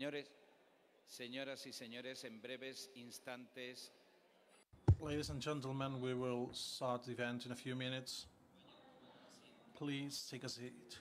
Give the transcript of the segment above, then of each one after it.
Señores, señoras y señores, en breves instantes Ladies and gentlemen, we will start the event in a few minutes. Please take a seat.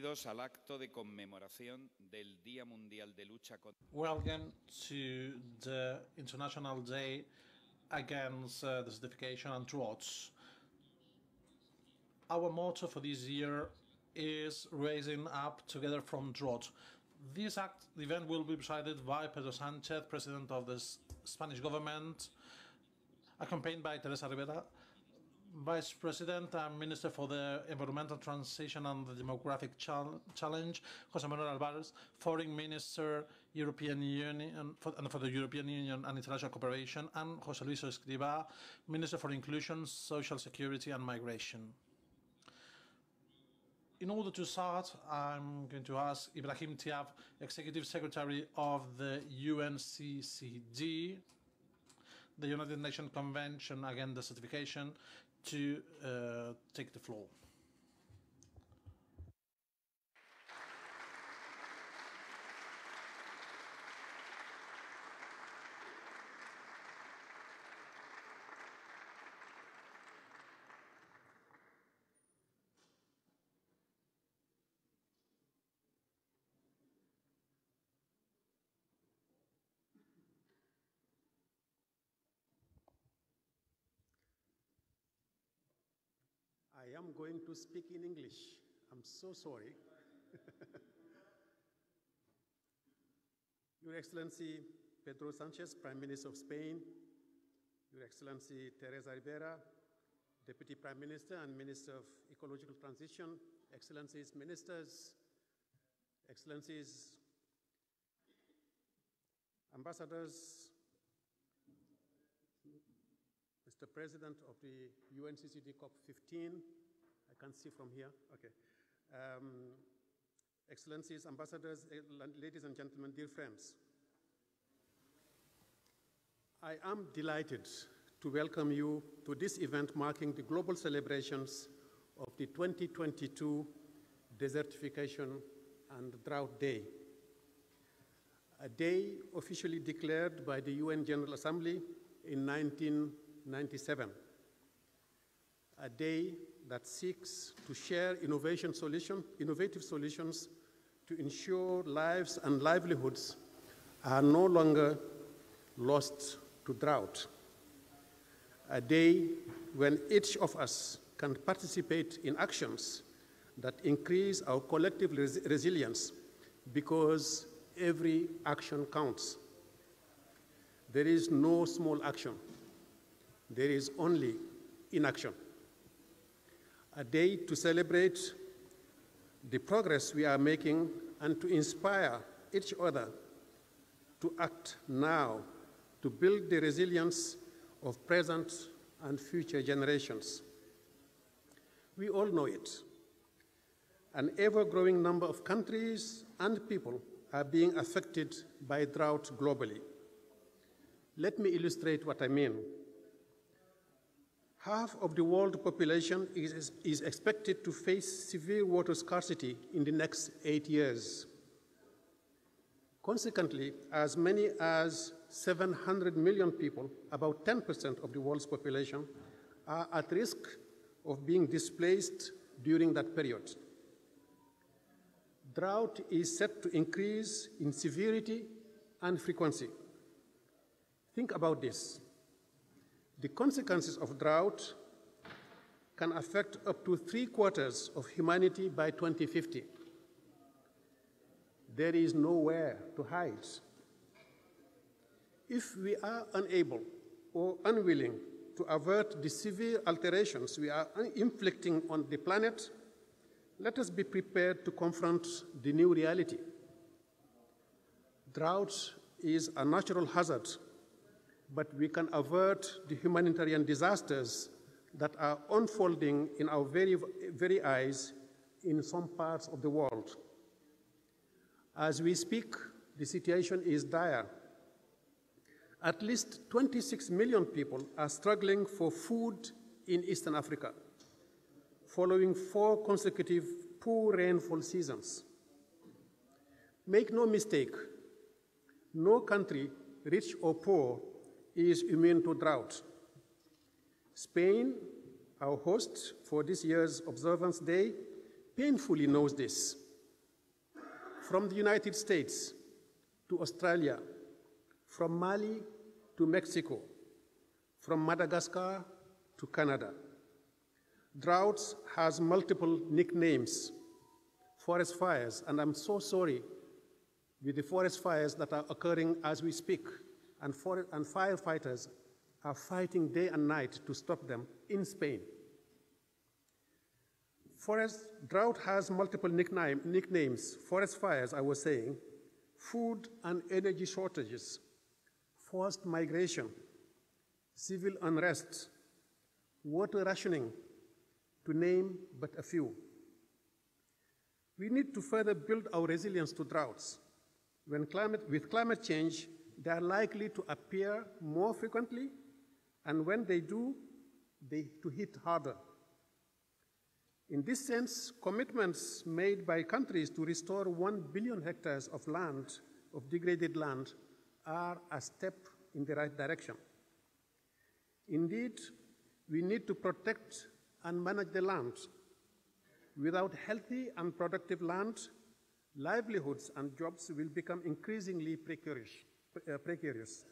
Al acto de conmemoración del Día Mundial de Lucha contra Welcome to the International Day Against uh, Desertification and Droughts. Our motto for this year is raising up together from drought. This act, event will be presided by Pedro Sanchez, President of the Spanish government, accompanied by Teresa Ribera, Vice President and Minister for the Environmental Transition and the Demographic Chal- Challenge, Jose Manuel Albares, Foreign Minister, European Union for, and for the European Union and International Cooperation, and Jose Luis Escrivá, Minister for Inclusion, Social Security and Migration. In order to start, I'm going to ask Ibrahim Thiaw, Executive Secretary of the UNCCD, the United Nations Convention Against Desertification, to uh, take the floor. I am going to speak in English. I'm so sorry. Your Excellency Pedro Sanchez, Prime Minister of Spain, Your Excellency Teresa Ribera, Deputy Prime Minister and Minister of Ecological Transition, Excellencies Ministers, Excellencies Ambassadors, Mr. President of the UNCCD COP15, I can't see from here, okay. Um, Excellencies, Ambassadors, eh, ladies and gentlemen, dear friends. I am delighted to welcome you to this event marking the global celebrations of the 2022 Desertification and Drought Day, a day officially declared by the UN General Assembly in 1997, a day that seeks to share innovation solution, innovative solutions to ensure lives and livelihoods are no longer lost to drought. A day when each of us can participate in actions that increase our collective res- resilience because every action counts. There is no small action, there is only inaction. A day to celebrate the progress we are making and to inspire each other to act now to build the resilience of present and future generations. We all know it. An ever growing number of countries and people are being affected by drought globally. Let me illustrate what I mean. Half of the world population is, is expected to face severe water scarcity in the next eight years. Consequently, as many as 700 million people, about 10% of the world's population, are at risk of being displaced during that period. Drought is set to increase in severity and frequency. Think about this. The consequences of drought can affect up to three quarters of humanity by 2050. There is nowhere to hide. If we are unable or unwilling to avert the severe alterations we are inflicting on the planet, let us be prepared to confront the new reality. Drought is a natural hazard, but we can avert the humanitarian disasters that are unfolding in our very, very eyes in some parts of the world. As we speak, the situation is dire. At least 26 million people are struggling for food in Eastern Africa, following four consecutive poor rainfall seasons. Make no mistake, no country, rich or poor, is immune to drought. Spain, our host for this year's Observance Day, painfully knows this. From the United States to Australia, from Mali to Mexico, from Madagascar to Canada. Droughts has multiple nicknames, forest fires, and I'm so sorry with the forest fires that are occurring as we speak, and, for, and firefighters are fighting day and night to stop them in Spain. Forest drought has multiple nickname, nicknames. Forest fires, I was saying, food and energy shortages, forced migration, civil unrest, water rationing, to name but a few. We need to further build our resilience to droughts. When climate, with climate change, they are likely to appear more frequently, and when they do, they to hit harder. In this sense, commitments made by countries to restore 1 billion hectares of land, of degraded land, are a step in the right direction. Indeed, we need to protect and manage the land. Without healthy and productive land, livelihoods and jobs will become increasingly precarious. Uh, precarious.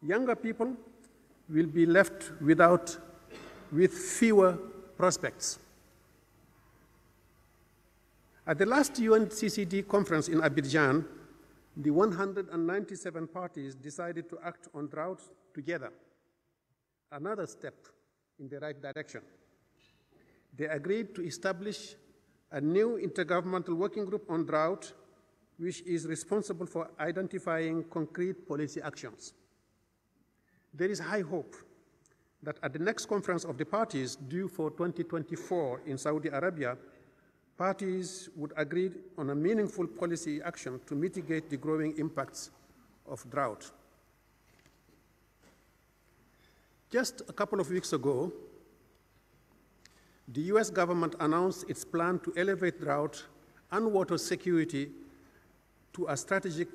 Younger people will be left without, with fewer prospects. At the last UNCCD conference in Abidjan, the 197 parties decided to act on drought together, another step in the right direction. They agreed to establish a new intergovernmental working group on drought, which is responsible for identifying concrete policy actions. There is high hope that at the next conference of the parties due for 2024 in Saudi Arabia, parties would agree on a meaningful policy action to mitigate the growing impacts of drought. Just a couple of weeks ago, the US government announced its plan to elevate drought and water security to a strategic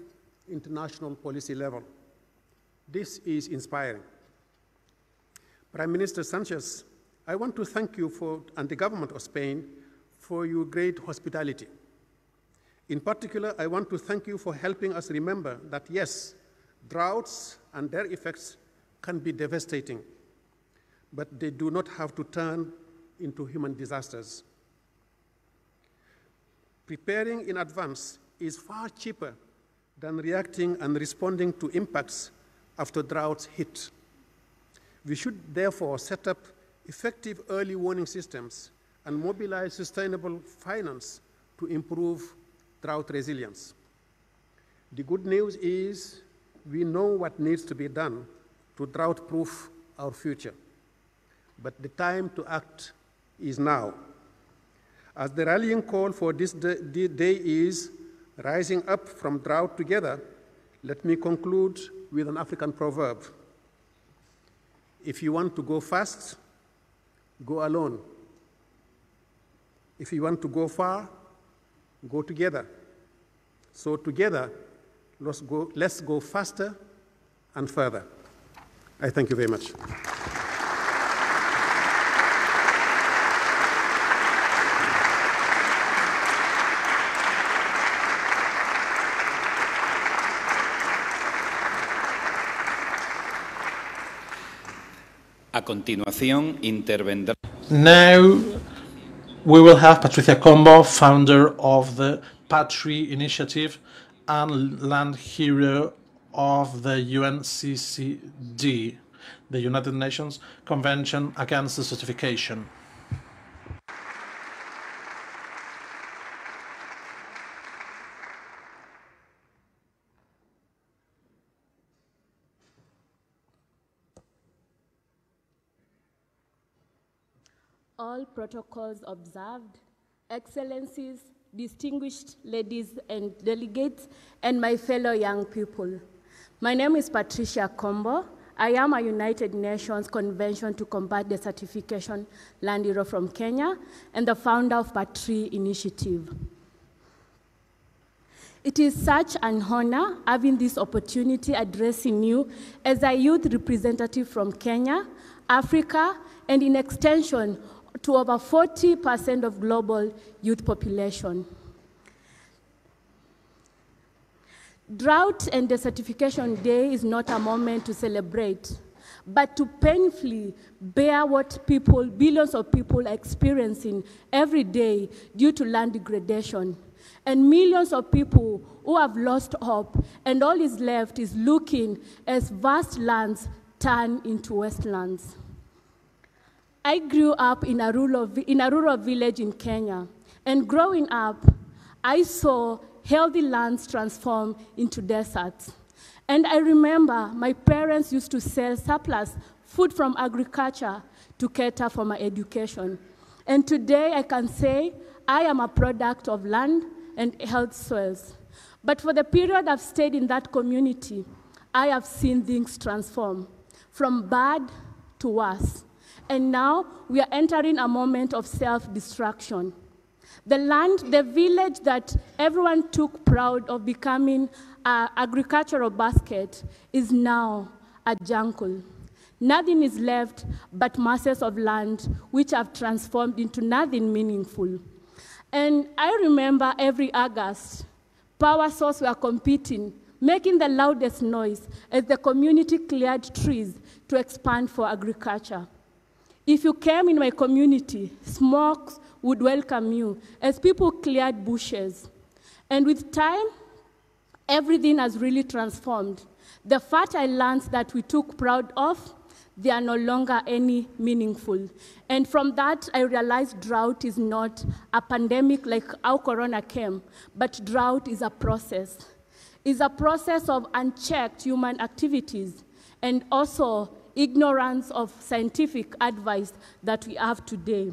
international policy level. This is inspiring. Prime Minister Sanchez, I want to thank you for, and the government of Spain for your great hospitality. In particular, I want to thank you for helping us remember that yes, droughts and their effects can be devastating, but they do not have to turn into human disasters. Preparing in advance is far cheaper than reacting and responding to impacts after droughts hit. We should therefore set up effective early warning systems and mobilize sustainable finance to improve drought resilience. The good news is we know what needs to be done to drought-proof our future, but the time to act is now. As the rallying call for this day is rising up from drought together, let me conclude with an African proverb. If you want to go fast, go alone. If you want to go far, go together. So together, let's go, let's go faster and further. I thank you very much. Continuación intervendrá. Now we will have Patricia Kombo, founder of the PaTree Initiative and land hero of the UNCCD, the United Nations Convention Against Desertification. all protocols observed, excellencies, distinguished ladies and delegates, and my fellow young people. My name is Patricia Kombo. I am a United Nations Convention to Combat Desertification Land Hero from Kenya and the founder of PaTree Initiative. It is such an honor having this opportunity addressing you as a youth representative from Kenya, Africa, and in extension to over 40% of global youth population. Drought and Desertification Day is not a moment to celebrate, but to painfully bear what people, billions of people are experiencing every day due to land degradation. And millions of people who have lost hope, and all is left is looking as vast lands turn into wastelands. I grew up in a, rural, in a rural village in Kenya, and growing up, I saw healthy lands transform into deserts. And I remember my parents used to sell surplus food from agriculture to cater for my education. And today I can say I am a product of land and health soils. But for the period I've stayed in that community, I have seen things transform from bad to worse. And now we are entering a moment of self destruction. The land, the village that everyone took proud of becoming an agricultural basket is now a jungle. Nothing is left but masses of land which have transformed into nothing meaningful. And I remember every August, power sources were competing, making the loudest noise as the community cleared trees to expand for agriculture. If you came in my community, smokes would welcome you as people cleared bushes. And with time, everything has really transformed. The fertile lands that we took proud of, they are no longer any meaningful. And from that, I realized drought is not a pandemic like how Corona came, but drought is a process. It's a process of unchecked human activities and also ignorance of scientific advice that we have today.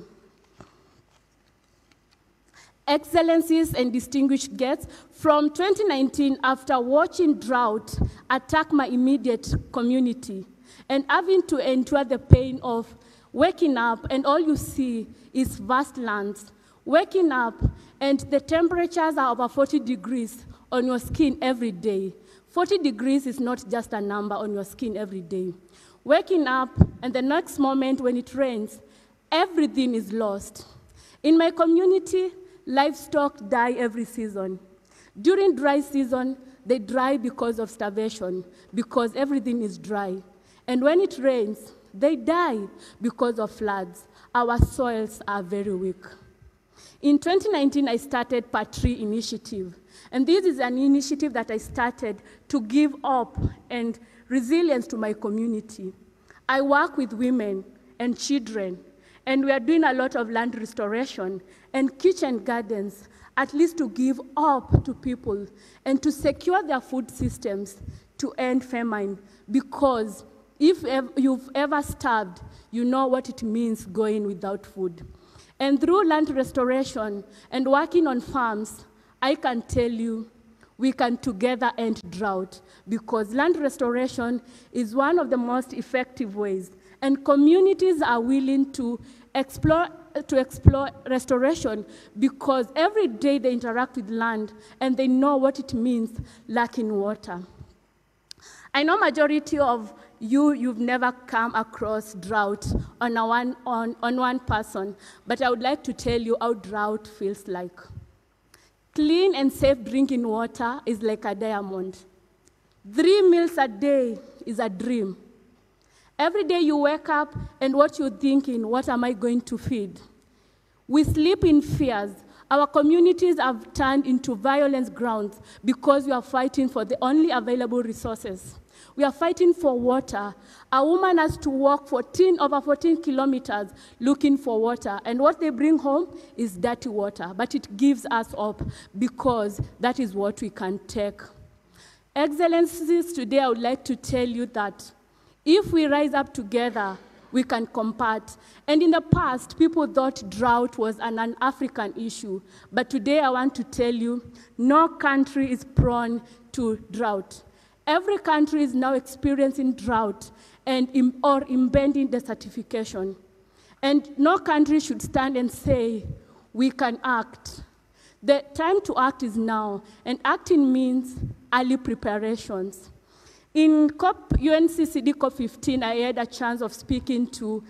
Excellencies and distinguished guests, from 2019, after watching drought attack my immediate community and having to endure the pain of waking up and all you see is vast lands, waking up and the temperatures are over 40 degrees on your skin every day. 40 degrees is not just a number on your skin every day. Waking up and the next moment when it rains, everything is lost. In my community, livestock die every season. During dry season, they die because of starvation, because everything is dry. And when it rains, they die because of floods. Our soils are very weak. In 2019, I started PaTree Initiative. And this is an initiative that I started to give up and resilience to my community. I work with women and children, and we are doing a lot of land restoration and kitchen gardens, at least to give hope to people and to secure their food systems to end famine. Because if you've ever starved, you know what it means going without food. And through land restoration and working on farms, I can tell you we can together end drought because land restoration is one of the most effective ways. And communities are willing to explore to explore restoration because every day they interact with land and they know what it means lacking water. I know majority of you, you've never come across drought on, a one, on, on one person, but I would like to tell you how drought feels like. Clean and safe drinking water is like a diamond. Three meals a day is a dream. Every day you wake up and what you're thinking, what am I going to feed? We sleep in fears. Our communities have turned into violence grounds because we are fighting for the only available resources. We are fighting for water. A woman has to walk 14, over 14 kilometers looking for water, and what they bring home is dirty water. But it gives us hope because that is what we can take. Excellencies, today I would like to tell you that if we rise up together, we can combat. And in the past, people thought drought was an, an African issue. But today, I want to tell you no country is prone to drought. Every country is now experiencing drought and or impending desertification. And no country should stand and say, we can act. The time to act is now, and acting means early preparations. In COP, UNCCD COP15, I had a chance of speaking to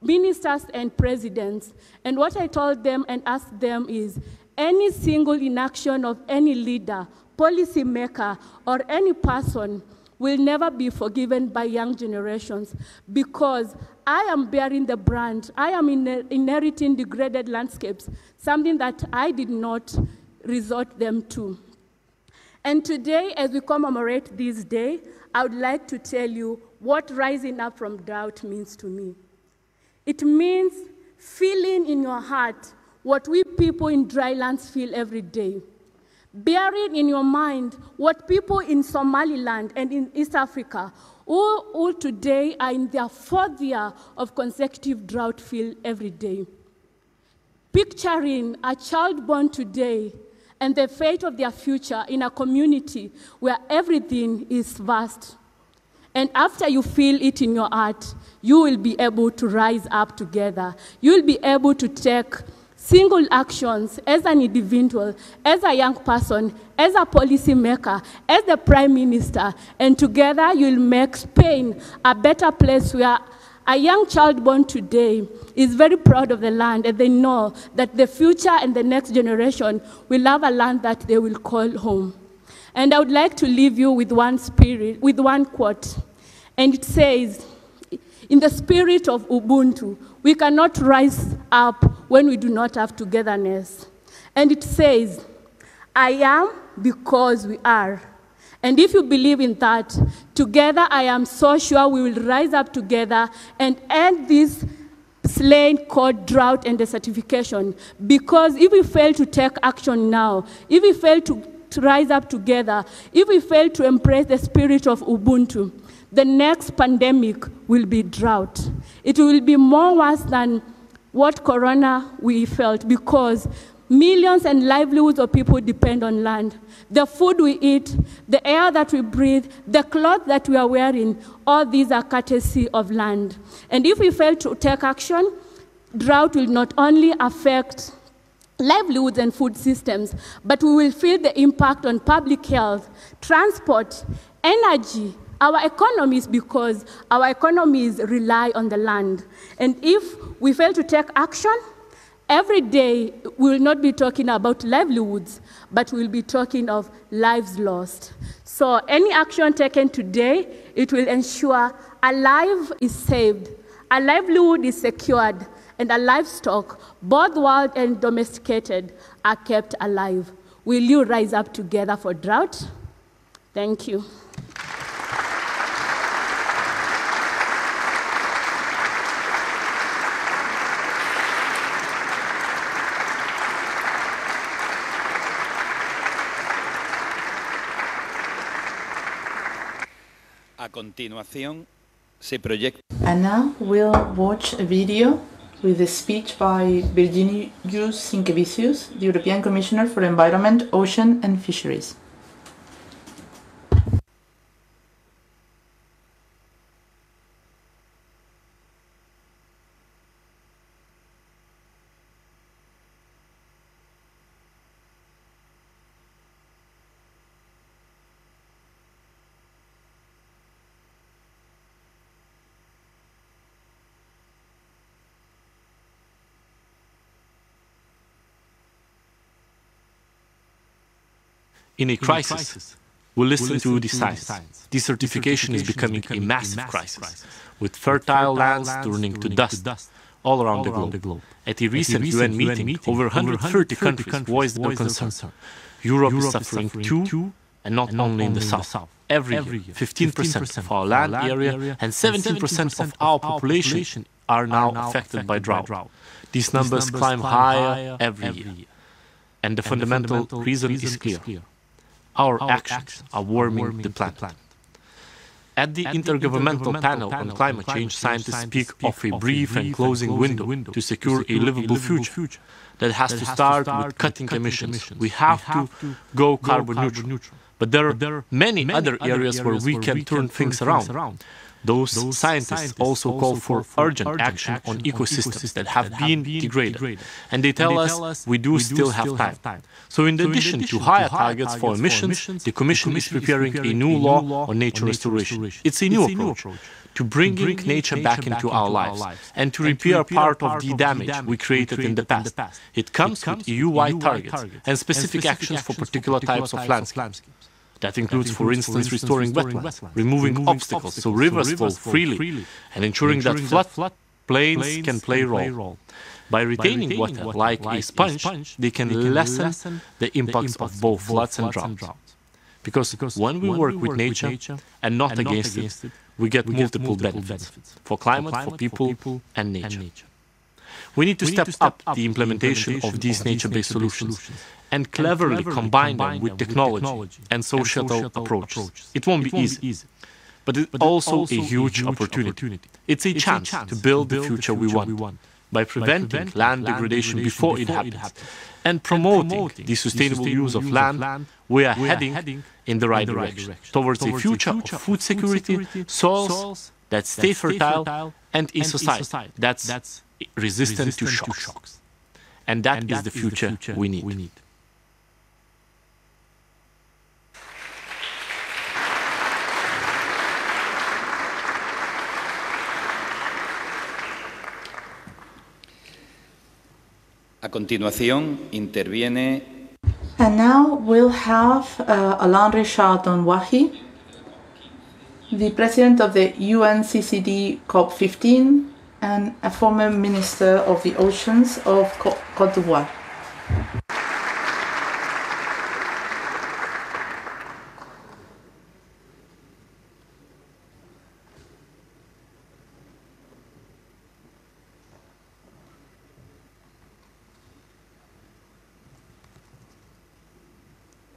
ministers and presidents, and what I told them and asked them is any single inaction of any leader, policymaker, or any person will never be forgiven by young generations because I am bearing the brand. I am inher- inheriting degraded landscapes, something that I did not resort them to. And today, as we commemorate this day, I would like to tell you what rising up from doubt means to me. It means feeling in your heart what we people in dry lands feel every day. Bearing in your mind what people in Somaliland and in East Africa, who, who today are in their fourth year of consecutive drought, feel every day. Picturing a child born today and the fate of their future in a community where everything is vast. And after you feel it in your heart, you will be able to rise up together. You will be able to take single actions as an individual, as a young person, as a policymaker, as the prime minister, and together you'll make Spain a better place where a young child born today is very proud of the land and they know that the future and the next generation will have a land that they will call home. And I would like to leave you with one spirit, with one quote. And it says, in the spirit of Ubuntu, we cannot rise up when we do not have togetherness. And it says, I am because we are. And if you believe in that, together I am so sure we will rise up together and end this slain called drought and desertification. Because if we fail to take action now, if we fail to, to rise up together, if we fail to embrace the spirit of Ubuntu, the next pandemic will be drought. It will be more worse than what corona we felt because millions and livelihoods of people depend on land. The food we eat, the air that we breathe, the clothes that we are wearing, all these are courtesy of land. And if we fail to take action, drought will not only affect livelihoods and food systems, but we will feel the impact on public health, transport, energy, our economies because our economies rely on the land. And if we fail to take action, every day we will not be talking about livelihoods, but we'll be talking of lives lost. So any action taken today, it will ensure a life is saved, a livelihood is secured, and a livestock, both wild and domesticated, are kept alive. Will you rise up together for drought? Thank you. A continuación se proyecta. And now we'll watch a video with a speech by Virginijus Sinkevicius, the European Commissioner for Environment, Ocean and Fisheries. In a crisis, we listen to the science. Desertification is becoming a massive crisis, with fertile lands turning to dust all around the globe. At a recent UN meeting, over 130 countries voiced their concern. Europe is suffering too, and not only in the south. Every year, 15% of our land area and 17% of our population are now affected by drought. These numbers climb higher every year. And the fundamental reason is clear our actions are warming the planet. At the Intergovernmental Panel on Climate Change, scientists speak of a brief and closing window to secure a livable future that has to start with cutting emissions. We have to go carbon neutral. But there are many other areas where we can turn things around. Those scientists also call for urgent action on ecosystems that have been degraded. And they tell us we do still have time. So, in addition to higher targets for emissions, the Commission is preparing a new law on nature restoration. It's a new approach to bringing nature back into our lives and to repair part of the damage we created in the past. It comes with EU-wide targets and specific actions for particular types of landscapes. That includes, for instance, restoring wetlands, removing obstacles so rivers flow freely, and ensuring that flood plains can play a role. By retaining water like a sponge, they can lessen the impacts of both floods and droughts. Because when we work with nature and not against it, we get multiple benefits for climate, for people, and nature. We need to step up the implementation of these nature-based solutions and cleverly combine them with technology and societal approaches. It won't be easy, but it's also a huge opportunity. It's a chance to build the future we want by preventing land degradation before it happens and promoting the sustainable use of land, we are heading in the right direction towards a future of food security, soils that stay fertile, and a society. That's resistant to shocks. And that is the future we need. A continuación interviene And now we'll have uh, Alain Richard Donwahi, the president of the UNCCD COP15 and a former minister of the oceans of Cote d'Ivoire.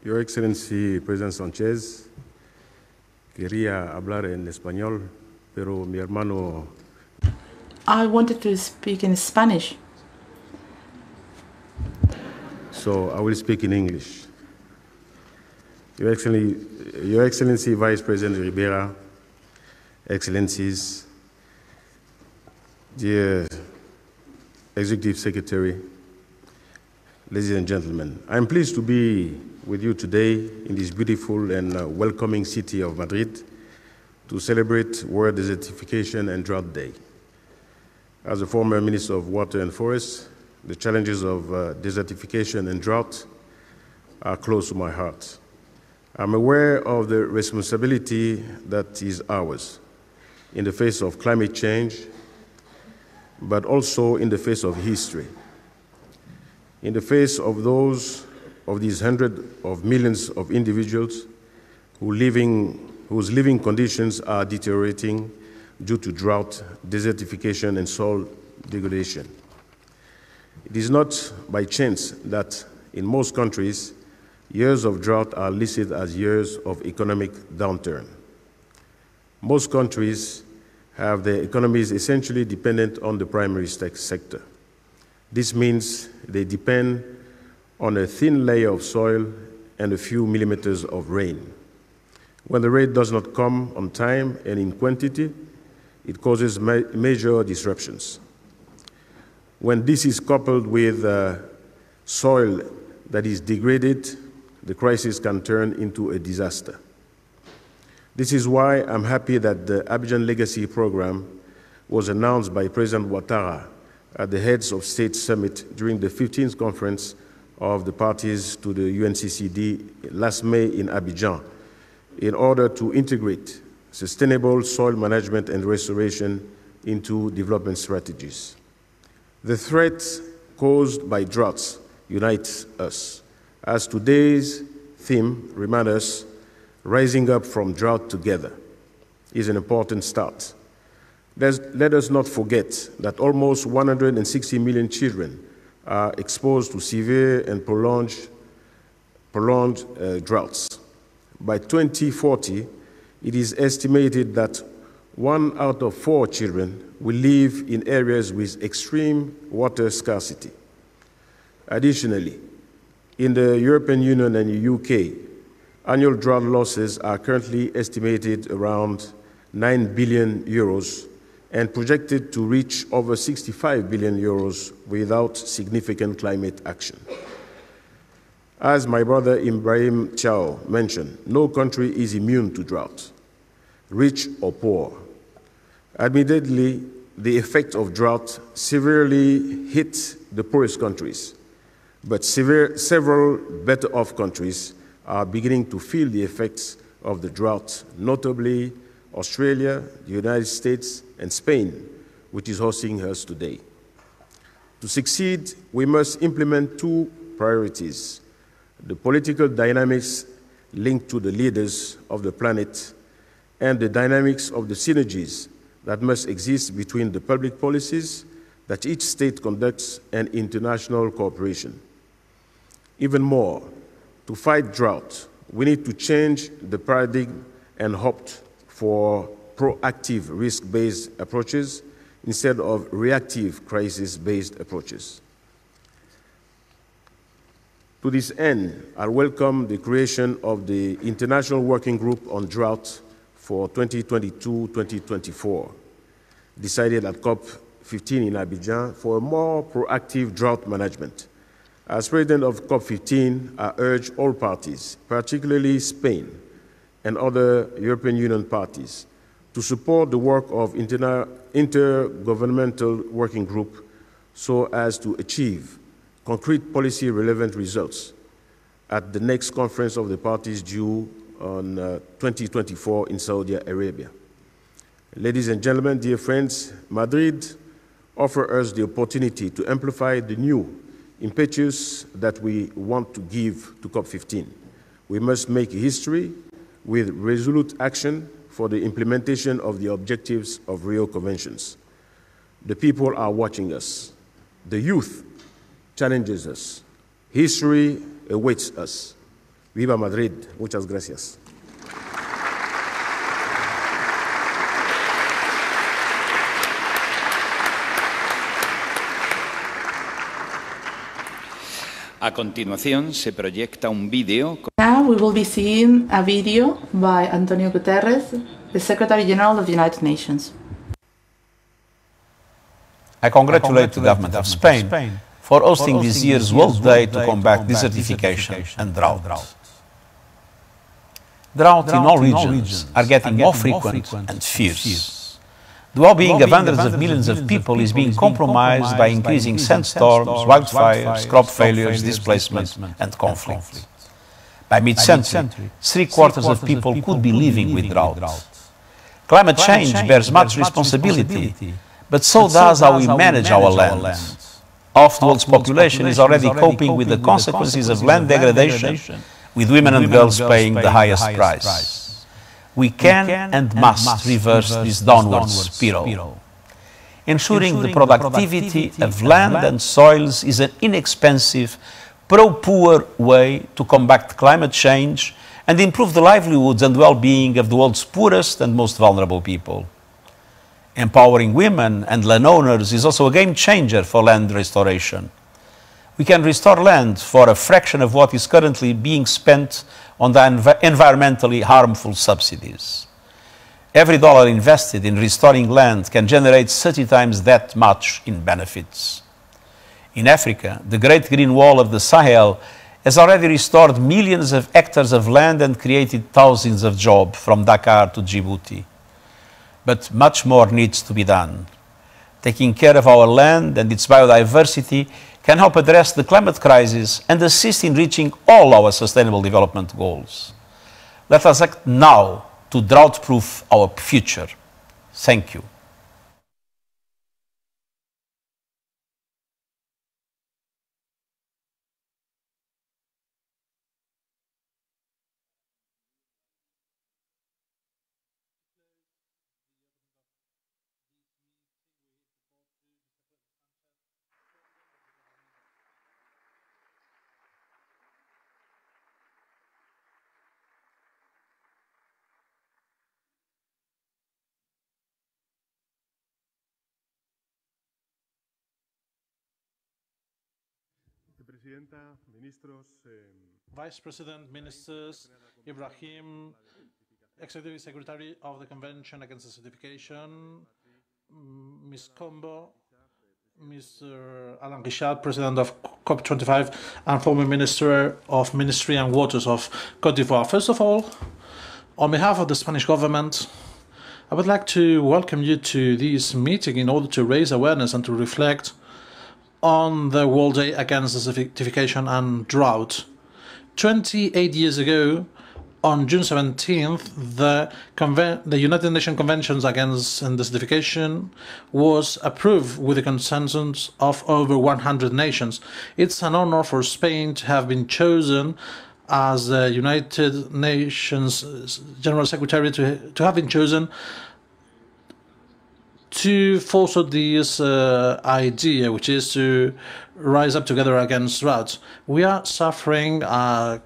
Your Excellency President Sanchez, quería hablar en español, pero mi hermano I wanted to speak in Spanish, so I will speak in English. Your Excellency, Your Excellency Vice President Ribera, Excellencies, dear Executive Secretary, ladies and gentlemen, I'm pleased to be with you today in this beautiful and uh, welcoming city of Madrid to celebrate World Desertification and Drought Day. As a former Minister of Water and Forests, the challenges of uh, desertification and drought are close to my heart. I'm aware of the responsibility that is ours in the face of climate change, but also in the face of history, in the face of those of these hundreds of millions of individuals who living, whose living conditions are deteriorating due to drought, desertification, and soil degradation. It is not by chance that in most countries, years of drought are listed as years of economic downturn. Most countries have their economies essentially dependent on the primary sector. This means they depend on a thin layer of soil and a few millimeters of rain. When the rain does not come on time and in quantity, it causes ma major disruptions. When this is coupled with uh, soil that is degraded, the crisis can turn into a disaster. This is why I'm happy that the Abidjan Legacy Program was announced by President Ouattara at the Heads of State Summit during the 15th conference of the parties to the UNCCD last May in Abidjan in order to integrate sustainable soil management and restoration into development strategies. The threat caused by droughts unites us. As today's theme reminds us, rising up from drought together is an important start. Let's, let us not forget that almost 160 million children are exposed to severe and prolonged, prolonged uh, droughts. By 2040, it is estimated that one out of four children will live in areas with extreme water scarcity. Additionally, in the European Union and the UK, annual drought losses are currently estimated around 9 billion euros and projected to reach over 65 billion euros without significant climate action. As my brother Ibrahim Thiaw mentioned, no country is immune to drought, rich or poor. Admittedly, the effect of drought severely hit the poorest countries, but severe, several better off countries are beginning to feel the effects of the drought, notably Australia, the United States, and Spain, which is hosting us today. To succeed, we must implement two priorities the political dynamics linked to the leaders of the planet and the dynamics of the synergies that must exist between the public policies that each state conducts and international cooperation. Even more, to fight drought, we need to change the paradigm and opt for proactive risk based approaches instead of reactive crisis based approaches. To this end, I welcome the creation of the International Working Group on Drought for 2022 2024, decided at COP15 in Abidjan for a more proactive drought management. As president of COP15, I urge all parties, particularly Spain and other European Union parties, to support the work of intergovernmental working group so as to achieve concrete policy relevant results at the next conference of the parties due on uh, 2024 in Saudi Arabia. Ladies and gentlemen, dear friends, Madrid offers us the opportunity to amplify the new impetus that we want to give to COP15. We must make history with resolute action for the implementation of the objectives of Rio Conventions. The people are watching us. The youth challenges us. History awaits us. Viva Madrid. Muchas gracias. A continuación se proyecta un vídeo. Now we will be seeing a video by Antonio Guterres, the Secretary General of the United Nations. I congratulate the government of Spain for hosting this year's World Day to combat desertification and drought. Drought in all regions are getting more frequent and fierce. The well-being of hundreds of millions of people is being compromised by increasing sandstorms, wildfires, crop failures, displacement and conflict. By mid-century, three quarters of people could be living with drought. Climate change bears much responsibility, but so does how we manage our land. Half the world's population is already coping with the consequences of land degradation, with women and girls paying the highest price. We can and must reverse this downward spiral. Ensuring the productivity of land and soils is an inexpensive, pro-poor way to combat climate change and improve the livelihoods and well-being of the world's poorest and most vulnerable people. Empowering women and landowners is also a game changer for land restoration. We can restore land for a fraction of what is currently being spent on the env environmentally harmful subsidies. Every dollar invested in restoring land can generate 30 times that much in benefits. In Africa, the Great Green Wall of the Sahel has already restored millions of hectares of land and created thousands of jobs from Dakar to Djibouti. But much more needs to be done. Taking care of our land and its biodiversity can help address the climate crisis and assist in reaching all our sustainable development goals. Let us act now to drought proof our future. Thank you. Vice President, Ministers, Ibrahim, Executive Secretary of the Convention Against Desertification, Ms. Mm, Kombo, Mr. Alain-Richard, President of COP25 and former Minister of Ministry and Waters of Cote d'Ivoire. First of all, on behalf of the Spanish government, I would like to welcome you to this meeting in order to raise awareness and to reflect on the World Day Against Desertification and Drought. 28 years ago, on June 17th, the, the, United Nations Convention Against Desertification was approved with a consensus of over 100 nations. It's an honor for Spain to have been chosen as the United Nations General Secretary to, to have been chosen to foster this uh, idea, which is to rise up together against drought. We are suffering a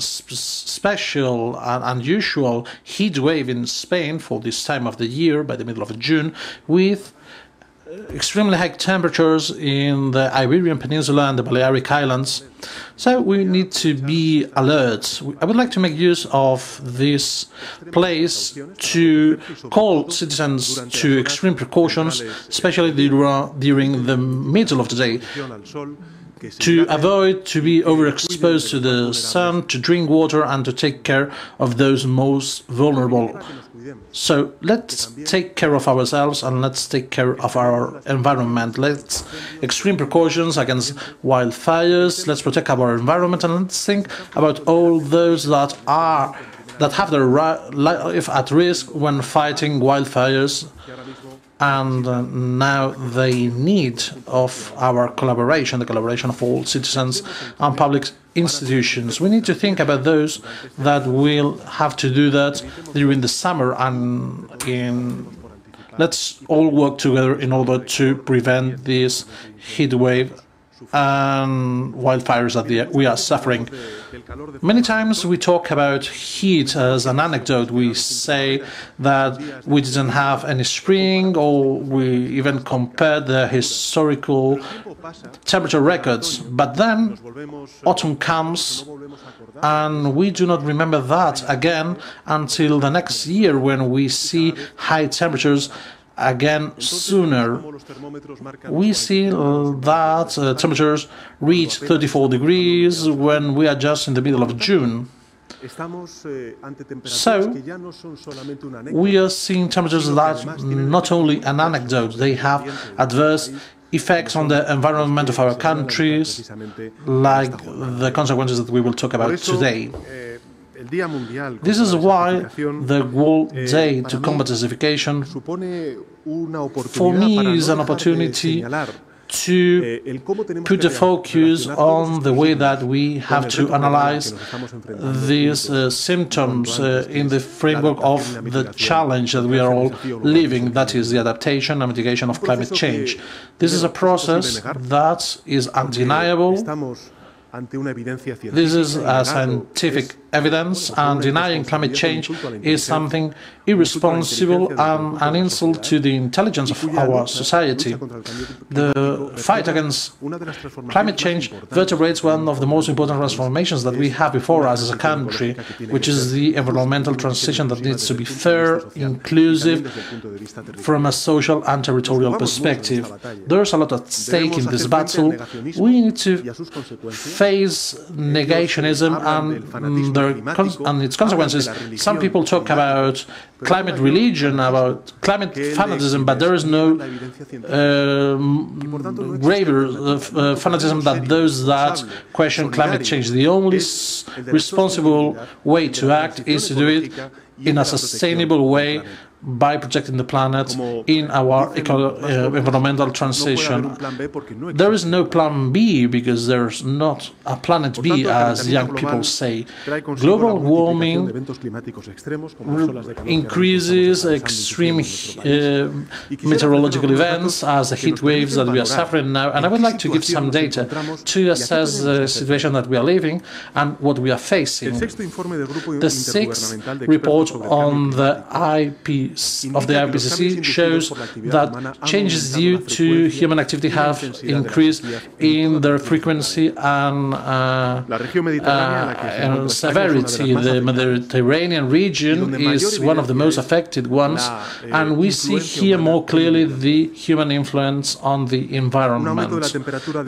special and unusual heat wave in Spain for this time of the year, by the middle of June, with extremely high temperatures in the Iberian Peninsula and the Balearic Islands. So we need to be alert. I would like to make use of this place to call citizens to extreme precautions, especially during the middle of the day to avoid to be overexposed to the sun, to drink water and to take care of those most vulnerable so let's take care of ourselves and let's take care of our environment. Let's extreme precautions against wildfires. Let's protect our environment and let's think about all those that are that have their life at risk when fighting wildfires and uh, now they need of our collaboration, the collaboration of all citizens and public institutions. We need to think about those that will have to do that during the summer and in let's all work together in order to prevent this heat wave and wildfires that we are suffering. Many times we talk about heat as an anecdote. We say that we didn't have any spring, or we even compare the historical temperature records. But then autumn comes, and we do not remember that again until the next year when we see high temperatures again sooner. We see that uh, temperatures reach 34 degrees when we are just in the middle of June. So, we are seeing temperatures that not only an anecdote, they have adverse effects on the environment of our countries, like the consequences that we will talk about today. This is why the World Day to Combat Desertification for me is an opportunity to put the focus on the way that we have to analyze these uh, symptoms uh, in the framework of the challenge that we are all living, that is the adaptation and mitigation of climate change. This is a process that is undeniable. this is a scientific evidence, and denying climate change is something irresponsible and an insult to the intelligence of our society. The fight against climate change vertebrates one of the most important transformations that we have before us as a country, which is the environmental transition that needs to be fair, inclusive, from a social and territorial perspective. There's a lot at stake in this battle. We need to face negationism and, and its consequences. Some people talk about climate religion, about climate fanatism, but there is no uh, graver uh, fanatism than those that question climate change. The only responsible way to act is to do it in a sustainable way by protecting the planet in our uh, environmental transition. There is no plan B because there's not a planet B, as young people say. Global warming increases extreme uh, meteorological events as the heat waves that we are suffering now. And I would like to give some data to assess the situation that we are living and what we are facing. The sixth report on the IP of the IPCC shows that changes due to human activity have increased in their frequency and, uh, uh, and severity. The Mediterranean region is one of the most affected ones, and we see here more clearly the human influence on the environment.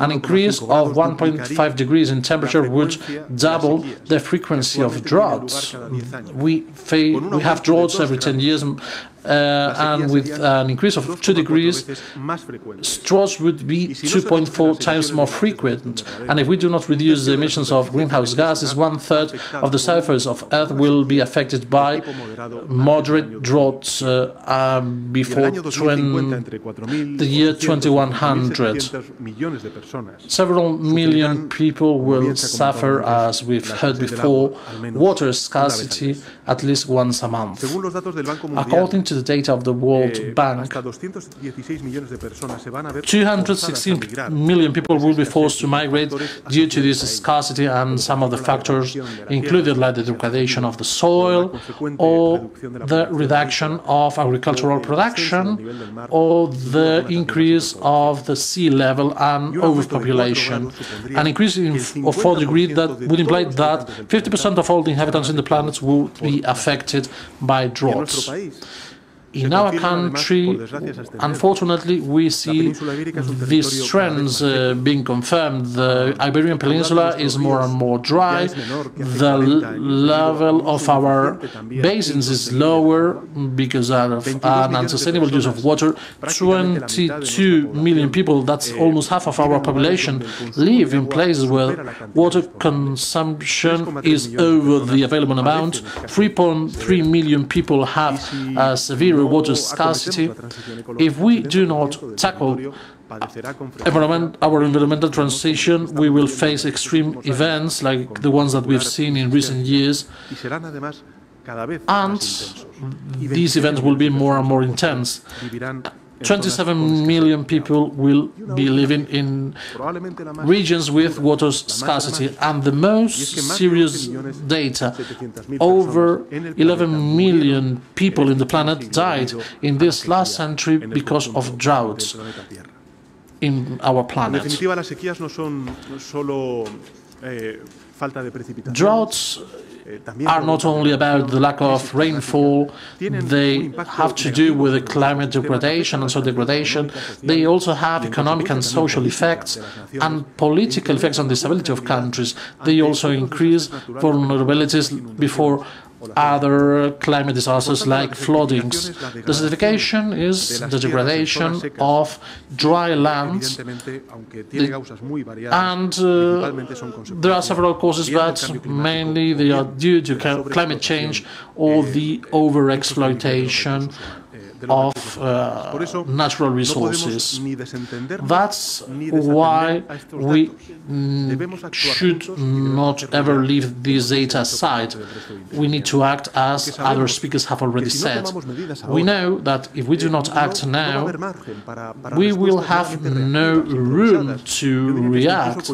An increase of 1.5 degrees in temperature would double the frequency of droughts. We, we have droughts every 10 years, and with an increase of 2 degrees, droughts would be 2.4 times more frequent. And if we do not reduce the emissions of greenhouse gases, one third of the surface of Earth will be affected by moderate droughts uh, um, before 20, the year 2100. Several million people will suffer, as we've heard before, water scarcity at least once a month. According to the data of the World Bank, 216 million people will be forced to migrate due to this scarcity and some of the factors included like the degradation of the soil or the reduction of agricultural production or the increase of the sea level and overpopulation. An increase in of 4 degrees that would imply that 50% of all the inhabitants in the planet would be affected by droughts. In our country, unfortunately, we see these trends uh, being confirmed. The Iberian Peninsula is more and more dry. The level of our basins is lower because of an unsustainable use of water. 22 million people, that's almost half of our population, live in places where water consumption is over the available amount. 3.3 million people have severe water scarcity, if we do not tackle environment, our environmental transition, we will face extreme events like the ones that we've seen in recent years, and these events will be more and more intense. 27 million people will be living in regions with water scarcity and the most serious data over 11 million people in the planet died in this last century because of droughts in our planet. Droughts are not only about the lack of rainfall, they have to do with the climate degradation and so degradation. They also have economic and social effects and political effects on the stability of countries. They also increase vulnerabilities before other climate disasters like floodings. Desertification is the degradation of dry lands, and uh, there are several causes, but mainly they are due to climate change or the overexploitation of uh, natural resources. That's why we should not ever leave these data aside. We need to act as other speakers have already said. We know that if we do not act now, we will have no room to react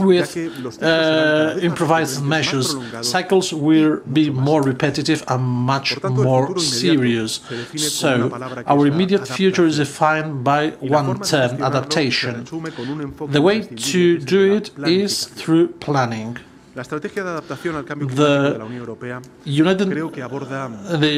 with uh, improvised measures. Cycles will be more repetitive and much more serious. So, our immediate future is defined by one term adaptation. The way to do it is through planning. The, United, the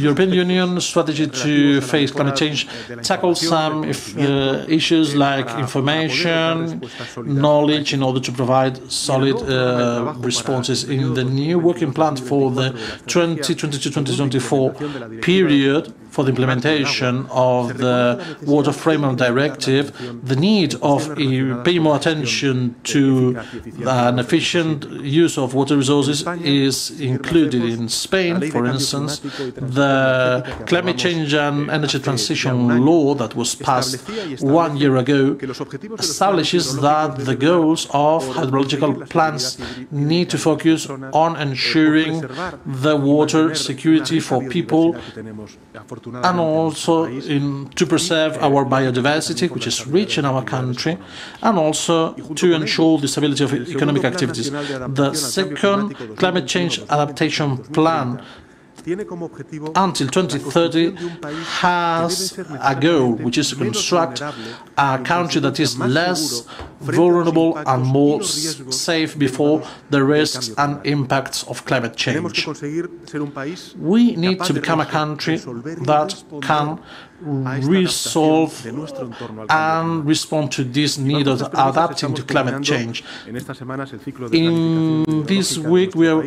European Union strategy to face climate change tackles some if, uh, issues like information, knowledge in order to provide solid uh, responses. In the new working plan for the 2022-2024 period, for the implementation of the Water Framework Directive, the need of paying more attention to an efficient use of water resources is included in Spain, for instance. The climate change and energy transition law that was passed one year ago establishes that the goals of hydrological plans need to focus on ensuring the water security for people and also in, to preserve our biodiversity, which is rich in our country, and also to ensure the stability of economic activities. The second climate change adaptation plan until 2030 has a goal, which is to construct a country that is less vulnerable and more safe before the risks and impacts of climate change. We need to become a country that can resolve and respond to this need of adapting to climate change. In this week, we are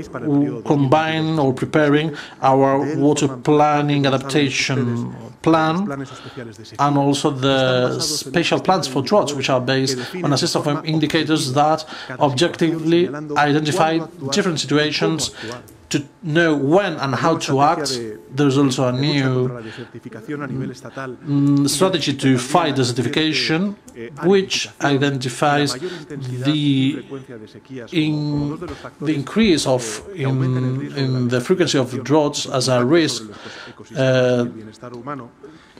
combining or preparing our water planning adaptation plan and also the special plans for droughts, which are based on a system of indicators that objectively identify different situations to know when and how to act. There's also a new mm, strategy to fight desertification, which identifies the, in, the increase of in, in the frequency of droughts as a risk uh,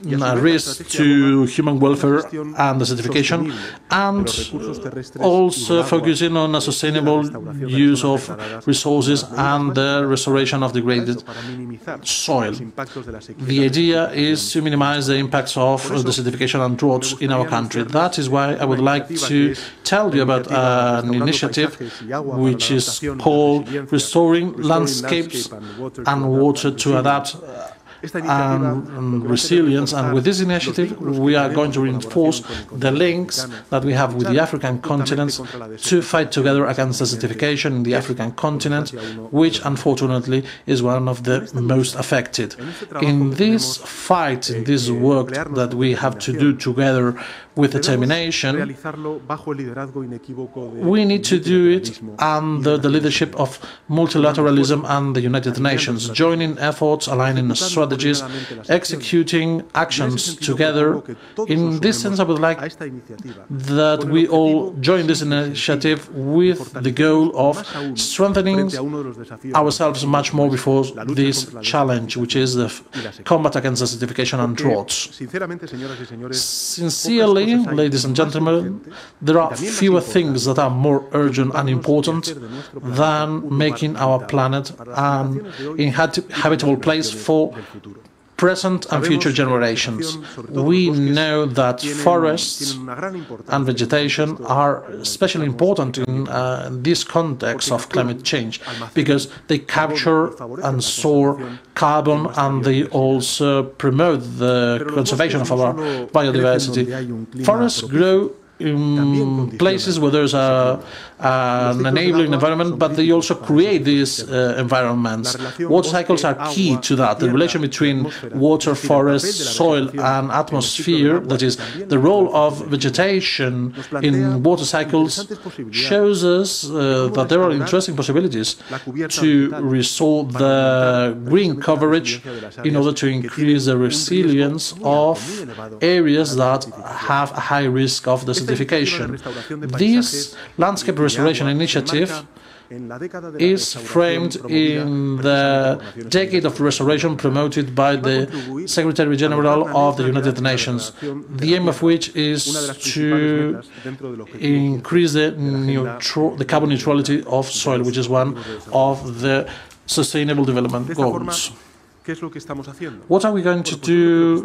Uh, risk to human welfare and desertification, and also focusing on a sustainable use of resources and the restoration of degraded soil. The idea is to minimize the impacts of desertification and droughts in our country. That is why I would like to tell you about an initiative which is called Restoring Landscapes and Water to Adapt and um, um, resilience. And with this initiative, we are going to reinforce the links that we have with the African continent to fight together against desertification in the African continent, which unfortunately is one of the most affected. In this fight, in this work that we have to do together with determination, we need to do it under the leadership of multilateralism and the United Nations, joining efforts, aligning strategies, executing actions together. In this sense, I would like that we all join this initiative with the goal of strengthening ourselves much more before this challenge, which is the combat against desertification and droughts. Sincerely, ladies and gentlemen, there are fewer things that are more urgent and important than making our planet an inhabitable place for present and future generations. We know that forests and vegetation are especially important in uh, this context of climate change because they capture and store carbon and they also promote the conservation of our biodiversity. Forests grow in places where there's a, an enabling environment, but they also create these uh, environments. Water cycles are key to that. The relation between water, forest, soil, and atmosphere, that is, the role of vegetation in water cycles, shows us uh, that there are interesting possibilities to restore the green coverage in order to increase the resilience of areas that have a high risk of desertification this landscape restoration initiative is framed in the decade of restoration promoted by the Secretary General of the United Nations, the aim of which is to increase the, the carbon neutrality of soil, which is one of the Sustainable Development Goals. What are we going to do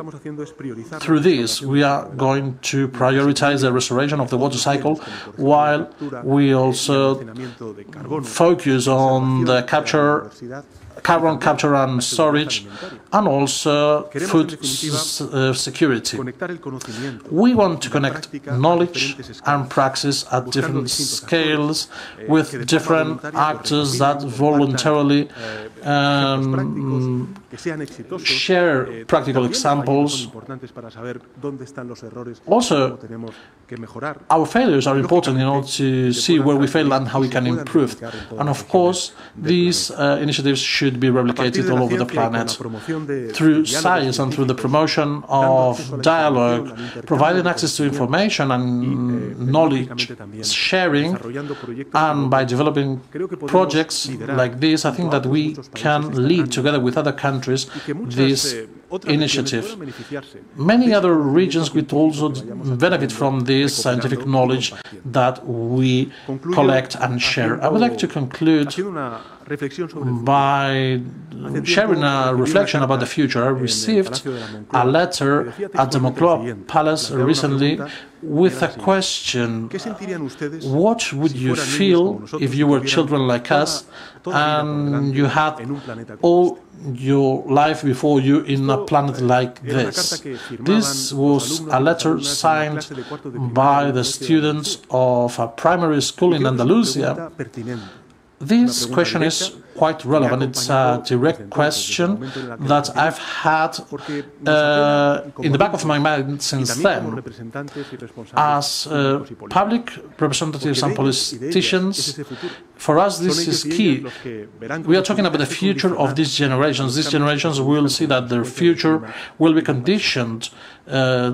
through this? We are going to prioritize the restoration of the water cycle while we also focus on the capture carbon capture and storage, and also food uh, security. We want to connect knowledge and praxis at different scales with different actors that voluntarily um, share practical examples. Also, our failures are important in order to see where we fail and how we can improve. And of course, these uh, initiatives should be replicated all over the planet through science and through the promotion of dialogue, providing access to information and knowledge sharing, and by developing projects like this, I think that we can lead together with other countries this initiative. Many other regions could also benefit from this scientific knowledge that we collect and share. I would like to conclude by sharing a reflection about the future. I received a letter at the Moncloa Palace recently with a question What would you feel if you were children like us and you had all your life before you in a planet like this? This was a letter signed by the students of a primary school in Andalusia. This question is quite relevant. It's a direct question that I've had uh, in the back of my mind since then. As uh, public representatives and politicians, for us this is key. We are talking about the future of these generations. These generations will see that their future will be conditioned uh,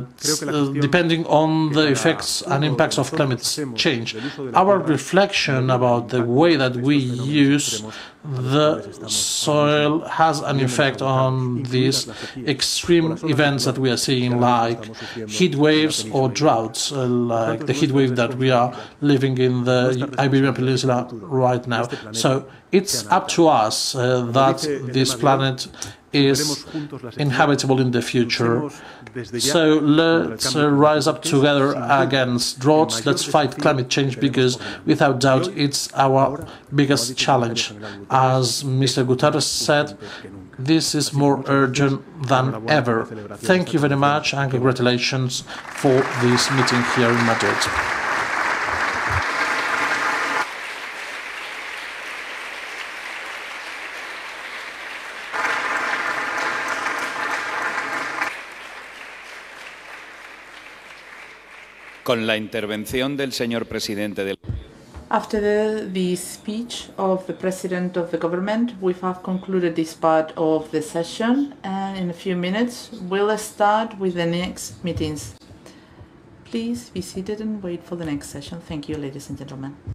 depending on the effects and impacts of climate change. Our reflection about the way that we use the soil has an effect on these extreme events that we are seeing, like heat waves or droughts, uh, like the heat wave that we are living in the Iberian Peninsula right now. So it's up to us uh, that this planet is inhabitable in the future. So let's uh, rise up together against droughts. Let's fight climate change because, without doubt, it's our biggest challenge. As Mr. Guterres said, this is more urgent than ever. Thank you very much and congratulations for this meeting here in Madrid. Con la intervención del señor presidente del After the, the, speech of the President of the government, we have concluded this part of the session and in a few minutes we'll start with the next meetings. Please be seated and wait for the next session. Thank you, ladies and gentlemen.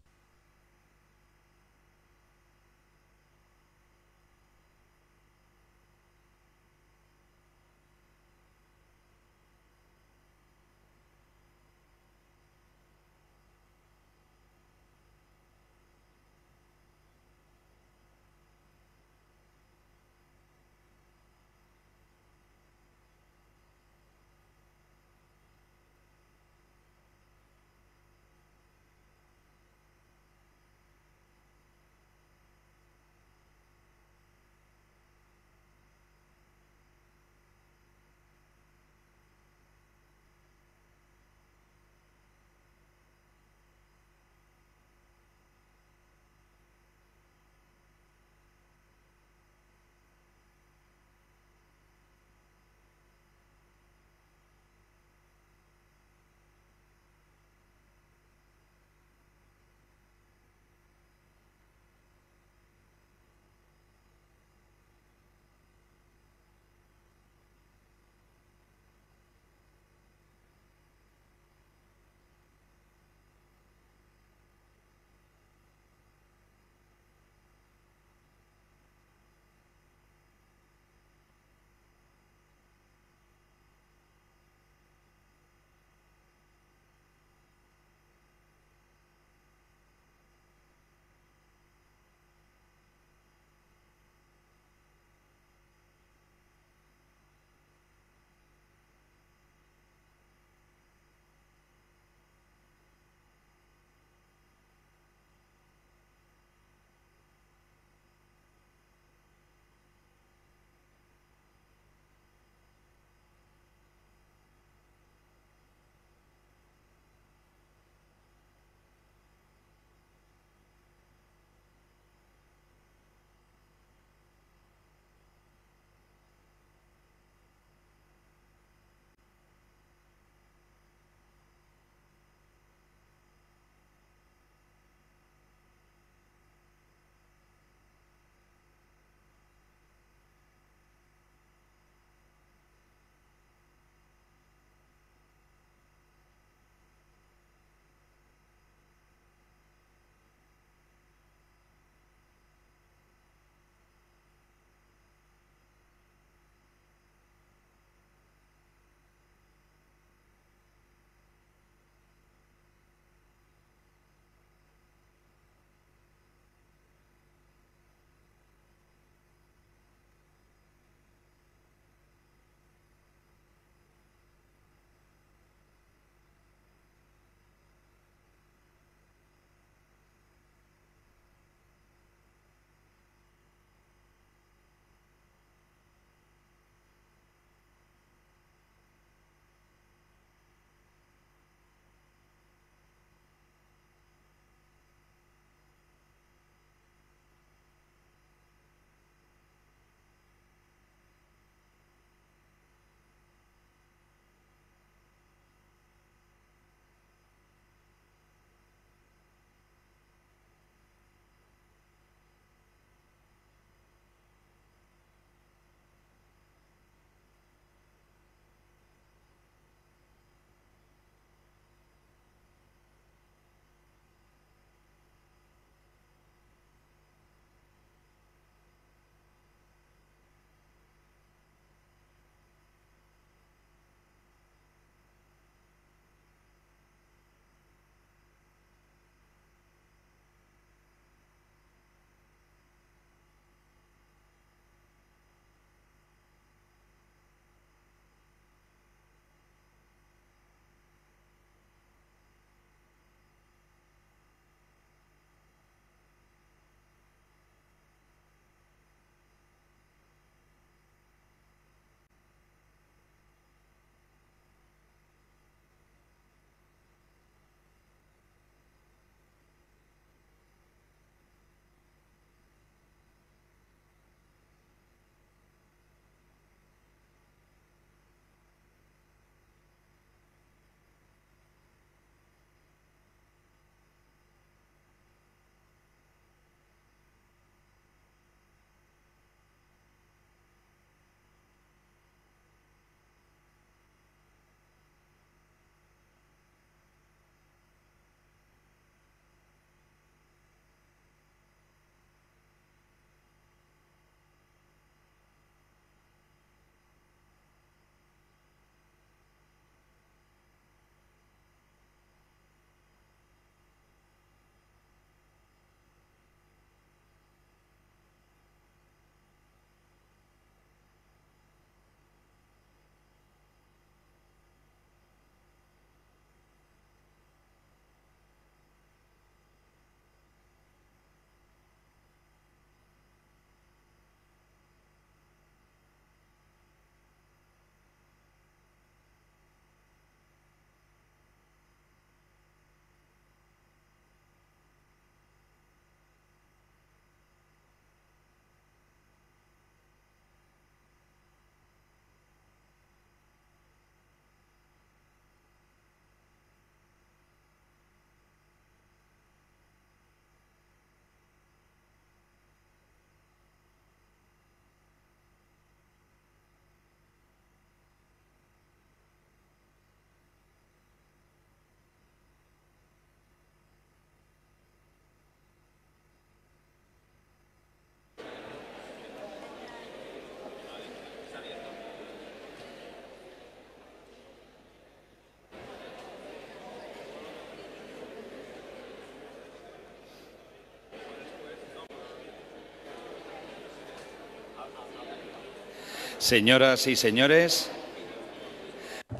Señoras y señores,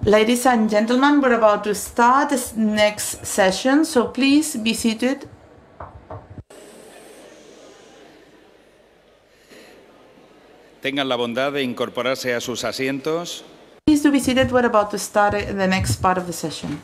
Ladies and gentlemen, we're about to start this next session, so please be seated. tengan la bondad de incorporarse a sus asientos. Please do be seated. We're about to start the next part of the session.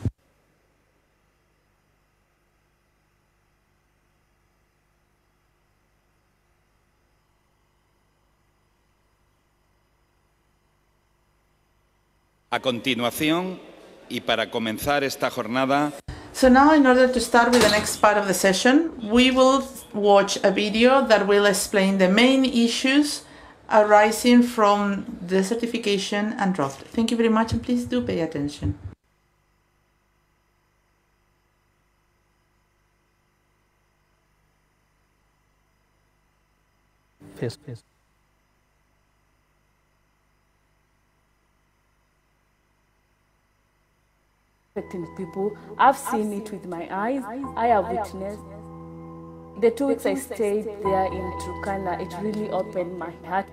A continuación, y para comenzar esta jornada, So now, in order to start with the next part of the session, we will watch a video that will explain the main issues arising from desertification and drought. Thank you very much, and please do pay attention. Yes, yes. Affecting people. I've seen it with my eyes. I have witnessed. The two weeks I stayed there in Turkana, it really opened my heart.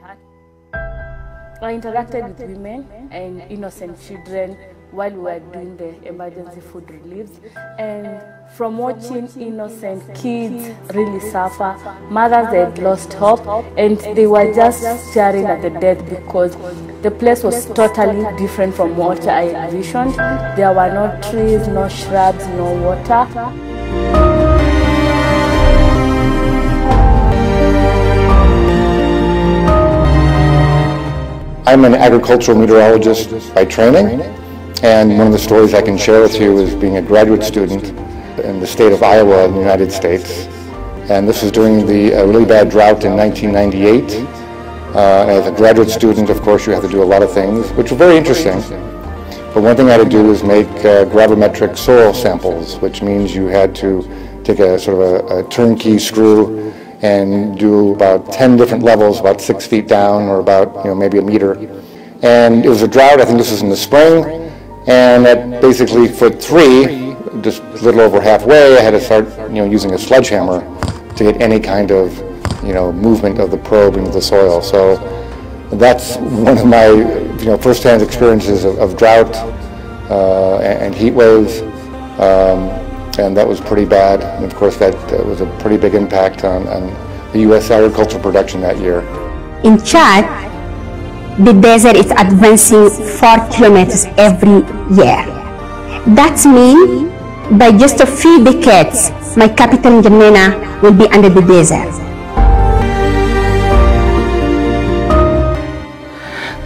I interacted with women and innocent children while we were doing the emergency food reliefs. And from watching innocent kids really suffer, mothers had lost hope and they were just staring at the death because the place was totally different from what I envisioned. There were no trees, no shrubs, no water. I'm an agricultural meteorologist by training, and one of the stories I can share with you is being a graduate student in the state of Iowa in the United States. And this was during the uh, really bad drought in 1998. Uh, as a graduate student, of course, you have to do a lot of things, which were very interesting. But one thing I had to do was make uh, gravimetric soil samples, which means you had to take a sort of a, a turnkey screw and do about 10 different levels, about six feet down or about, you know, maybe a meter. And it was a drought, I think this was in the spring, and at basically foot three, just a little over halfway, I had to start, you know, using a sledgehammer to get any kind of, you know, movement of the probe into the soil. So that's one of my, you know, first-hand experiences of, of drought uh, and, heat waves. Um, and that was pretty bad. And of course, that uh, was a pretty big impact on, on the U.S. agricultural production that year. In Chad, the desert is advancing 4 kilometers every year. That means by just a few decades, my capital N'Djamena will be under the desert.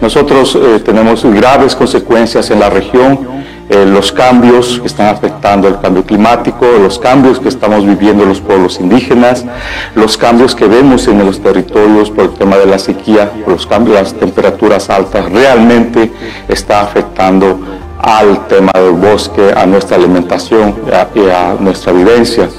Nosotros eh, tenemos graves consecuencias en la región eh, los cambios que están afectando el cambio climático, los cambios que estamos viviendo los pueblos indígenas, los cambios que vemos en los territorios por el tema de la sequía, los cambios las temperaturas altas, realmente está afectando al tema del bosque, a nuestra alimentación y a, a, nuestra vivencia,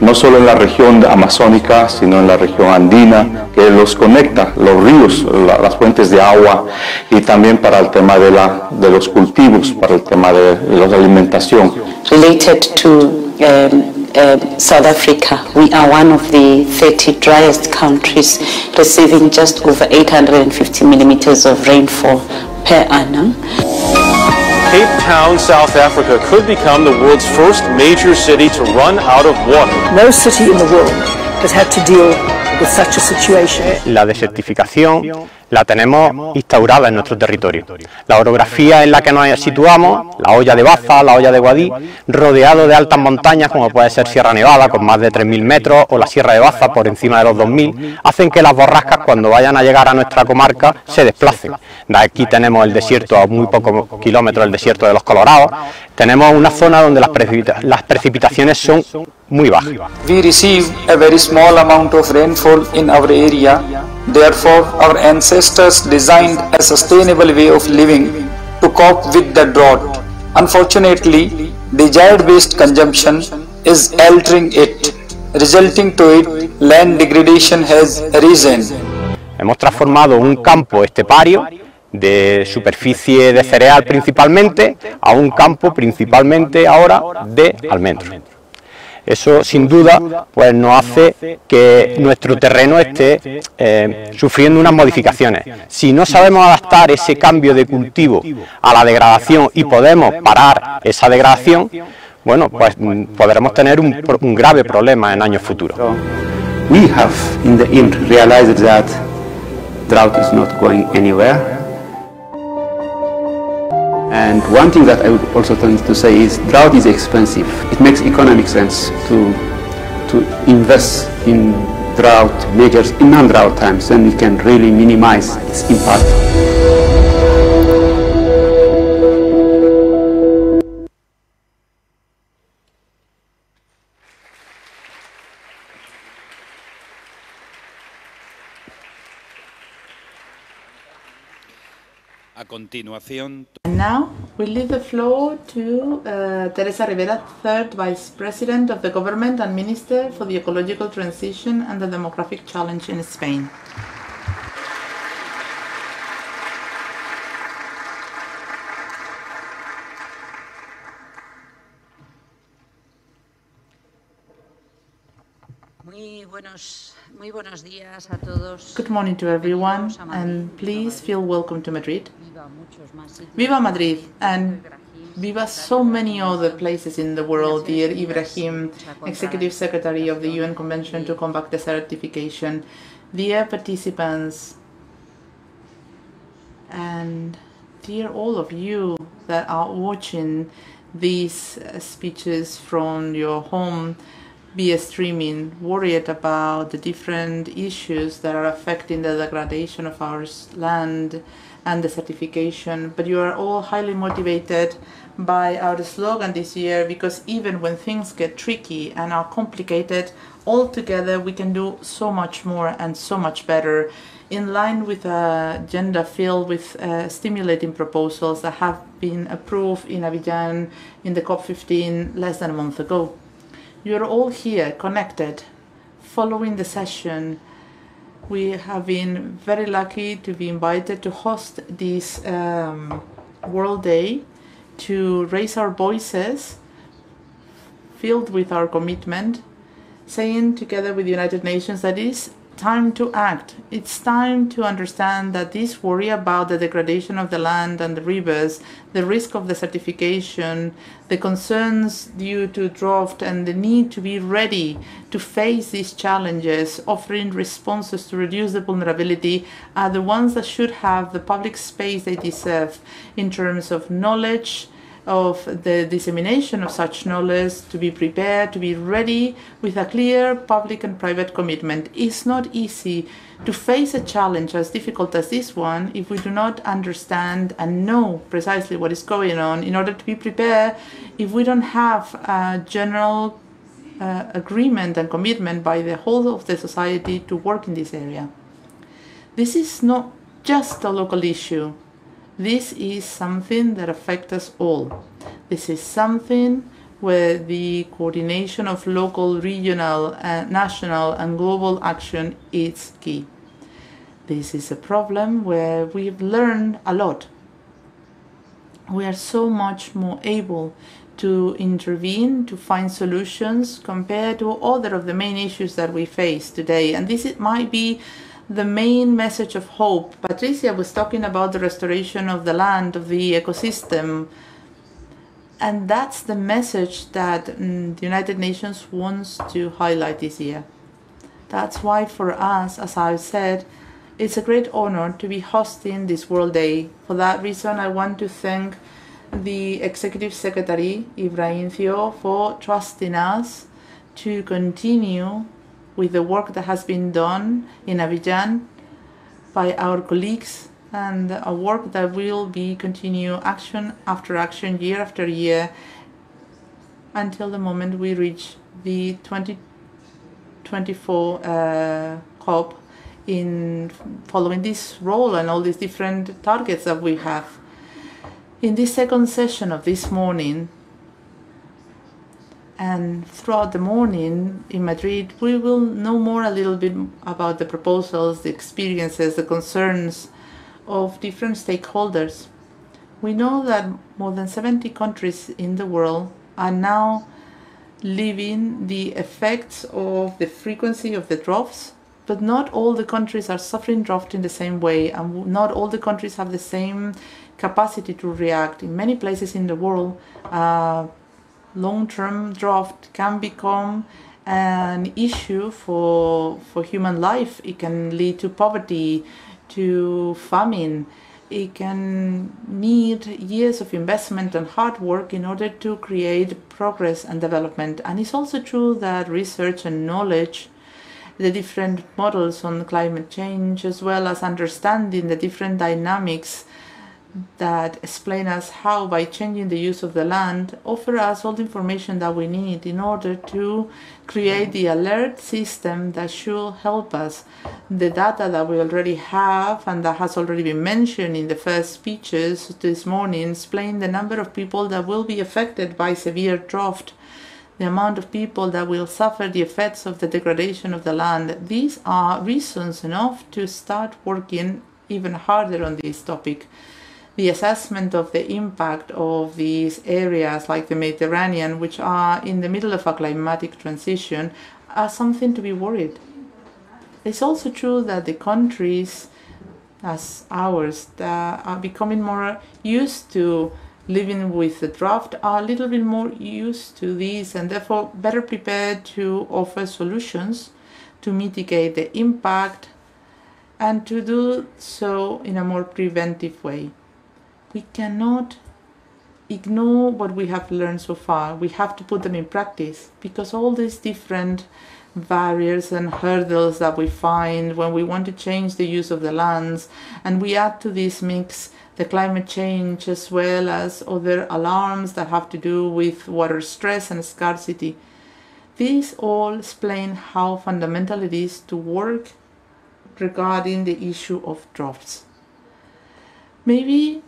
no solo en la región amazónica, sino en la región andina, que los conecta, los ríos, la, las fuentes de agua, y también para el tema de, la, de los cultivos, para el tema de, de la alimentación. Related to um, uh, South Africa, we are one of the 30 driest countries, receiving just over 850 millimeters of rainfall per annum. Cape Town, South Africa could become the world's first major city to run out of water. No city in the world has had to deal with such a situation. La desertificación la tenemos instaurada en nuestro territorio. La orografía en la que nos situamos, la olla de Baza, la olla de Guadí, rodeado de altas montañas como puede ser Sierra Nevada con más de 3.000 metros o la Sierra de Baza por encima de los 2.000, hacen que las borrascas cuando vayan a llegar a nuestra comarca se desplacen. De aquí tenemos el desierto a muy pocos kilómetros, el desierto de los Colorados. Tenemos una zona donde las, precipita las precipitaciones son muy bajas. We receive a very small amount of rainfall in our area. Therefore, our ancestors designed a sustainable way of living to cope with the drought. Unfortunately, desired-based consumption is altering it. Resulting to it, land degradation has risen. Hemos transformado un campo estepario de superficie de cereal principalmente a un campo principalmente ahora de almendros. Eso sin duda pues nos hace que nuestro terreno esté eh, sufriendo unas modificaciones. Si no sabemos adaptar ese cambio de cultivo a la degradación y podemos parar esa degradación, bueno, pues mm, podremos tener un, un grave problema en años futuros. We have in the end realized that drought is not going anywhere. And one thing that I would also tend to say is drought is expensive. It makes economic sense to, to invest in drought measures in non-drought times, then we can really minimize its impact. Continuación. And now we leave the floor to uh, Teresa Ribera, third Vice President of the Government and Minister for the Ecological Transition and the Demographic Challenge in Spain. Muy buenos, muy buenos días a todos. Good morning to everyone, and please feel welcome to Madrid. Viva Madrid, and viva so many other places in the world, dear Ibrahim, Executive Secretary of the UN Convention to Combat Desertification, dear participants, and dear all of you that are watching these speeches from your home via streaming, worried about the different issues that are affecting the degradation of our land and desertification. But you are all highly motivated by our slogan this year because even when things get tricky and are complicated, all together we can do so much more and so much better in line with a agenda filled with uh, stimulating proposals that have been approved in Abidjan in the COP15 less than a month ago. You're all here connected, following the session. We have been very lucky to be invited to host this um, World Day to raise our voices, filled with our commitment, saying together with the United Nations that is time to act. It's time to understand that this worry about the degradation of the land and the rivers, the risk of desertification, the concerns due to drought, and the need to be ready to face these challenges, offering responses to reduce the vulnerability, are the ones that should have the public space they deserve in terms of knowledge, of the dissemination of such knowledge, to be prepared, to be ready with a clear public and private commitment. It's not easy to face a challenge as difficult as this one if we do not understand and know precisely what is going on in order to be prepared if we don't have a general uh, agreement and commitment by the whole of the society to work in this area. This is not just a local issue. This is something that affects us all. This is something where the coordination of local, regional, uh, national, and global action is key. This is a problem where we've learned a lot. We are so much more able to intervene, to find solutions compared to other of the main issues that we face today. And this might be the main message of hope. Patricia was talking about the restoration of the land, of the ecosystem, and that's the message that mm, the United Nations wants to highlight this year. That's why for us, as I've said, it's a great honor to be hosting this World Day. For that reason, I want to thank the Executive Secretary, Ibrahim Thiaw, for trusting us to continue with the work that has been done in Abidjan by our colleagues and a work that will be continue action after action, year after year, until the moment we reach the 2024 uh, COP in following this role and all these different targets that we have. In this second session of this morning, and throughout the morning in Madrid, we will know more a little bit about the proposals, the experiences, the concerns of different stakeholders. We know that more than 70 countries in the world are now living the effects of the frequency of the droughts, but not all the countries are suffering drought in the same way, and not all the countries have the same capacity to react. In many places in the world, uh, long-term drought can become an issue for for human life. It can lead to poverty, to famine. It can need years of investment and hard work in order to create progress and development. And it's also true that research and knowledge, the different models on climate change, as well as understanding the different dynamics that explain us how by changing the use of the land offer us all the information that we need in order to create the alert system that should help us. The data that we already have and that has already been mentioned in the first speeches this morning explain the number of people that will be affected by severe drought the amount of people that will suffer the effects of the degradation of the land. These are reasons enough to start working even harder on this topic the assessment of the impact of these areas like the Mediterranean, which are in the middle of a climatic transition, are something to be worried. It's also true that the countries as ours that are becoming more used to living with the drought are a little bit more used to this and therefore better prepared to offer solutions to mitigate the impact and to do so in a more preventive way we cannot ignore what we have learned so far. We have to put them in practice because all these different barriers and hurdles that we find when we want to change the use of the lands and we add to this mix the climate change as well as other alarms that have to do with water stress and scarcity. These all explain how fundamental it is to work regarding the issue of droughts. Maybe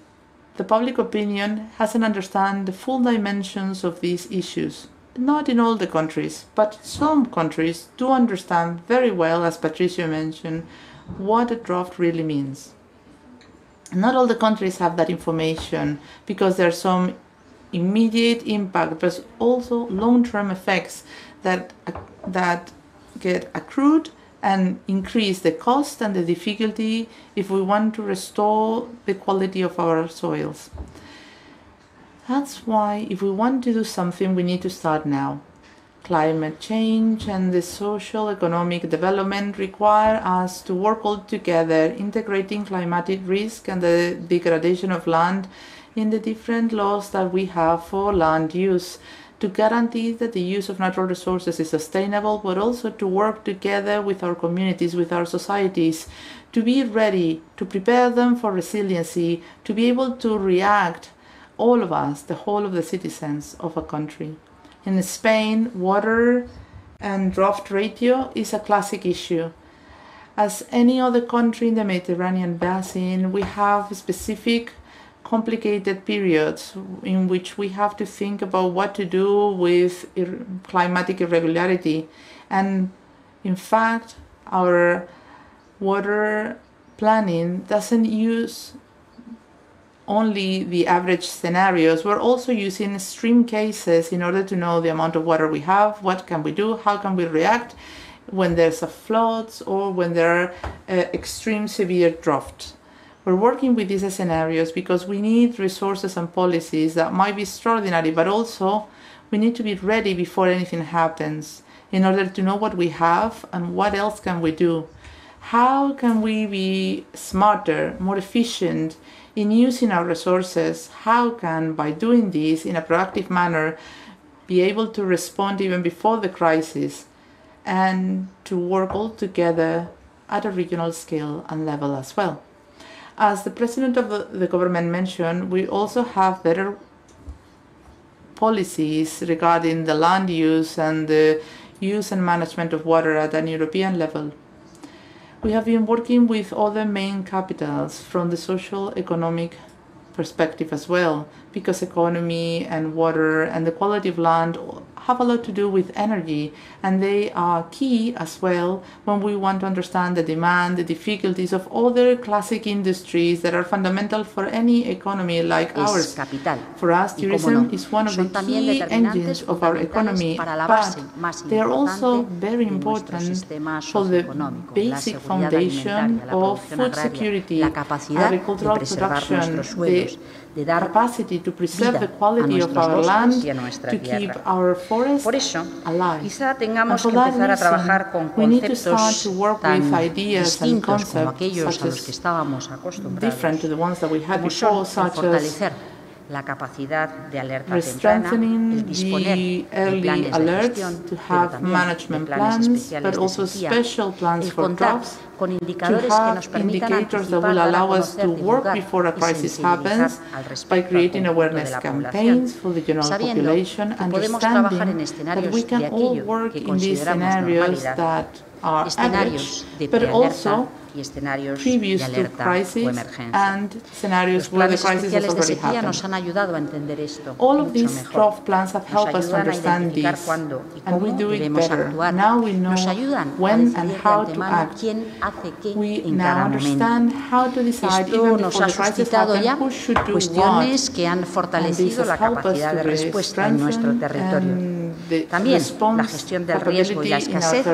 the public opinion hasn't understand the full dimensions of these issues. Not in all the countries, but some countries do understand very well, as Patricia mentioned, what a drought really means. Not all the countries have that information because there are some immediate impact, but also long-term effects that uh, that get accrued and increase the cost and the difficulty if we want to restore the quality of our soils. That's why if we want to do something, we need to start now. Climate change and the social economic development require us to work all together, integrating climatic risk and the degradation of land in the different laws that we have for land use to guarantee that the use of natural resources is sustainable, but also to work together with our communities, with our societies, to be ready, to prepare them for resiliency, to be able to react, all of us, the whole of the citizens of a country. In Spain, water and drought ratio is a classic issue. As any other country in the Mediterranean basin, we have specific complicated periods in which we have to think about what to do with ir climatic irregularity. And in fact, our water planning doesn't use only the average scenarios. We're also using extreme cases in order to know the amount of water we have, what can we do, how can we react when there's a floods or when there are uh, extreme severe droughts. We're working with these scenarios because we need resources and policies that might be extraordinary, but also we need to be ready before anything happens in order to know what we have and what else can we do. How can we be smarter, more efficient in using our resources? How can, by doing this in a proactive manner, be able to respond even before the crisis and to work all together at a regional scale and level as well? As the president of the, government mentioned, we also have better policies regarding the land use and the use and management of water at an European level. We have been working with other main capitals from the social economic perspective as well, because economy and water and the quality of land have a lot to do with energy and they are key as well when we want to understand the demand, the difficulties of other classic industries that are fundamental for any economy like ours. Capital. For us, tourism no, is one of the key engines of our economy, but they are also very important for the basic foundation of food security, agricultural production, the de dar vida a nuestros bosques y a nuestra tierra. Por eso, quizá tengamos que empezar a trabajar con conceptos tan distintos como aquellos a los que estábamos acostumbrados, como son fortalecer la capacidad de alerta temprana, el de de to have pero también de planes especiales plans, de sequía, el contar con indicadores que nos permitan anticipar para conocer, divulgar y sensibilizar al respecto al de la población, sabiendo que podemos trabajar en escenarios de aquello que consideramos normalidad, escenarios de prealerta, y escenarios de alerta o emergencia. Los planes especiales de sequía nos han ayudado a entender esto mucho mejor. Nos ayudan a identificar cuándo y cómo debemos actuar. Nos ayudan a decidir de antemano quién hace qué en cada momento. Esto nos ha suscitado ya cuestiones que han fortalecido la capacidad de respuesta en nuestro territorio. También la gestión del riesgo y la escasez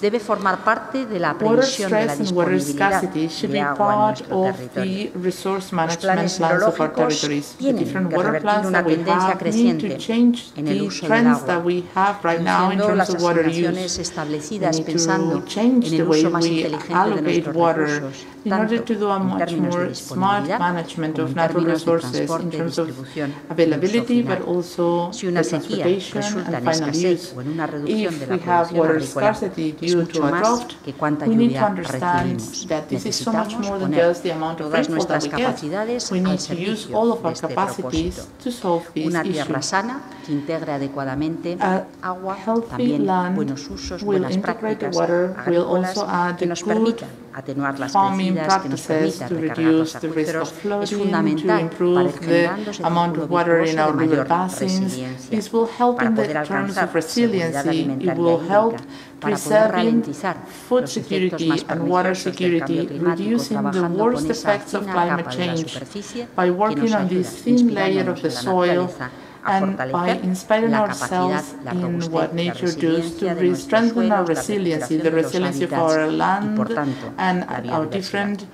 debe formar parte de la previsión de la disponibilidad scarcity should be part of the resource management plans of our territories. The different water plans that we have need to change the trends that we have right now in terms of water use. We need to change the way we allocate water in order to do a much more smart management of natural resources in terms of availability, but also transportation and final use. If we have water scarcity due to a drought, we need to understand Necesitamos poner todas nuestras capacidades al servicio de este propósito. Una tierra sana que integre adecuadamente agua, también buenos usos, buenas prácticas agrícolas que nos permitan atenuar las medidas que nos permitan recargar los acuíferos es fundamental para generándose en our river basins. This will help in the terms of resiliency. It will help preserving food security and water security, reducing the worst effects of climate change by working on this thin layer of the soil and by inspiring ourselves in what nature does to strengthen our resiliency, the resiliency of our land and our different.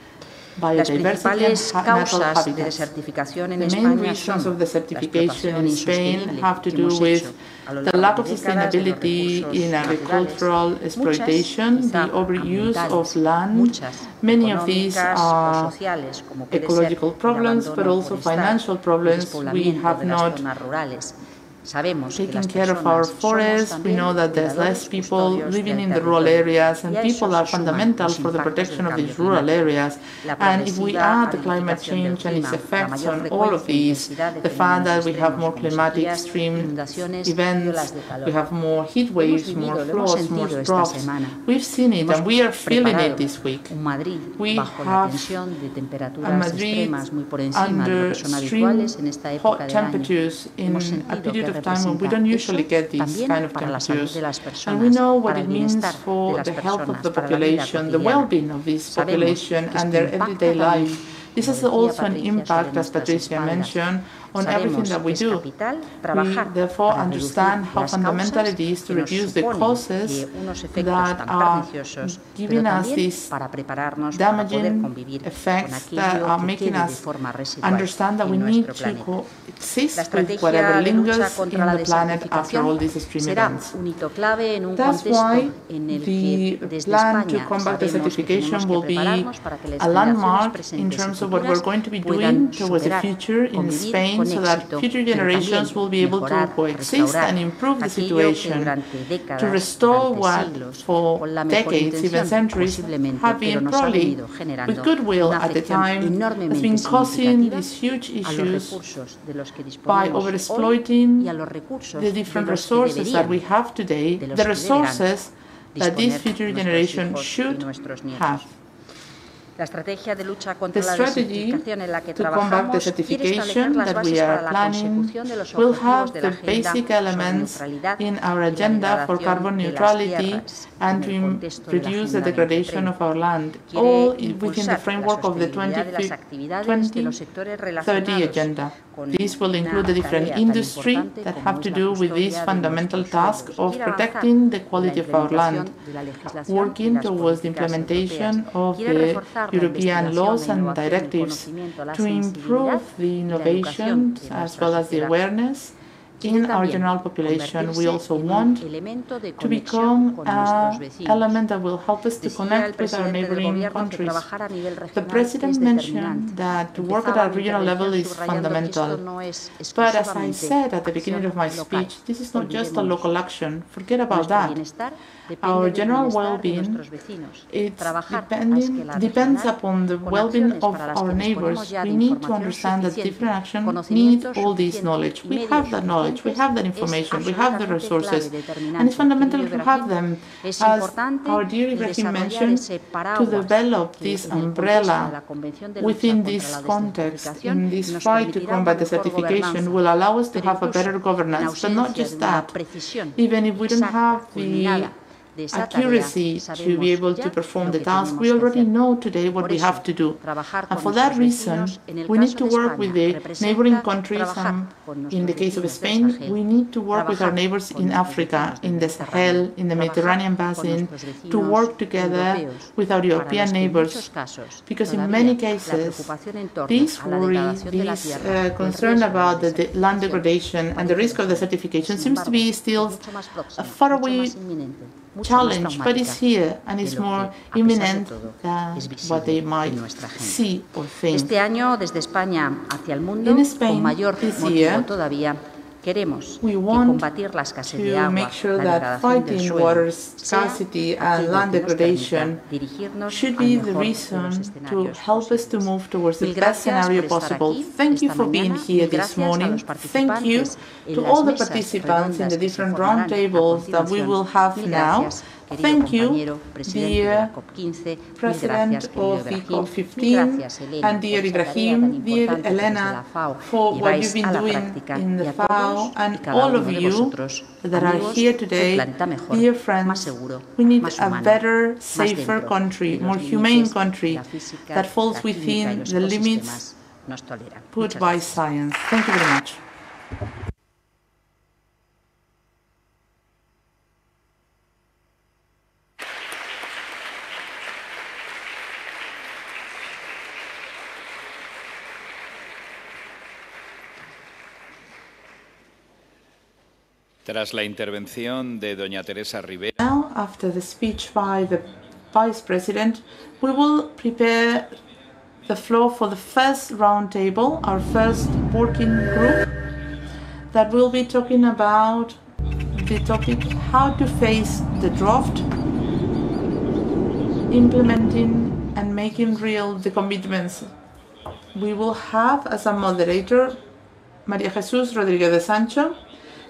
Las principales causas de desertificación en España son la explotación insostenible the lack of sustainability in agricultural exploitation, the overuse of land. Many of these are ecological problems, but also financial problems we have not taking care of our forests. We know that there's less people living in the rural areas, and people are fundamental for the protection of these rural areas. And if we add the climate change and its effects on all of these, the fact that we have more climatic extreme events, we have more heat waves, more floods, more droughts, we've seen it and we are feeling it this week. We have a Madrid under extreme hot temperatures in a period of time we don't usually get these kind of temperatures. And we know what it means for the health of the population, the well-being of this population and their everyday life. This has also an impact, as Patricia mentioned, on everything that we do. We therefore understand how fundamental it is to reduce the causes that are giving us these damaging effects that are making us understand that we need to exist with whatever lingers in the planet after all these extreme events. That's why the plan to combat desertification will be a landmark in terms of what we're going to be doing towards the future in Spain so that future generations will be able to coexist and improve the situation to restore what for con la mejor decades, even centuries, have been probably with goodwill at the time has been causing these huge issues recursos de los que by overexploiting y a los recursos the different de los que resources that we have today, the resources that this future generation should have. La estrategia de lucha contra The la strategy desertificación en la que to combat trabajamos quiere establecer desertification las that bases we para are la planning consecución de los will objetivos have de the la agenda basic sobre elements neutralidad in our agenda for carbon neutrality and to el contexto de la reduce the degradation of our land, all within the framework of the sostenibilidad de las 20, actividades de los sectores 30 relacionados agenda. This will include the different industry that have to do with this fundamental task of protecting the quality of our land, implementación de la legislación y working towards the implementation of the European laws and directives to improve the innovation as well as the awareness in our general population. We also want to become an element that will help us to connect with our neighboring countries. trabajar a nivel The president mentioned that to work at a regional level is subrayando que esto fundamental. But as I said at the beginning of my speech, this is not just a local action. Forget about that. Our general well-being nuestros vecinos. it's Trabajar a depending, escala depends upon the well-being of our neighbors. We need to understand that different actions need all this knowledge. We have that knowledge, we have that information, we have the resources, and it's fundamental to have them. As our dear Ibrahim mentioned, to develop this en el contexto de umbrella la Convención de lucha within this context, in this fight to combat desertification, will allow us to have a better governance, but not just that. Even if we don't have the culminada de esa tarea, accuracy to be able to perform the task, we already know today what we have to do. And for that reason, vecinos, en el we need to work with the neighboring countries and in the case of Spain, we need to work with our neighbors in Africa, in the Sahel, in the Mediterranean Basin, to work together with our European los que en neighbors, because in many cases, preocupación en torno this worry, degradación de la this uh, concern about the, the land degradation and the risk of desertification seems to be still mucho más a próxima, faraway mucho más inminente, mucho más challenge, but it's traumática here and de it's lo que, more a pesar de imminent todo, than es what they visible might en nuestra agenda. see or think. Este año, desde España hacia el mundo, In Spain, con mayor this motivo year, todavía, queremos we que want combatir la escasez de to agua, make sure la that degradación del fighting suelo, water scarcity and land degradation should be the mejor de los reason to help us to move towards the best scenario gracias por estar possible. Thank you for being here this morning. Thank you to all the participants in the redondas que se different formarán round a tables that we will have now. Thank you, compañero, presidente de dear la COP15. Mil President of the Ibrahim. Mil COP15 gracias, Elena, and dear por esa tarea tan Ibrahim, dear importante que desde Elena, for what you've been doing in the FAO and all of you that are here today, dear friends. We need a better, safer country, more humane country that falls la química y within the limits ecosistemas nos toleran. put by science. Thank you very much. Tras la intervención de doña Teresa Ribera, Now, after the speech by the Vice President, we will prepare the floor for the first roundtable, our first working group, that will be talking about the topic how to face the drought, implementing and making real the commitments. We will have as a moderator Maria Jesus Rodriguez de Sancho,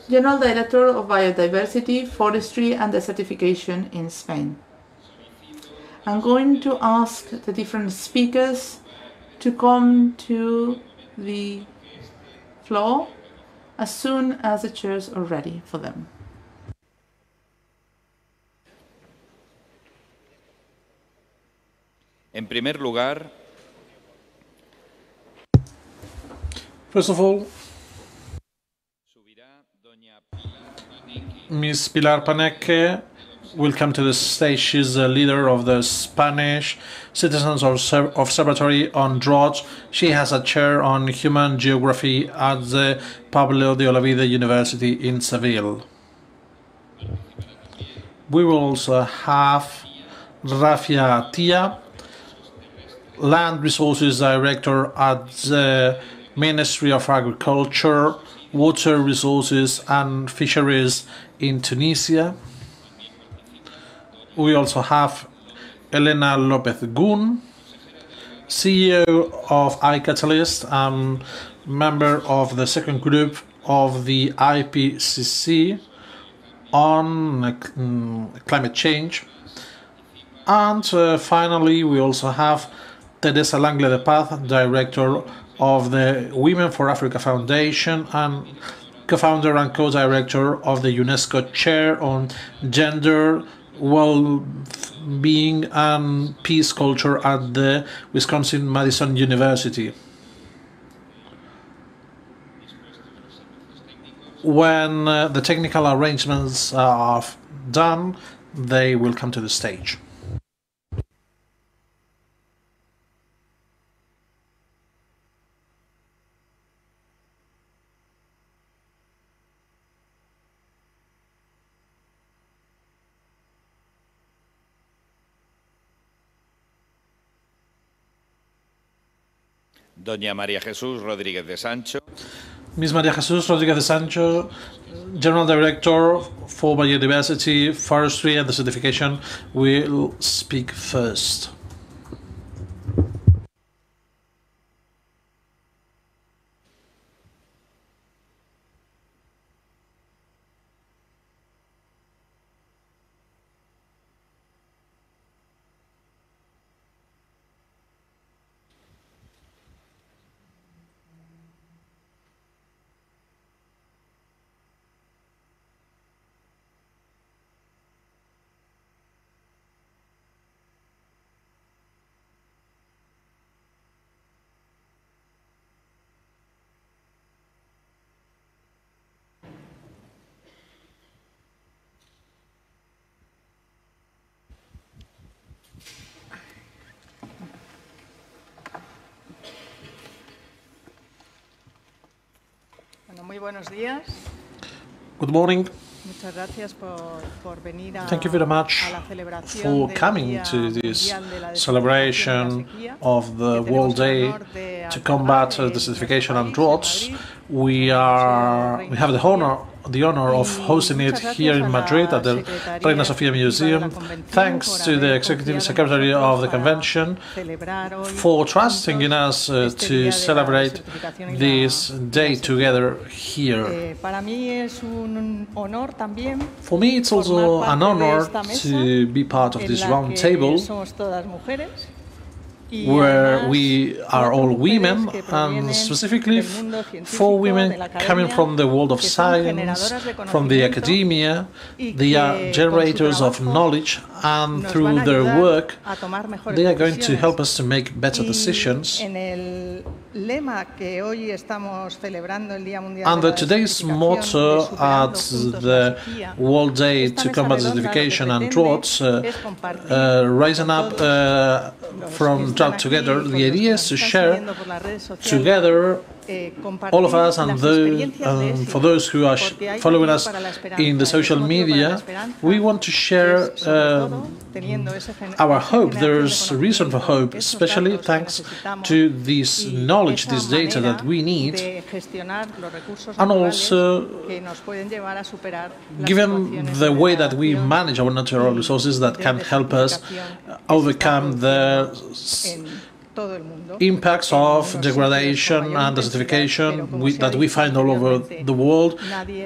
General Director of Biodiversity, Forestry and Desertification in Spain. I'm going to ask the different speakers to come to the floor as soon as the chairs are ready for them. en primer lugar, First of all, Ms. Pilar Paneque will come to the stage. She's the leader of the Spanish Citizens Observatory on Drought. She has a chair on human geography at the Pablo de Olavide University in Seville. We will also have Rafia Tia, Land Resources Director at the Ministry of Agriculture, Water Resources and Fisheries in Tunisia. We also have Elena Lopez Gunn, CEO of ICATALIST, and member of the second group of the IPCC on mm, climate change. And uh, finally, we also have Teresa Langle de Paz, Director of the Women for Africa Foundation and co-founder and co-director of the UNESCO Chair on Gender, Well-being and Peace Culture at the Wisconsin-Madison University. When uh, the technical arrangements are done, they will come to the stage. Doña María Jesús Rodríguez de Sancho. Ms. María Jesús Rodríguez de Sancho, General Director for Biodiversity, Forestry and Desertification, will speak first. Bueno, muy buenos días. Good morning. Muchas gracias por, por venir a, Thank you very much a la celebración for coming to this Mundial de la celebration of the World Day to combat desertification and droughts. We are we have the honor the honor of hosting it here in Madrid at the Reina Sofia Museum. Thanks to the Executive Secretary of the Convention for trusting in us uh, to celebrate this day together here. For me, it's also an honor to be part of this round table somos todas mujeres y where we are all women and specifically four women coming from the world of science, from the academia, they are generators of knowledge and through their work a tomar mejores they are going to help us to make better decisions. En el lema que hoy estamos celebrando el Día Mundial And de today's motto at the World Day to combat desertification and droughts, uh, uh, rising up uh, from drought together, the idea is to share together all of us and um, for those who are following us para la esperanza, in the social motivo para la media, we want to share um, todo teniendo ese gen- our hope. There's a reason for hope, especially thanks to this knowledge, this data that we need, de gestionar los recursos and also que nos pueden llevar a superar las given the way that we manage our natural resources that can help us overcome the s- en todo el mundo. impacts of degradation and desertification we, that we find all over the world,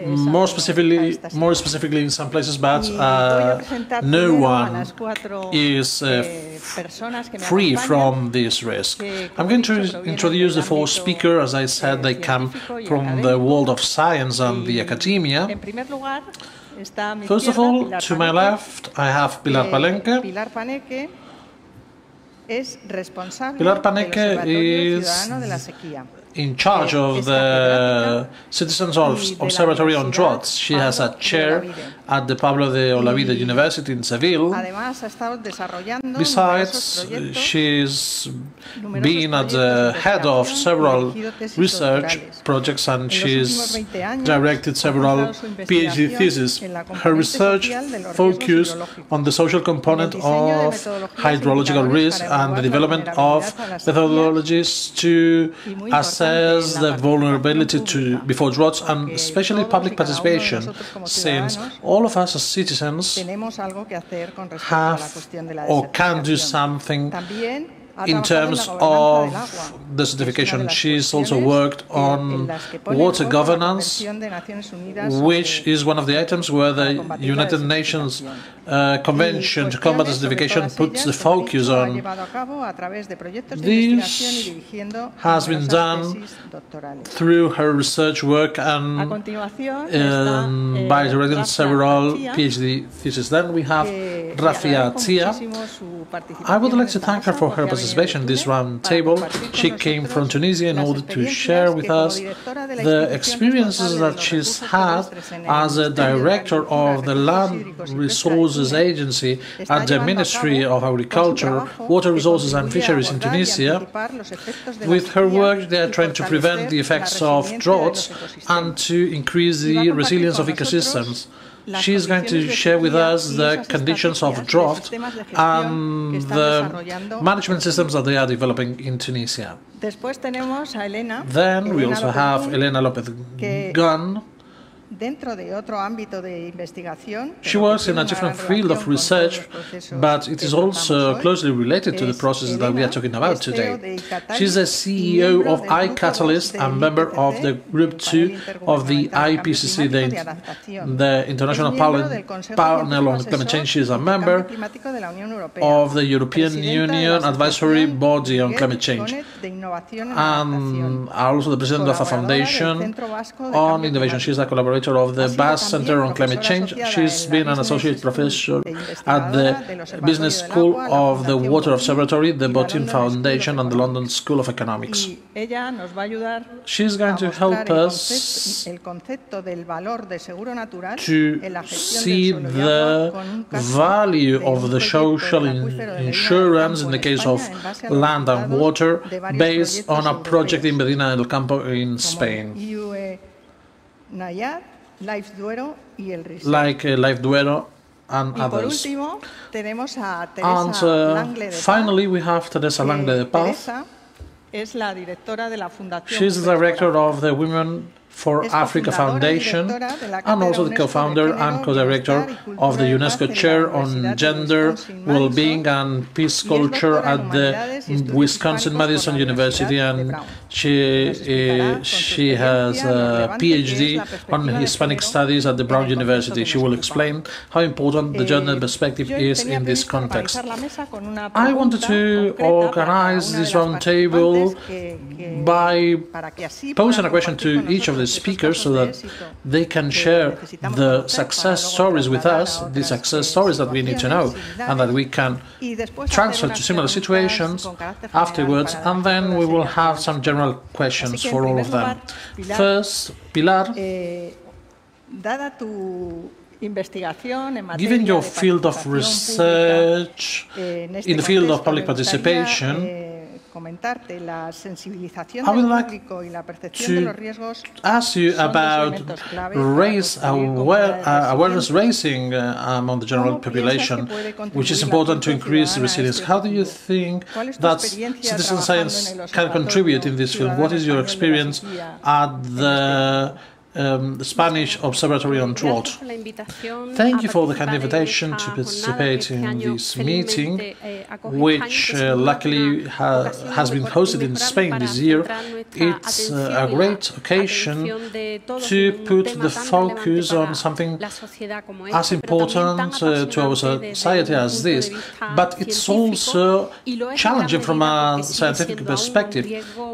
more specifically, more specifically in some places, but uh, no one is uh, me free from this risk. I'm going to introduce the four speakers. As I said, they come from the world of science and the academia. En primer lugar, está a mi First of all, to my left, I have Pilar que Paneque. Es responsable del Observatorio is Ciudadano de la Sequía. In charge of the Citizens of Observatory on Droughts. She has a chair at the Pablo de Olavide University in Seville. Además, ha estado desarrollando uh, numerosos Besides, she's been at the head of several research projects and she's directed several PhD theses. Her research focused on the social component of hydrological risk and the development of methodologies to assess the vulnerability to before droughts and especially public participation, since all of us as citizens tenemos algo que hacer con respecto a la have cuestión de la or can do something in terms of desertification. She's also worked on water governance, which is one of the items where the United Nations uh, Convention to Combat Desertification puts the focus on. This has been done through her research work and um, by directing several PhD theses. Then we have Rafia Tia. I would like to thank her for her participation in this round table. She came from Tunisia in order to share with us the experiences that she's had as a director of the Land Resources Agency at the Ministry of Agriculture, Water Resources and Fisheries in Tunisia. With her work, they are trying to prevent the effects of droughts and to increase the resilience of ecosystems. She is going to share with us the conditions of drought and the management systems that they are developing in Tunisia. Then we also have Elena Lopez Gunn. She works in a different field of research, but it is also closely related to the process that we are talking about today. She's the CEO of ICATALIST and member of the Group 2 of the IPCC, the, the International Panel on Climate Change. She is a member of the European Union Advisory Body on Climate Change and also the president of a foundation on innovation. She is a collaborator of the Basque Center on Climate Change. She's been an associate professor at the Business School of the Water Observatory, the Botin Foundation, and the London School of Economics. She's going to help us to see the value of the social in insurance in the case of land and water based on a project in Medina del Campo in Spain like uh, Life Duero and y others. por último, tenemos a And Teresa uh, Langle de Paz, finally, we have Teresa que Langle de Paz. Teresa es la directora de la Fundación She's the director of the Women for Africa Foundation and also the co-founder and co-director of the UNESCO Chair on Gender, Wellbeing and Peace Culture at the Wisconsin Madison University and she she has a PhD on Hispanic Studies at the Brown University. She will explain how important the gender perspective is in this context. I wanted to organize this roundtable by posing a question to each of the speakers so that they can share the success stories with us, the success stories that we need to know, and that we can transfer to similar situations afterwards, and then we will have some general questions for all of them. First, Pilar, Eh, dada tu investigación given your field of research eh, in the field of public participation, eh, comentarte la sensibilización del like público y la percepción de to los riesgos ask you about raise aware, uh, awareness raising uh, among the general ¿Cómo piensas que population, which is important to increase resilience. How do you think ¿Cuál es tu that citizen science can contribute in this field? What is your experience at the um, Spanish Observatory on Drought? Thank you for the kind invitation to participate in this meeting, which uh, luckily ha has been hosted in Spain this year. It's uh, a great occasion to put the focus on something as important uh, to our society as this, but it's also challenging from a scientific perspective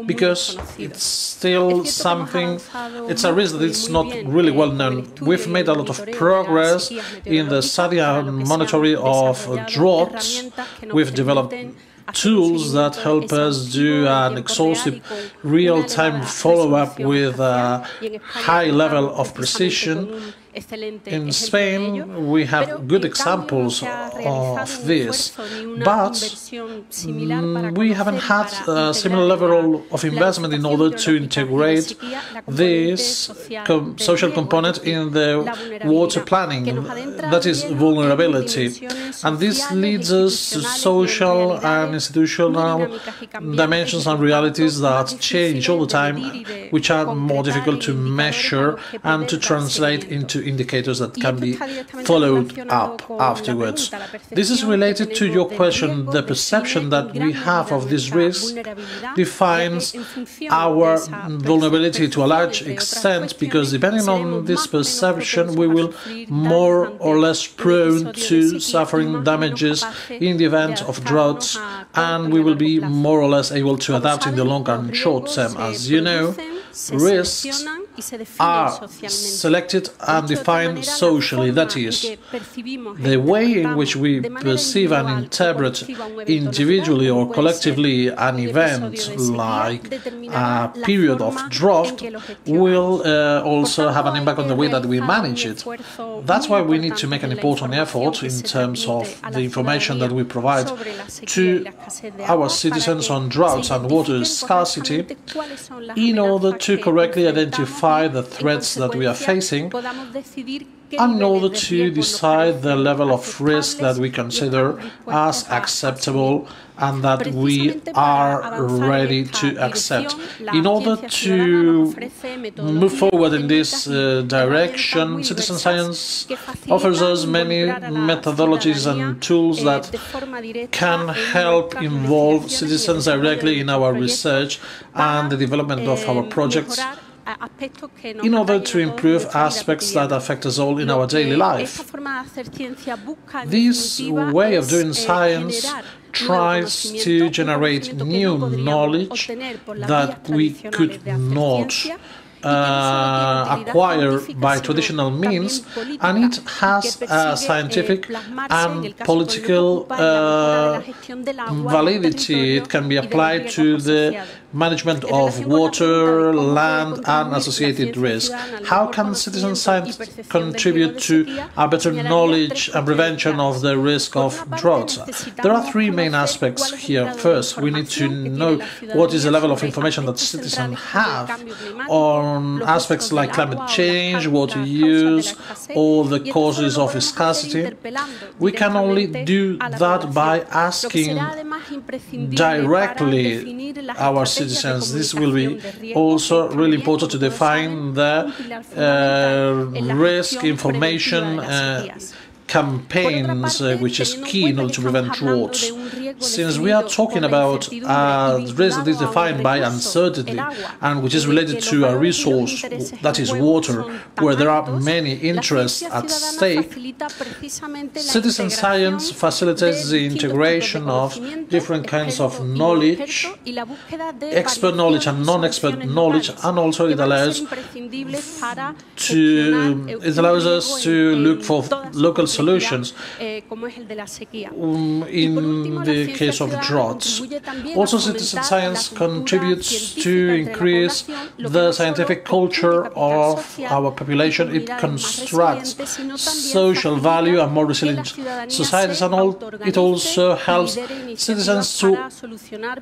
because it's still something, it's a risk that it's not really well known. We've made a lot of progress in the study and monitoring of droughts. We've developed tools that help us do an exhaustive real-time follow-up with a high level of precision. In Spain, we have good examples of this, but mm, we haven't had a similar level of investment in order to integrate this com social component in the water planning, that is vulnerability. And this leads us to social and institutional dimensions and realities that change all the time, which are more difficult to measure and to translate into indicators that can be followed up afterwards. This is related to your question. The perception that we have of this risk defines our vulnerability to a large extent because depending on this perception, we will more or less prone to suffering damages in the event of droughts and we will be more or less able to adapt in the long and short term. As you know, risks are selected and defined socially. That is, the way in which we perceive and interpret individually or collectively an event like a period of drought will uh, also have an impact on the way that we manage it. That's why we need to make an important effort in terms of the information that we provide to our citizens on droughts and water scarcity in order to correctly identify the threats that we are facing in order to decide the level of risk that we consider as acceptable and that we are ready to accept. In order to move forward in this uh, direction, citizen science offers us many methodologies and tools that can help involve citizens directly in our research and the development of our projects in order to improve aspects that affect us all in our daily life. This way of doing science tries to generate new knowledge that we could not uh, acquired by traditional means, and it has a scientific and political uh, validity. It can be applied to the management of water, land, and associated risk. How can citizen science contribute to a better knowledge and prevention of the risk of droughts? There are three main aspects here. First, we need to know what is the level of information that citizens have on aspects like climate change, water use, or the causes of scarcity. We can only do that by asking directly our citizens citizens. This will be also really important to define the uh, risk information uh, campaigns, uh, which is key in order to prevent droughts. Since we are talking about a risk that is defined by uncertainty and which is related to a resource that is water, where there are many interests at stake, citizen science facilitates the integration of different kinds of knowledge, expert knowledge and non-expert knowledge, and also it allows to it allows us to look for local solutions um, in the case of droughts. Also, citizen science contributes to increase the scientific culture of our population. It constructs social value and more resilient societies, and all, it also helps citizens to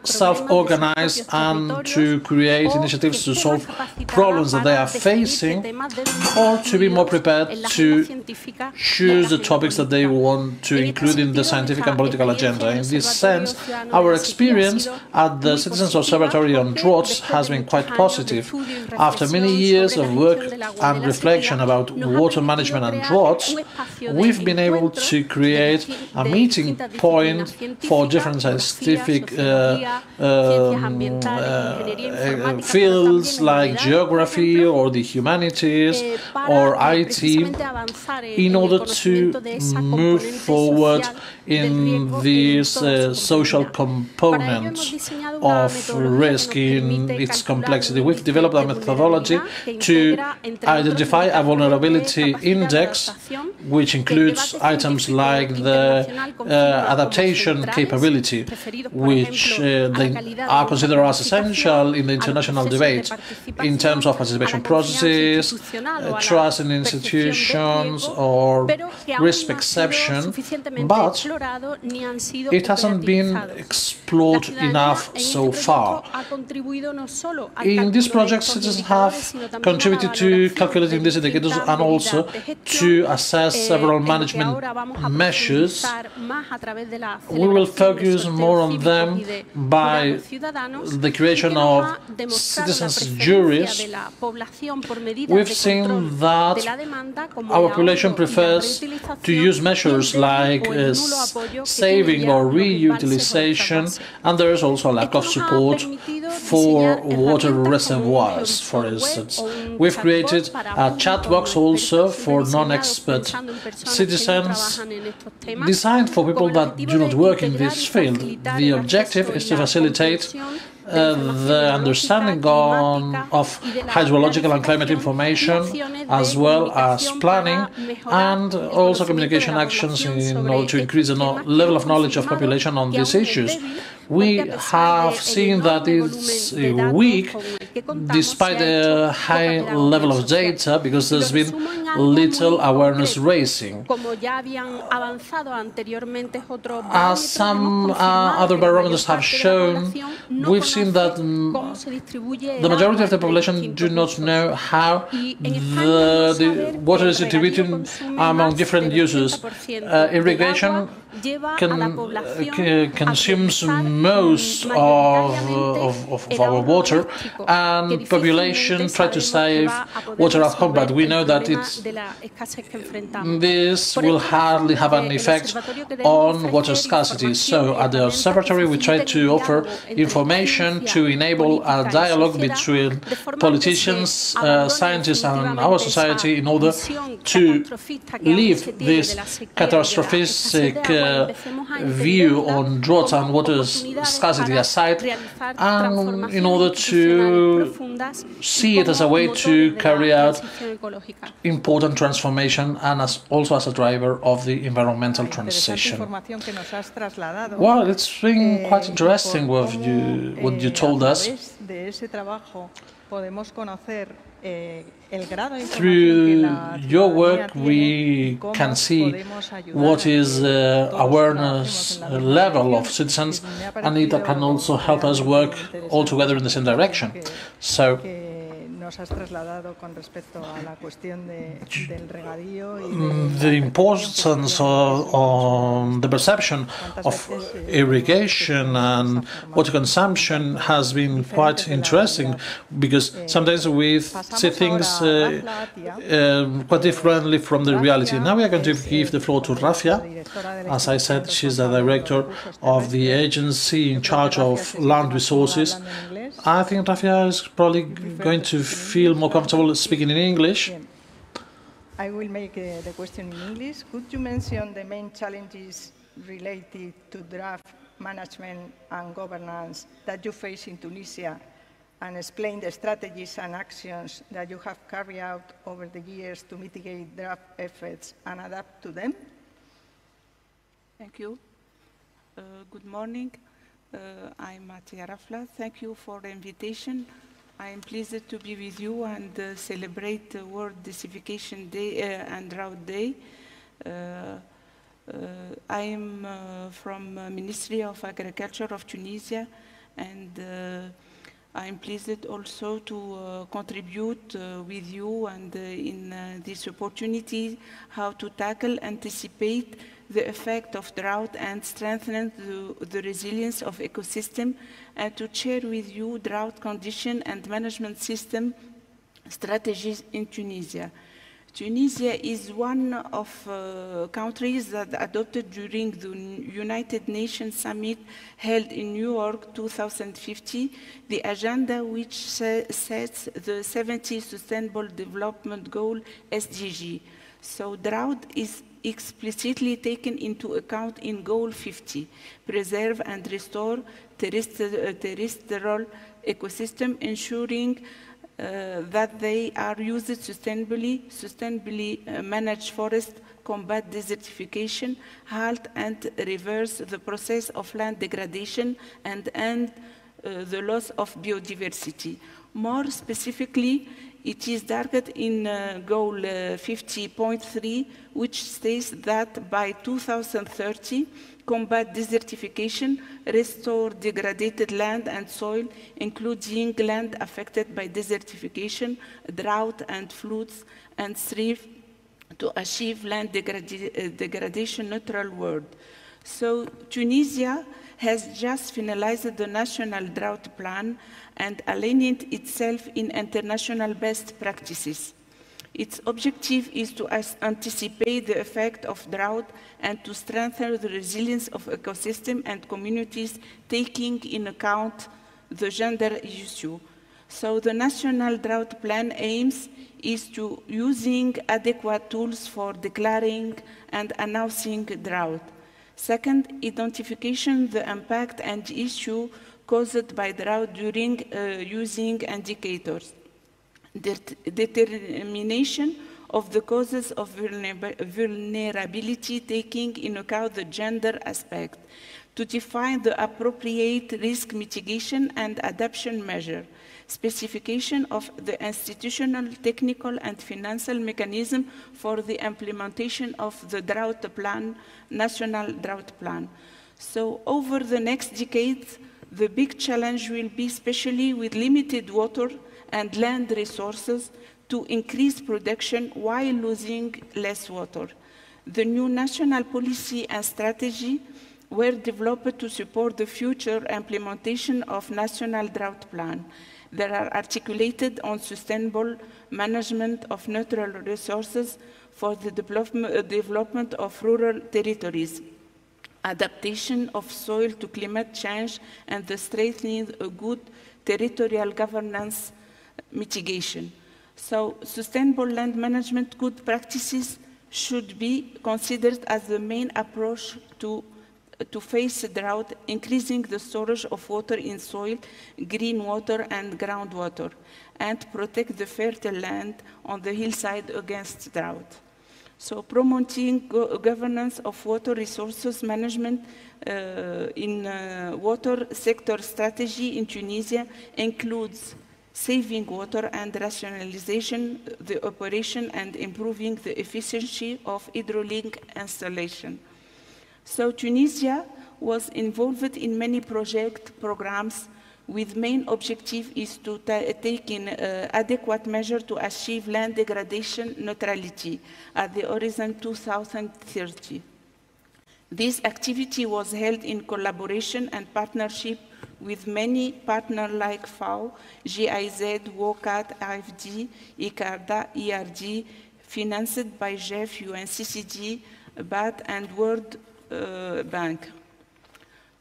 self-organize and to create initiatives to solve problems that they are facing, or to be more prepared to choose the topics that they want to include in the scientific and political agenda. In this sense, our experience at the Citizens Observatory on Droughts has been quite positive. After many years of work and reflection about water management and droughts, we've been able to create a meeting point for different scientific uh, um, uh, fields like geography or the humanities or IT in order to move forward in this uh, social component of risk in its complexity. We've developed a methodology to identify a vulnerability index, which includes items like the uh, adaptation capability, which uh, they are considered as essential in the international debate in terms of participation processes, uh, trust in institutions, or risk perception, but it hasn't been explored enough so far. In this project, citizens have contributed to calculating these indicators and also to assess several management measures. We will focus more on them by the creation of citizens' juries. We've seen that our population prefers to use measures like uh, saving or reutilization, and there is also a lack of support for water reservoirs, for instance. We've created a chat box also for non-expert citizens designed for people that do not work in this field. The objective is to facilitate Uh, the understanding on, of hydrological and climate information, as well as planning, and also communication actions in order to increase the no level of knowledge of population on these issues. We have seen that it's weak despite the high level of data because there's been little awareness raising. As some uh, other barometers have shown, we've seen that the majority of the population do not know how the, the water is distributed among different users. Uh, irrigation can, uh, consumes most of, of, of, our water, and population try to save water at home, but we know that it's, this will hardly have an effect on water scarcity. So at the observatory, we try to offer information to enable a dialogue between politicians, uh, scientists, and our society in order to leave this catastrophic uh, view on drought and water scarcity aside, and in order to see it as a way to carry out important transformation and as also as a driver of the environmental transition. Well, it's been quite interesting what you, what you told us. Through your work, we can see what is uh, the awareness level of citizens, and it can also help us work all together in the same direction. So, the importance of, on the perception of irrigation and water consumption has been quite interesting because sometimes we see things uh, uh, quite differently from the reality. Now we are going to give the floor to Rafia. As I said, she's the director of the agency in charge of land resources. I think Rafia is probably going to feel more comfortable speaking in English. I will make uh, the question in English. Could you mention the main challenges related to draft management and governance that you face in Tunisia and explain the strategies and actions that you have carried out over the years to mitigate draft effects and adapt to them? Thank you. Uh, good morning. Uh, I'm Matia Rafla. Thank you for the invitation. I am pleased to be with you and uh, celebrate the World Desertification Day uh, and Drought Day. Uh, uh, I am uh, from Ministry of Agriculture of Tunisia and I am pleased also to uh, contribute uh, with you and uh, in this opportunity how to tackle, anticipate the effect of drought and strengthen the, the, resilience of ecosystem and to share with you drought condition and management system strategies in Tunisia. Tunisia is one of uh, countries that adopted during the United Nations Summit held in New York 2050 the agenda which sets the 70 Sustainable Development Goal SDG. So drought is explicitly taken into account in Goal 50, preserve and restore terrestrial ecosystem, ensuring that they are used sustainably, sustainably uh, manage forest, combat desertification, halt and reverse the process of land degradation, and end uh, the loss of biodiversity. More specifically, it is targeted in uh, goal uh, 50.3, which states that by 2030, combat desertification, restore degraded land and soil, including land affected by desertification, drought and floods, and strive to achieve land degradi uh, degradation neutral world. So Tunisia has just finalized the national drought plan and aligning itself in international best practices. Its objective is to anticipate the effect of drought and to strengthen the resilience of ecosystem and communities taking in account the gender issue. So the National Drought Plan aims is to using adequate tools for declaring and announcing drought. Second, identification the impact and issue caused by drought during uh, using indicators. Det determination of the causes of vulnerability taking in account the gender aspect. To define the appropriate risk mitigation and adaptation measure specification of the institutional, technical, and financial mechanism for the implementation of the drought plan, national drought plan. So over the next decades, the big challenge will be especially with limited water and land resources to increase production while losing less water. The new national policy and strategy were developed to support the future implementation of national drought plan that are articulated on sustainable management of natural resources for the development uh, of rural territories, adaptation of soil to climate change, and the strengthening of good territorial governance mitigation. So sustainable land management good practices should be considered as the main approach to to face drought, increasing the storage of water in soil, green water and groundwater, and protect the fertile land on the hillside against drought. So promoting go governance of water resources management uh, in uh, water sector strategy in Tunisia includes saving water and rationalization the operation and improving the efficiency of hydraulic installation. So Tunisia was involved in many project programs with main objective is to take in uh, adequate measure to achieve land degradation neutrality at the horizon 2030. This activity was held in collaboration and partnership with many partners like FAO, GIZ, WOCAT, IFD, ICARDA, ERD, financed by GEF, UNCCD, BAT, and World uh, bank.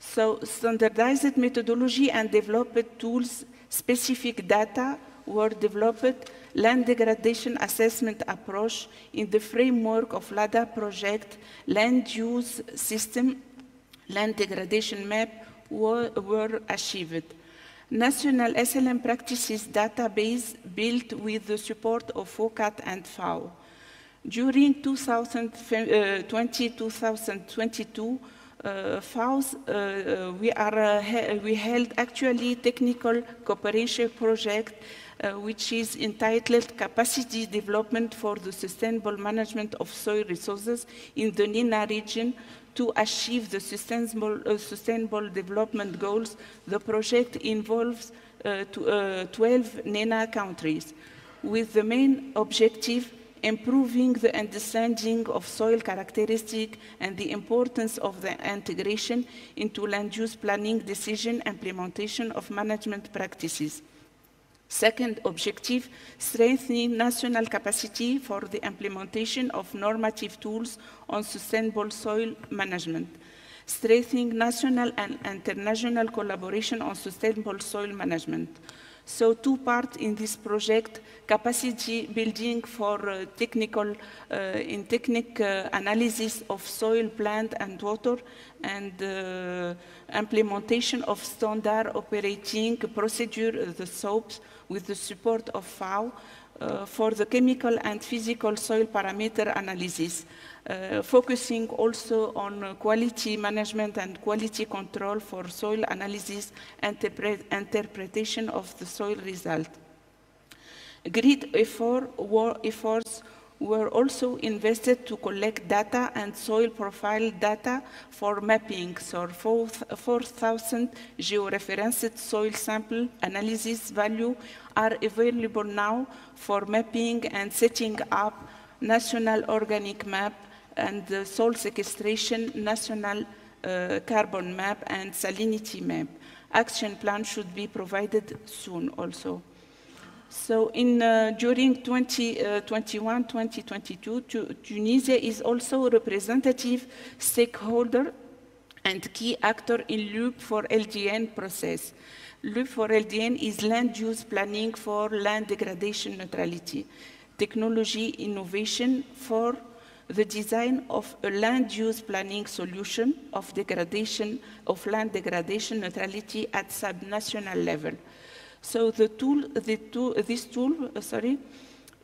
So standardized methodology and developed tools, specific data were developed, land degradation assessment approach in the framework of LADA project, land use system, land degradation map were, were achieved. National SLM practices database built with the support of WOCAT and FAO. During 2020-2022, uh, FAOS, uh, uh, we, are, uh, we held actually technical cooperation project uh, which is entitled Capacity Development for the Sustainable Management of Soil Resources in the NENA region to achieve the sustainable, uh, sustainable development goals. The project involves to, 12 NENA countries with the main objective improving the understanding of soil characteristics and the importance of the integration into land use planning decision implementation of management practices. Second objective, strengthening national capacity for the implementation of normative tools on sustainable soil management. Strengthening national and international collaboration on sustainable soil management. So two parts in this project, capacity building for uh, technical, uh, in technique uh, analysis of soil, plant and water, and uh, implementation of standard operating procedure, uh, the SOAPs, with the support of FAO, uh, for the chemical and physical soil parameter analysis, uh, focusing also on uh, quality management and quality control for soil analysis and interpretation of the soil result. Great effort, efforts were also invested to collect data and soil profile data for mapping. So 4,000 georeferenced soil sample analysis value are available now for mapping and setting up national organic map and the soil sequestration national uh, carbon map and salinity map. Action plan should be provided soon also. So in, uh, during 2021, 2022, Tunisia is also a representative stakeholder and key actor in Loop for LDN process. Loop for LDN is land use planning for land degradation neutrality, technology innovation for the design of a land use planning solution of degradation of land degradation neutrality at subnational level. So the tool, the tool this tool, uh, sorry,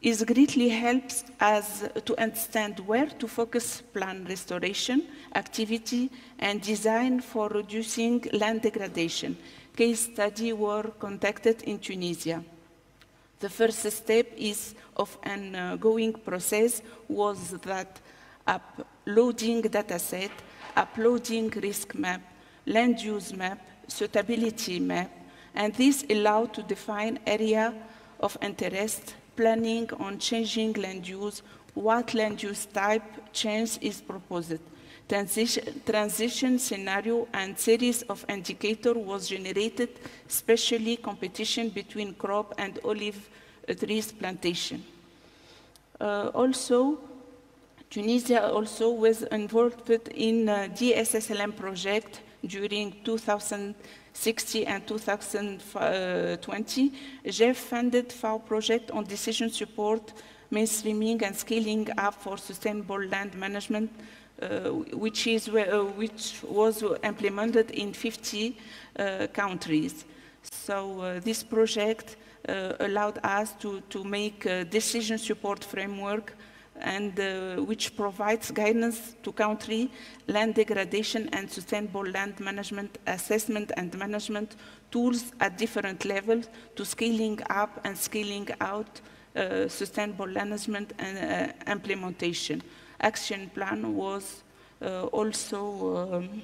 is greatly helps us to understand where to focus plan restoration, activity, and design for reducing land degradation. Case study were conducted in Tunisia. The first step is of an uh, ongoing process was that uploading dataset, uploading risk map, land use map, suitability map, and this allowed to define area of interest, planning on changing land use, what land use type change is proposed. Transition, transition scenario and series of indicator was generated, especially competition between crop and olive trees plantation. Uh, also, Tunisia also was involved in uh, DSSLM project during 2000 60 and 2020, GEF funded FAO project on decision support, mainstreaming and scaling up for sustainable land management, uh, which, is, uh, which was implemented in 50 uh, countries. So uh, this project uh, allowed us to, to make a decision support framework and uh, which provides guidance to country land degradation and sustainable land management assessment and management tools at different levels to scaling up and scaling out uh, sustainable management and uh, implementation. Action plan was uh, also um,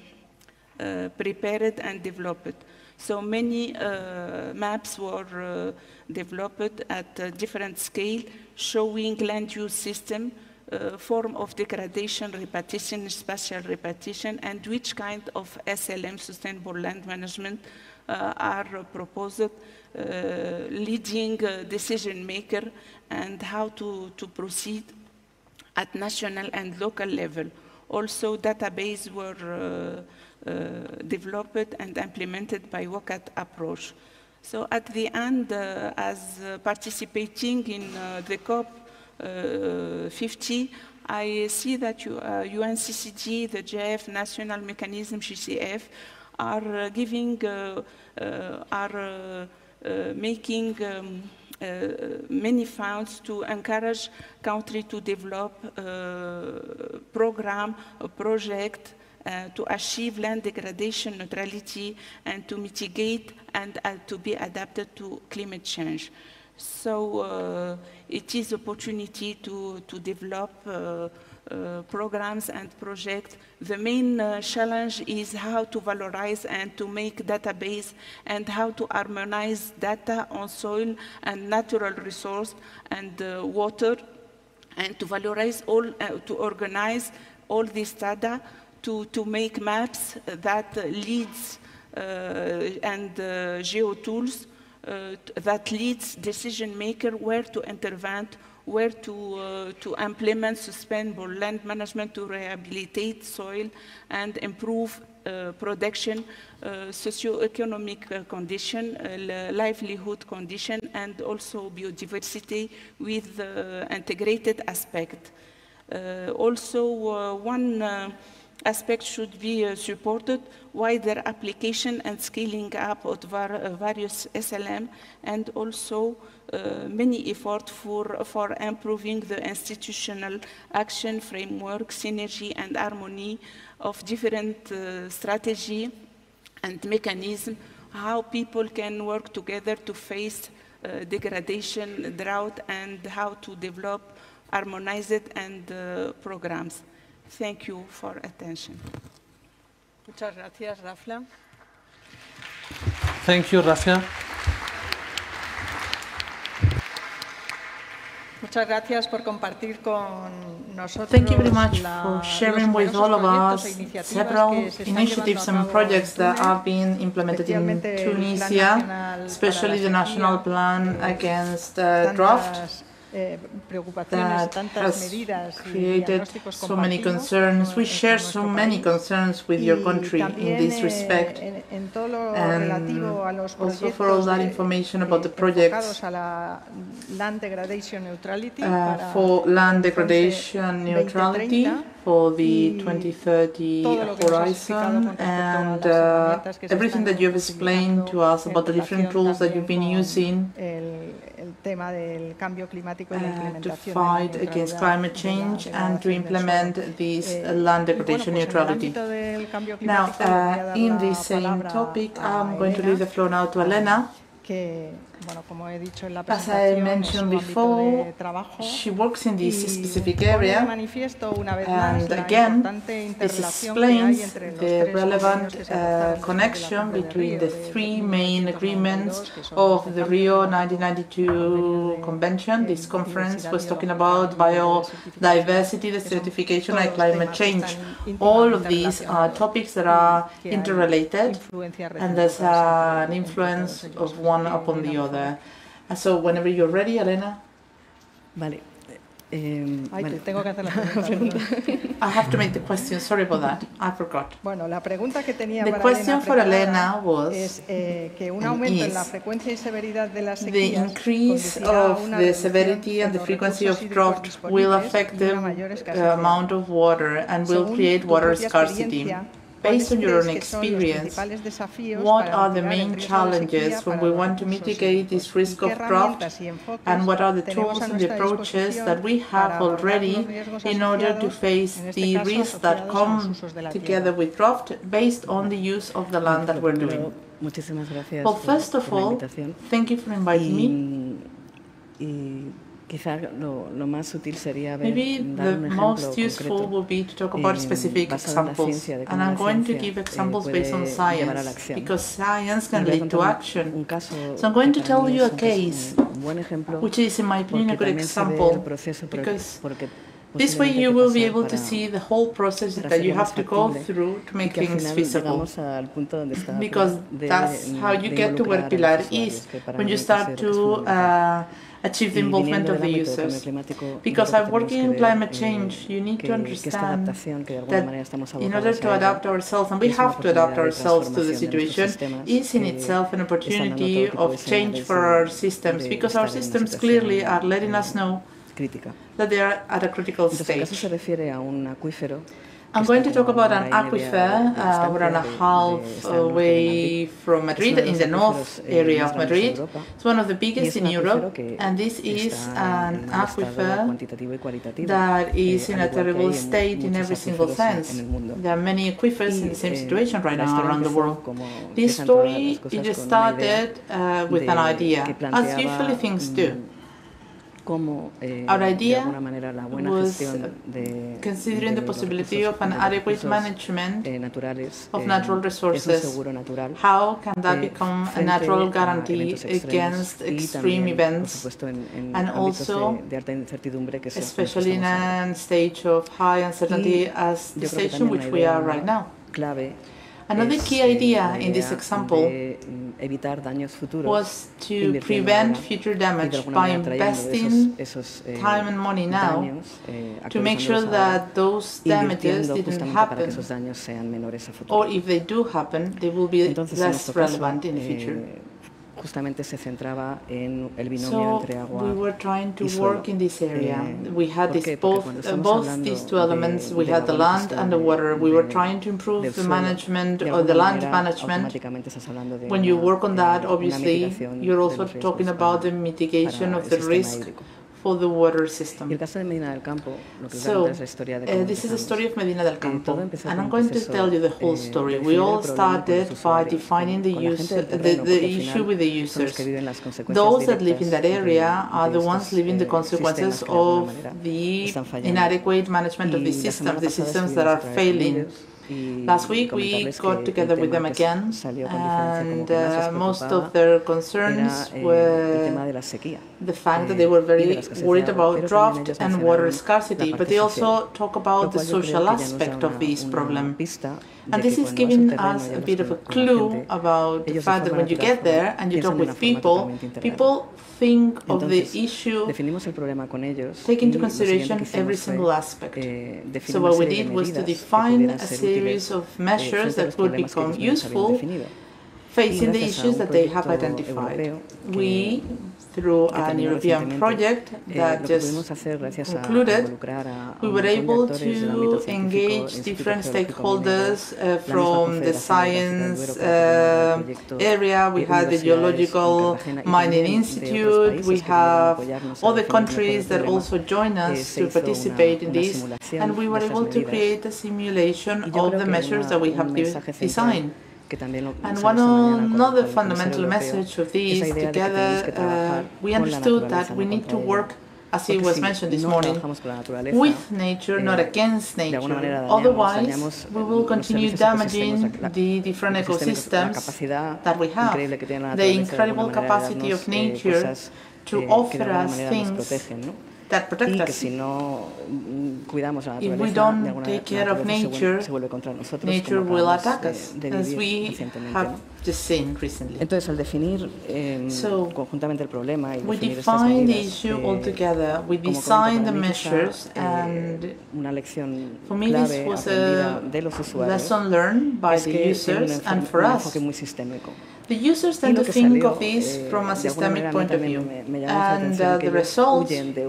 uh, prepared and developed. So many uh, maps were developed at different scale showing land use system, uh, form of degradation, repetition, spatial repetition, and which kind of SLM, sustainable land management, uh, are proposed, uh, leading decision maker, and how to, to proceed at national and local level. Also, databases were uh, uh, developed and implemented by WOCAT approach. So at the end, uh, as uh, participating in uh, the COP 50, I see that you, UNCCD, the GEF, National Mechanism, GCF, are giving, are making um, uh, many funds to encourage country to develop a program, a project uh, to achieve land degradation neutrality and to mitigate and uh, to be adapted to climate change. So uh, it is opportunity to, to develop uh, uh, programs and projects. The main uh, challenge is how to valorize and to make database and how to harmonize data on soil and natural resource and water and to valorize all, to organize all this data to, to make maps that leads uh, and uh, geo tools uh, that leads decision maker where to intervene, where to, uh, to implement sustainable land management to rehabilitate soil and improve uh, production, uh, socio-economic uh, condition, uh, livelihood condition, and also biodiversity with uh, integrated aspect. Uh, also, one aspect should be supported, wider application and scaling up of var various SLM, and also uh, many efforts for, for improving the institutional action framework, synergy and harmony of different uh, strategy and mechanism, how people can work together to face uh, degradation, drought, and how to develop harmonized and uh, programs. Thank you for attention. Muchas gracias, Rafla. Thank you, Rafia. Muchas gracias por compartir con nosotros Thank you very much for sharing with all of us several initiatives and projects that have been implemented in Tunisia, especially the National Plan Against uh, Draft that has created so many concerns. We share so many concerns with your country in this respect, and also for all that information about the projects. uh, for land degradation neutrality uh, for the 2030 horizon. and uh, everything that you've explained to us about the different tools that you've been using tema del cambio climático y la implementación. Uh, to fight against climate change and to implement this land degradation neutrality. Now, uh, in this same topic, I'm going to leave the floor now to Elena. As I mentioned before, she works in this specific area, and again, this explains the relevant uh, connection between the three main agreements of the Rio 1992 Convention. This conference was talking about biodiversity, desertification, and climate change. All of these uh, are topics that are interrelated, and there's an influence of one upon the other. Ah, so whenever you're ready, Elena. Vale. I have to make the question. Sorry about that. I forgot. Bueno, la pregunta que tenía the para question Elena for Elena was es eh, que un en la frecuencia y severidad de las the increase of the severity and the frequency of drought will affect the uh, amount of water and will create water scarcity based on your own experience, what are the main challenges when we want to mitigate this risk of drought, and what are the tools and the approaches that we have already in order to face the risks that come together with drought based on the use of the land that we're doing. Well, first of all, thank you for inviting me. Quizá lo, lo, más útil sería ver, Maybe the most useful will be to talk about specific examples, and I'm going to give examples based on science because science can lead to action. So I'm going to tell you a case, which is, in my opinion, a good example because. This way you will be able to see the whole process that you have to go through to make things feasible. Because that's how you get to where Pilar is, when you start to uh, achieve the involvement of the users. Because I'm working in climate change, you need to understand that in order to adapt ourselves, and we have to adapt ourselves to the situation, is in itself an opportunity of change for our systems, because our systems clearly are letting us know that they are at a critical stage. I'm going to talk about an aquifer, uh, a half way from Madrid, in the north area of Madrid. It's one of the biggest in Europe, and this is an aquifer that is in a terrible state in every single sense. There are many aquifers in the same situation right now around the world. This story it started uh, with an idea, as usually things do como eh, Our idea de manera la buena gestión de considering de the possibility of an adequate management eh, naturales, of natural resources. Natural How can that become a natural guarantee against extreme events and also especially in a stage of high uncertainty as the stage in which we are right now. Clave Another key idea in this example de, evitar daños futuros. Was to prevent future damage by investing esos, esos, eh, time and money now daños, eh, to make sure that those damages didn't happen. Or if they do happen, they will be Entonces, less caso, relevant in the future justamente se centraba en el binomio so entre agua we were trying to y suelo. work in this area. Eh, we had this both, uh, both these two elements, de, we de had the land and the water. We were trying to improve the management or the land management. When you work on that, obviously, you're also talking about the mitigation of the risk hídrico for the water system. So, uh, this is the story of Medina del Campo, and I'm going to tell you the whole story. We all started by defining the, use, the, the issue with the users. Those that live in that area are the ones living the consequences of the inadequate management of the systems, the systems that are failing. Last week we got together with them again, and uh, most of their concerns were the fact that they were very worried about drought and water scarcity, but they also talk about the social aspect of this problem. And this is giving us a bit of a clue about the fact that when you get there and you talk with people, people think of the issue, take into consideration every single aspect. So what we did was to define a series of measures that could become useful facing the issues that they have identified. We through an European project that just concluded, we were able to engage different stakeholders uh, from the science uh, area. We had the Geological Mining Institute. We have other countries that also joined us to participate in this. And we were able to create a simulation of the measures that we have designed. And one another fundamental message of these together, uh, we understood that we need to work as it was mentioned this morning, with nature, not against nature. Otherwise, we will continue damaging the different ecosystems that we have, the incredible capacity of nature to offer us things that protect y us. si no la If we don't take care of nature, se vuelve contra nosotros nature will attack us, as we have Entonces, al definir eh, so, conjuntamente el problema y definir medidas, eh, como comento, measures, eh, una lección clave de los usuarios es que tiene un, enfoque muy. The users tend to think of this from a systemic point of view, and uh, the results de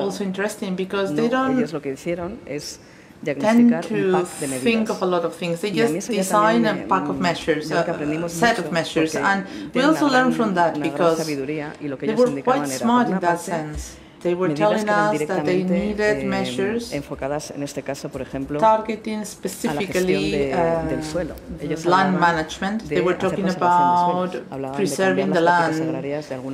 also interesting because no, they don't. tend to think of a lot of things. They just design a pack of measures, uh, a set of measures, and we also learn from that because they were quite smart in that sense. They were medidas telling us que van directamente eh, enfocadas, en este caso, por ejemplo, targeting specifically a la gestión de, uh, del suelo. Ellos land management. They were talking about preserving the land,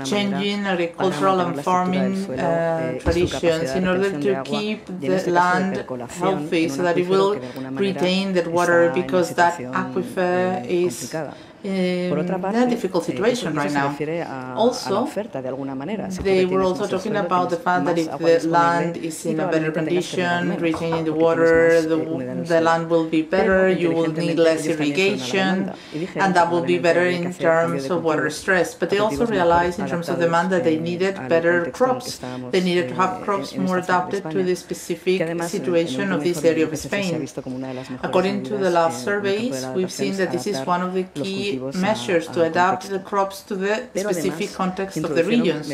changing agricultural and farming uh, traditions in order to keep the land healthy so that it will retain that water because that aquifer is complicada. Eh, a otra difficult situation right now. also, they were also talking about the fact that if the land is in a better condition, retaining the water, the, the land will be better, you will need less irrigation, and that will be better in terms of water stress. But they also realized in terms of demand that they needed better crops. They needed to have crops more adapted to the specific situation of this area of Spain. According to the last surveys, we've seen that this is one of the key measures to adapt the crops to the specific context of the regions.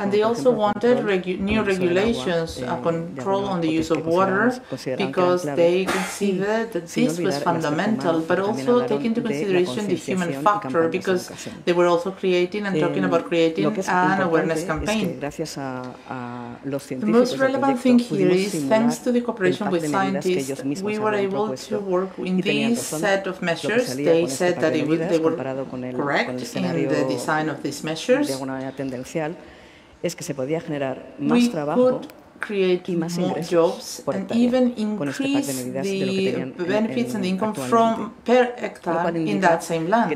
And they also wanted regu new regulations, a control on the use of water, because they considered that this was fundamental, but also take into consideration the human factor, because they were also creating and talking about creating an awareness campaign. The most relevant thing here is, thanks to the cooperation with scientists, we were able to work in this set of measures. They said that it, they were correct in the design of these measures. We could create more jobs and even increase the benefits and income from per hectare in that same land,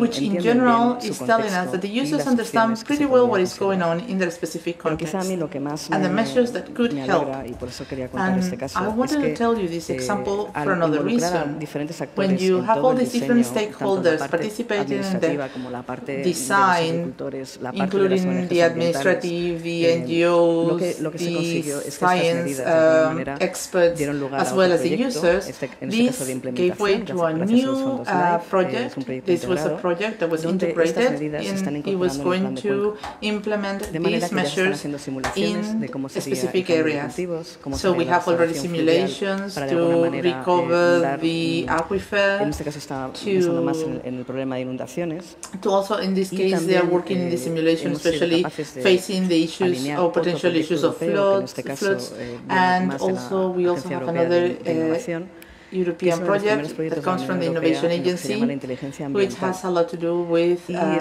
which in general is telling us that the users understand pretty well what is going on in their specific context and the measures that could help. And I wanted to tell you this example for another reason. When you have all these different stakeholders participating in the design, including the administrative, the NGOs, lo que, lo que se consiguió es que estas medidas, de eh, manera, experts, dieron lugar as a well as the users, este, en este caso a new, uh, project, eh, es this was a project that was integrated, and it was going to implement de manera que ya están areas. So we have already simulations to recover the aquifer. To also in this case they are working in the simulation, especially facing the issues of potential issues of floods, floods and also we also have another European project that comes from the Innovation Agency, which has a lot to do with um,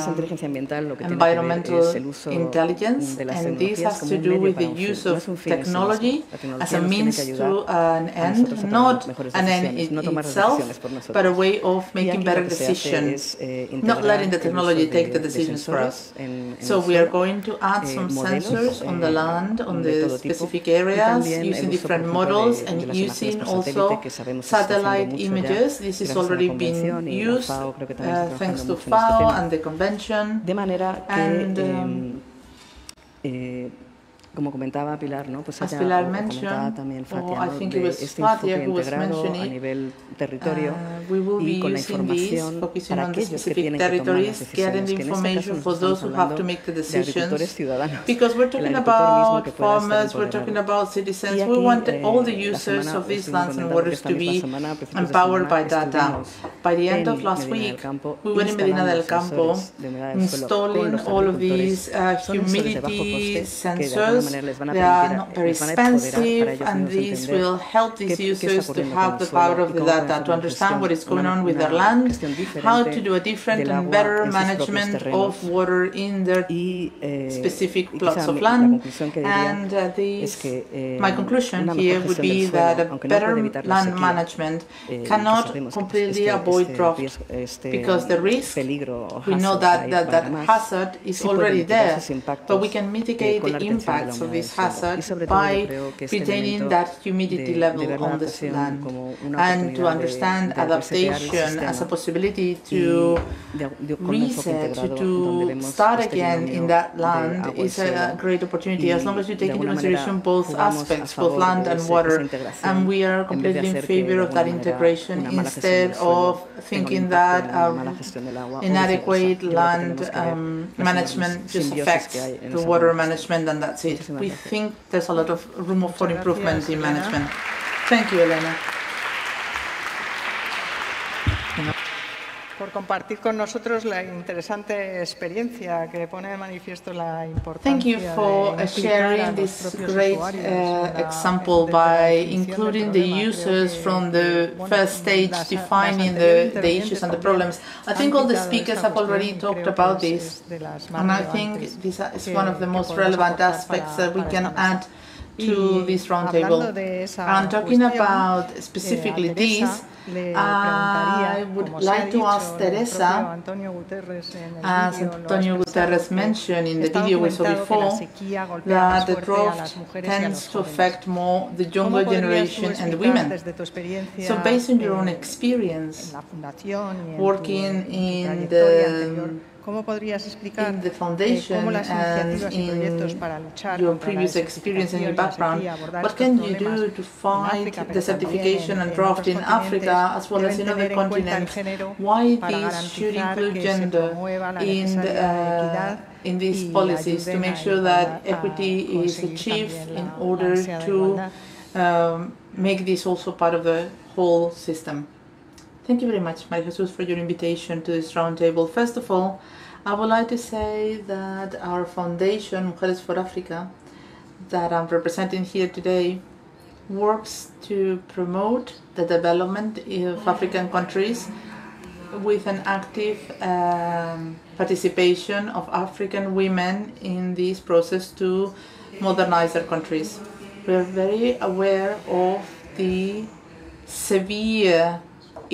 environmental intelligence, and this has to do with the use of technology as a means to an end, not an end in itself, but a way of making better decisions, not letting the technology take the decisions for us. So we are going to add some sensors on the land, on the specific areas, using different models, and using also satellite images. This is already been used uh, thanks to FAO and the convention. De manera que, and, um, eh, como comentaba Pilar, ¿no? Pues Pilar mentioned, también Fatia, ¿no? de este Fatia enfoque integrado a nivel territorio uh, y con la información para aquellos que tienen que tomar las decisiones, que en este caso nos estamos hablando de agricultores Because we're talking el farmers, we're talking about citizens. We want all the eh, users of these lands and waters to be empowered by data. By the end of last week, we were in Medina del Campo installing all of these uh, humidity sensors they are not very expensive, and this will help these users to have the power of the data, to understand what is going on with their land, how to do a different and better management of water in their specific plots of land. And uh, my conclusion here would be that a better land management cannot completely avoid drought, because the risk, we know that, that, that hazard is already there, but we can mitigate the impact of this hazard by retaining that humidity level on the land and to understand adaptation as a possibility to reset, to start again in that land is a great opportunity. as long as you take into consideration both aspects, both land and water. And we are completely in favor of that integration instead of thinking that um, inadequate land um, management just affects the water management and that's it we think there's a lot of room for improvement in management. Thank you, Elena. por compartir con nosotros la interesante experiencia que pone de manifiesto la importancia. Thank you for uh, uh, de sharing this great uh, example by including the users from the first stage defining the, the issues and the problems. I think all the speakers have already talked about this, and I think this is one of the most relevant aspects that we can add to this roundtable. And talking about specifically this, I would like to ask Teresa, Antonio Guterres as Antonio Guterres mentioned in the video we saw before, that the drought tends to affect more the younger generation and women. So, based on your own experience, working in the ¿Cómo podrías explicar eh, cómo las iniciativas y proyectos para luchar your previous experience and your background, what can you do to fight desertification and drought in Africa as well as in other continents? Why these should include gender in the, uh, in these policies to make sure that equity is achieved in order to um, make this also part of the whole system. Thank you very much, Maria Jesus, for your invitation to this roundtable. First of all, I would like to say that our foundation, Mujeres for Africa, that I'm representing here today, works to promote the development of African countries with an active um, participation of African women in this process to modernize their countries. We are very aware of the severe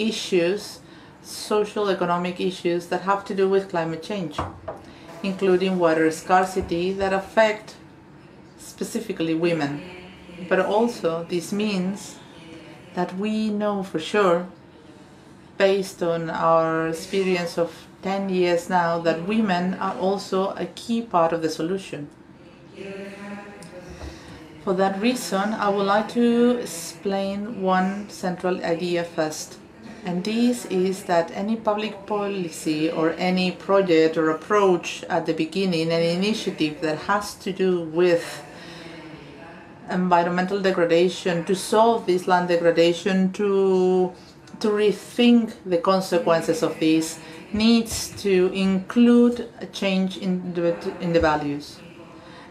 issues, social economic issues that have to do with climate change, including water scarcity that affect specifically women. But also this means that we know for sure based on our experience of 10 years now that women are also a key part of the solution. For that reason, I would like to explain one central idea first. And this is that any public policy or any project or approach at the beginning, an initiative that has to do with environmental degradation, to solve this land degradation, to to rethink the consequences of this, needs to include a change in the, in the values.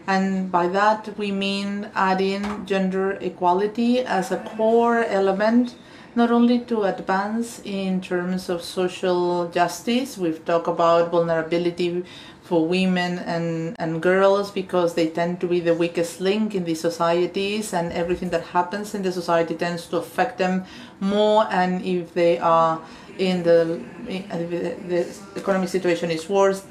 And by that we mean adding gender equality as a core element, not only to advance in terms of social justice, we've talked about vulnerability for women and, and girls because they tend to be the weakest link in these societies and everything that happens in the society tends to affect them more and if they are in the, the economic situation is worse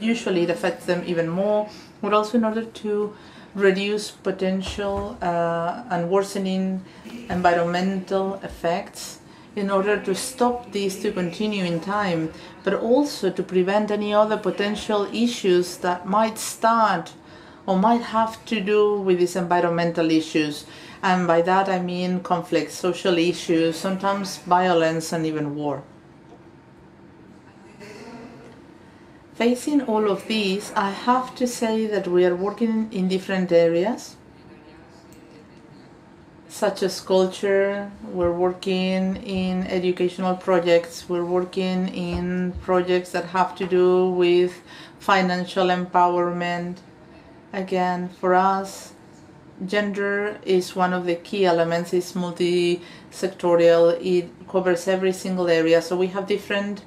usually it affects them even more. But also in order to reduce potential uh, and worsening environmental effects in order to stop these to continue in time, but also to prevent any other potential issues that might start or might have to do with these environmental issues. And by that I mean conflicts, social issues, sometimes violence and even war. Facing all of these, I have to say that we are working in different areas such as culture, we're working in educational projects, we're working in projects that have to do with financial empowerment. Again, for us, gender is one of the key elements, it's multi-sectorial, it covers every single area, so we have different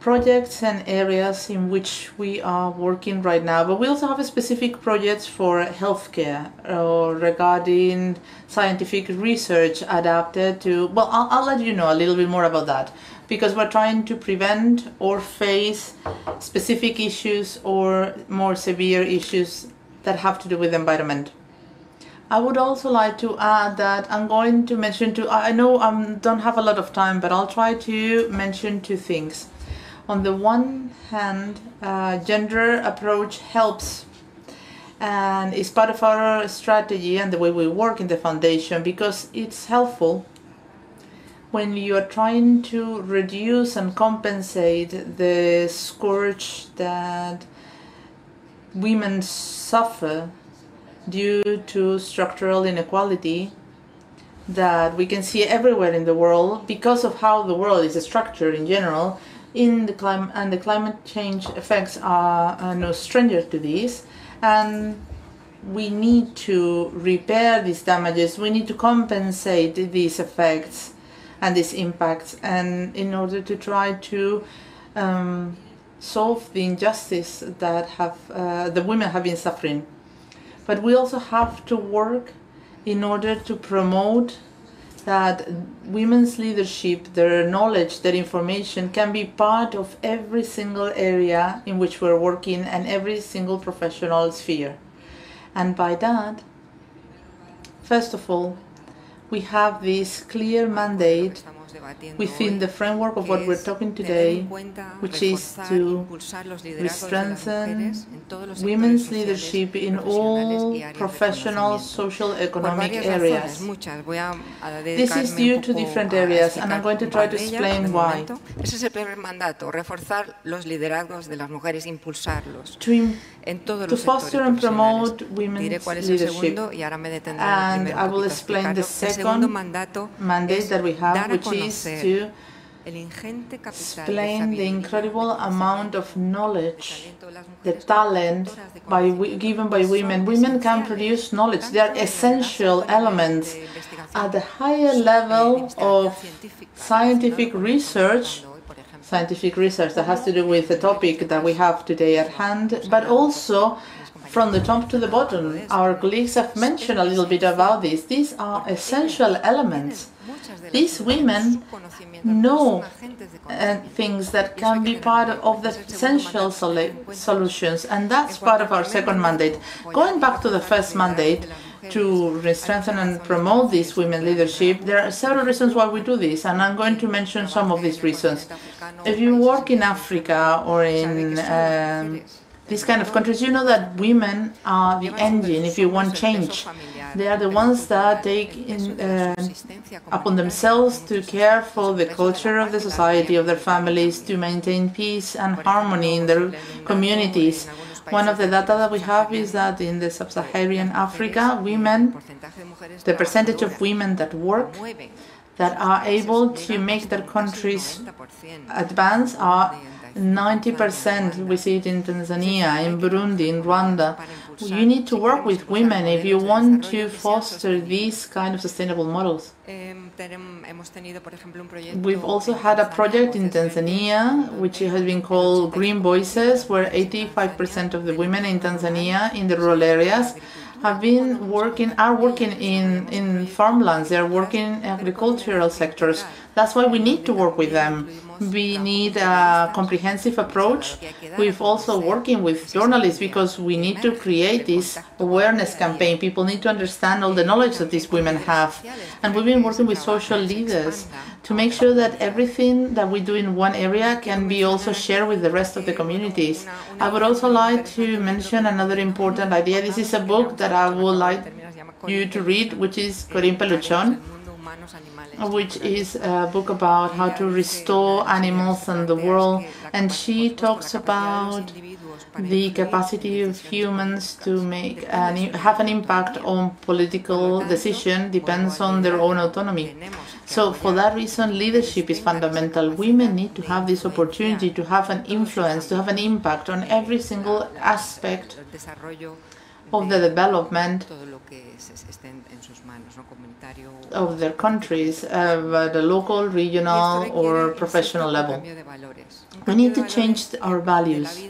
projects and areas in which we are working right now. But we also have specific projects for healthcare or regarding scientific research adapted to. Well, I'll, I'll let you know a little bit more about that because we're trying to prevent or face specific issues or more severe issues that have to do with environment. I would also like to add that I'm going to mention two. I know I don't have a lot of time, but I'll try to mention two things on the one hand, uh, gender approach helps and is part of our strategy and the way we work in the foundation because it's helpful when you are trying to reduce and compensate the scourge that women suffer due to structural inequality that we can see everywhere in the world because of how the world is structured in general in the climate and the climate change effects are no stranger to this. And we need to repair these damages. We need to compensate these effects and these impacts and in order to try to um, solve the injustice that have uh, the women have been suffering. But we also have to work in order to promote that women's leadership, their knowledge, their information can be part of every single area in which we're working and every single professional sphere. And by that, first of all, we have this clear mandate within the framework of what we're talking today, which is to strengthen women's leadership in all professional, social, economic areas. This is due to different areas, and I'm going to try to explain why. Ese es el primer mandato, reforzar los liderazgos de las mujeres, impulsarlos to, en todos to los foster and promote women's Diré cuál es el leadership. segundo y ahora me detendré en el And primero I will explain the explicarlo. El segundo second mandato mandate es that we have, dar a which is conocer to el ingente capital explain the incredible amount of knowledge, the talent by, given by women. Women can produce knowledge. They are essential elements at the higher level of scientific research, scientific research that has to do with the topic that we have today at hand, but also from the top to the bottom. Our colleagues have mentioned a little bit about this. These are essential elements. These women know uh, things that can be part of the essential solu- solutions, and that's part of our second mandate. Going back to the first mandate, to strengthen and promote this women leadership, there are several reasons why we do this, and I'm going to mention some of these reasons. If you work in Africa or in um, these kind of countries, you know that women are the engine if you want change. They are the ones that take in, uh, upon themselves to care for the culture of the society, of their families, to maintain peace and harmony in their communities. One of the data that we have is that in the sub-Saharan Africa, women, the percentage of women that work, that are able to make their countries advance are 90%. We see it in Tanzania, in Burundi, in Rwanda. You need to work with women if you want to foster these kind of sustainable models. We've also had a project in Tanzania, which has been called Green Voices, where 85% of the women in Tanzania in the rural areas have been working, are working in, in farmlands, they are working in agricultural sectors. That's why we need to work with them. We need a comprehensive approach. We've also working with journalists because we need to create this awareness campaign. People need to understand all the knowledge that these women have. And we've been working with social leaders to make sure that everything that we do in one area can be also shared with the rest of the communities. I would also like to mention another important idea. This is a book that I would like you to read, which is Corinne Pelluchon which is a book about how to restore animals and the world. And she talks about the capacity of humans to make an, have an impact on political decision depends on their own autonomy. So for that reason, leadership is fundamental. Women need to have this opportunity to have an influence, to have an impact on every single aspect of the development of their countries uh, at the local, regional, or professional level. We need to change our values.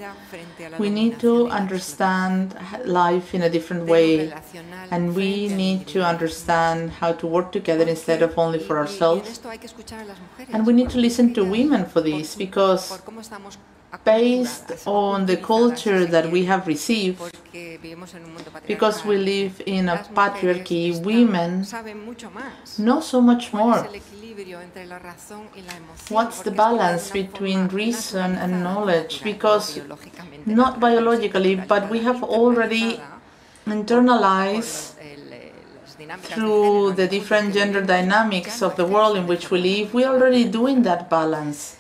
We need to understand life in a different way, and we need to understand how to work together instead of only for ourselves. And we need to listen to women for this because based on the culture that we have received, because we live in a patriarchy, women know so much more. What's the balance between reason and knowledge? Because not biologically, but we have already internalized through the different gender dynamics of the world in which we live, we're already doing that balance.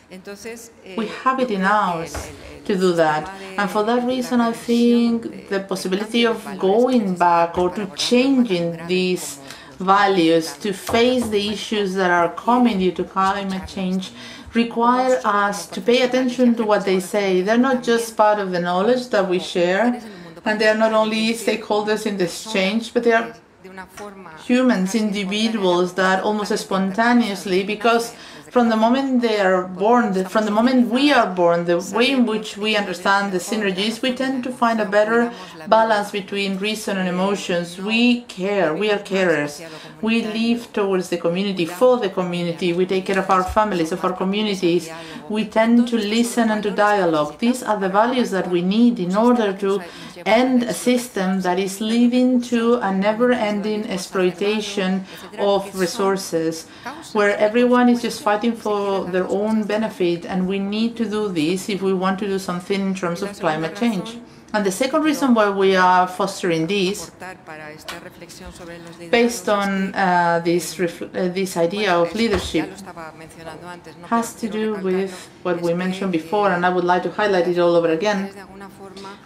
We have it in ours to do that. And for that reason, I think the possibility of going back or to changing these values to face the issues that are coming due to climate change require us to pay attention to what they say. They're not just part of the knowledge that we share, and they are not only stakeholders in this change, but they are humans, individuals that almost spontaneously, because from the moment they are born, the, from the moment we are born, the way in which we understand the synergies, we tend to find a better balance between reason and emotions. We care, we are carers. We live towards the community, for the community. We take care of our families, of our communities. We tend to listen and to dialogue. These are the values that we need in order to end a system that is leading to a never-ending exploitation of resources, where everyone is just fighting for their own benefit, and we need to do this if we want to do something in terms of climate change. And the second reason why we are fostering this, based on uh, this, uh, this idea of leadership, has to do with what we mentioned before, and I would like to highlight it all over again.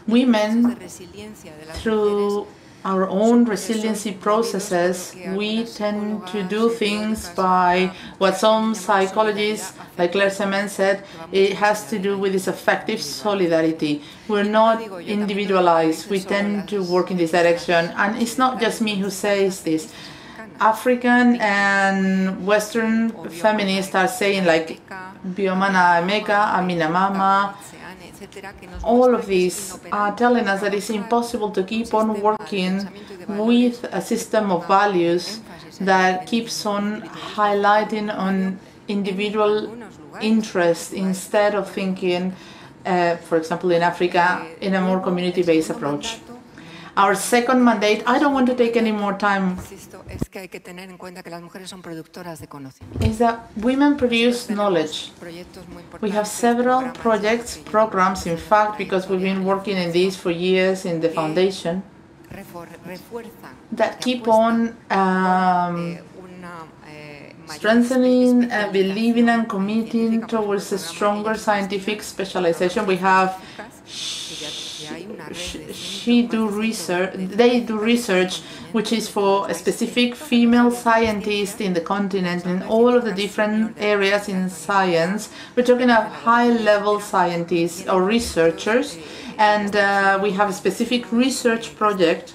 Women, through our own resiliency processes, we tend to do things by what some psychologists, like Claire Semen said, it has to do with this affective solidarity. We're not individualized, we tend to work in this direction. And it's not just me who says this. African and Western feminists are saying like Biomana Emeka, Amina Mama, all of these are telling us that it's impossible to keep on working with a system of values that keeps on highlighting on individual interest instead of thinking, uh, for example, in Africa, in a more community-based approach. Our second mandate, I don't want to take any more time, Insisto, es que hay que tener en cuenta que las mujeres son productoras de conocimiento. is that women produce knowledge. We have several projects, programs, in fact, because we've been working in these for years in the foundation, that keep on um, eh, strengthening, uh, believing and committing towards a stronger scientific specialization. We have que hay una red de she do research, they do research which is for a specific female scientist in the continent in all of the different areas in science. We're talking of high level scientists or researchers and uh, we have a specific research project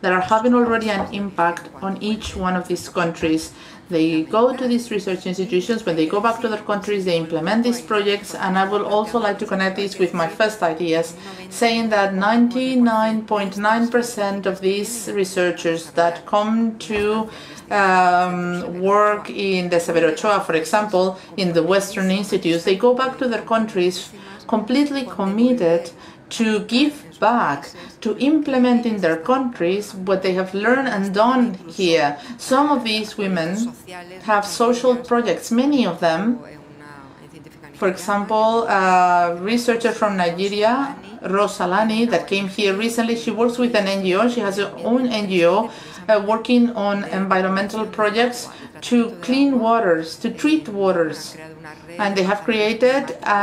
that are having already an impact on each one of these countries. They go to these research institutions, when they go back to their countries, they implement these projects, and I would also like to connect this with my first ideas, saying that 99.9% of these researchers that come to um, work in the Severo Ochoa, for example, in the Western institutes, they go back to their countries completely committed to give back to implement in their countries what they have learned and done here. Some of these women have social projects, many of them. For example, a researcher from Nigeria, Rosalani, that came here recently, she works with an NGO. She has her own NGO uh, working on environmental projects to clean waters, to treat waters and they have created a,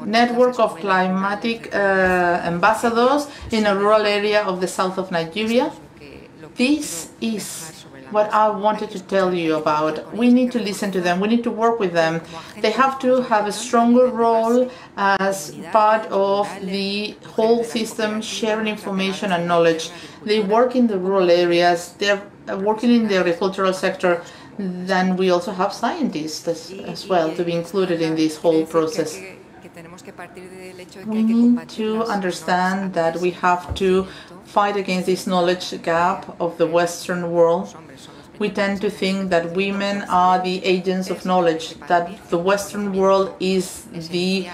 a network of climatic uh, ambassadors in a rural area of the south of Nigeria. This is what I wanted to tell you about. We need to listen to them. We need to work with them. They have to have a stronger role as part of the whole system, sharing information and knowledge. They work in the rural areas. They're working in the agricultural sector then we also have scientists as, as, well to be included in this whole process. We need to understand that we have to fight against this knowledge gap of the Western world. We tend to think that women are the agents of knowledge, that the Western world is the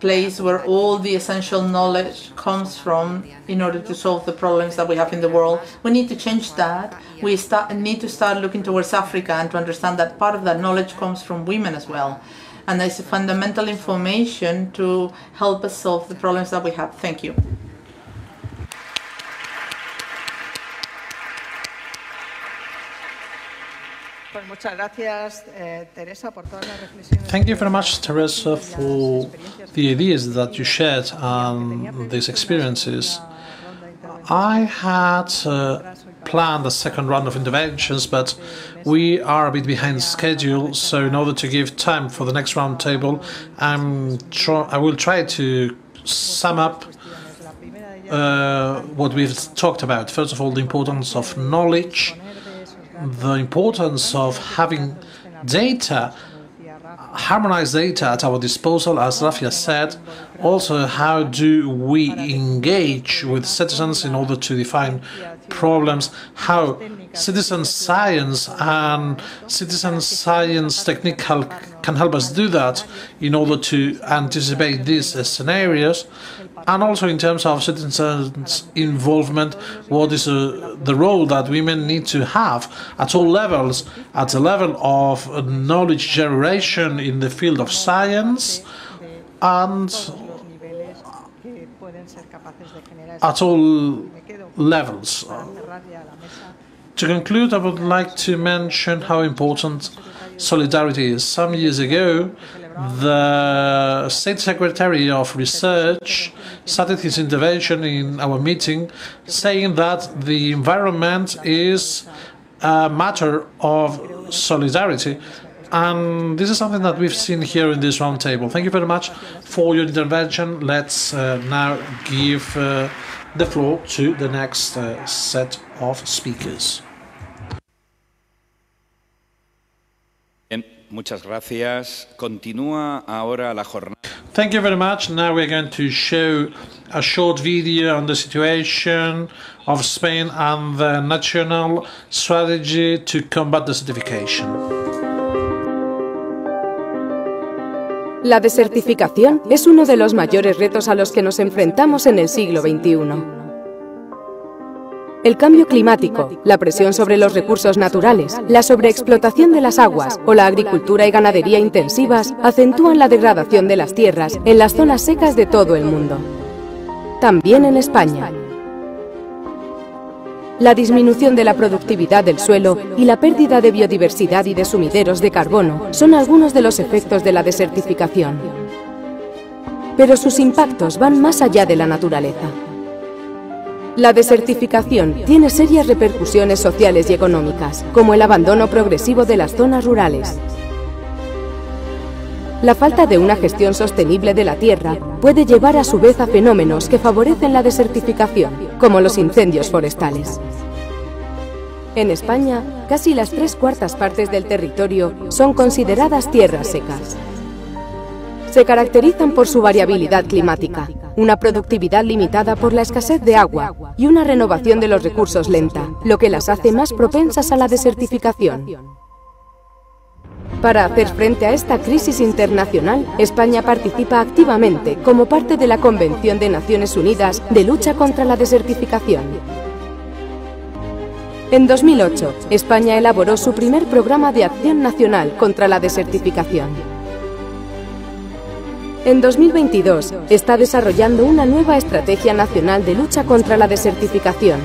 place where all the essential knowledge comes from in order to solve the problems that we have in the world. We need to change that. We start, need to start looking towards Africa and to understand that part of that knowledge comes from women as well. And there's fundamental information to help us solve the problems that we have. Thank you. Pues muchas gracias, eh, Teresa, por todas las reflexiones. Thank you very much, Teresa, for the ideas that you shared and these experiences. I had uh, planned a second round of interventions, but we are a bit behind schedule. So, in order to give time for the next round table, I'm I will try to sum up uh, what we've talked about. First of all, the importance of knowledge, the importance of having data, harmonized data at our disposal, as Rafia said. Also, how do we engage with citizens in order to define problems? How citizen science and citizen science technique can help us do that in order to anticipate these scenarios and also in terms of citizens' involvement, what is uh, the role that women need to have at all levels, at the level of knowledge generation in the field of science, and at all levels. To conclude, I would like to mention how important solidarity is. Some years ago, the State Secretary of Research started his intervention in our meeting saying that the environment is a matter of solidarity. And this is something that we've seen here in this roundtable. Thank you very much for your intervention. Let's uh, now give uh, the floor to the next uh, set of speakers. Muchas gracias. Continúa ahora la jornada. Thank you very much. Now we're going to show a short video on the situation of Spain and the national strategy to combat desertification. La desertificación es uno de los mayores retos a los que nos enfrentamos en el siglo XXI. El cambio climático, la presión sobre los recursos naturales, la sobreexplotación de las aguas o la agricultura y ganadería intensivas acentúan la degradación de las tierras en las zonas secas de todo el mundo. También en España. La disminución de la productividad del suelo y la pérdida de biodiversidad y de sumideros de carbono son algunos de los efectos de la desertificación. Pero sus impactos van más allá de la naturaleza. La desertificación tiene serias repercusiones sociales y económicas, como el abandono progresivo de las zonas rurales. La falta de una gestión sostenible de la tierra puede llevar a su vez a fenómenos que favorecen la desertificación, como los incendios forestales. En España, casi las tres cuartas partes del territorio son consideradas tierras secas. Se caracterizan por su variabilidad climática, una productividad limitada por la escasez de agua y una renovación de los recursos lenta, lo que las hace más propensas a la desertificación. Para hacer frente a esta crisis internacional, España participa activamente como parte de la Convención de Naciones Unidas de lucha contra la desertificación. En 2008, España elaboró su primer programa de acción nacional contra la desertificación. En 2022 está desarrollando una nueva estrategia nacional de lucha contra la desertificación,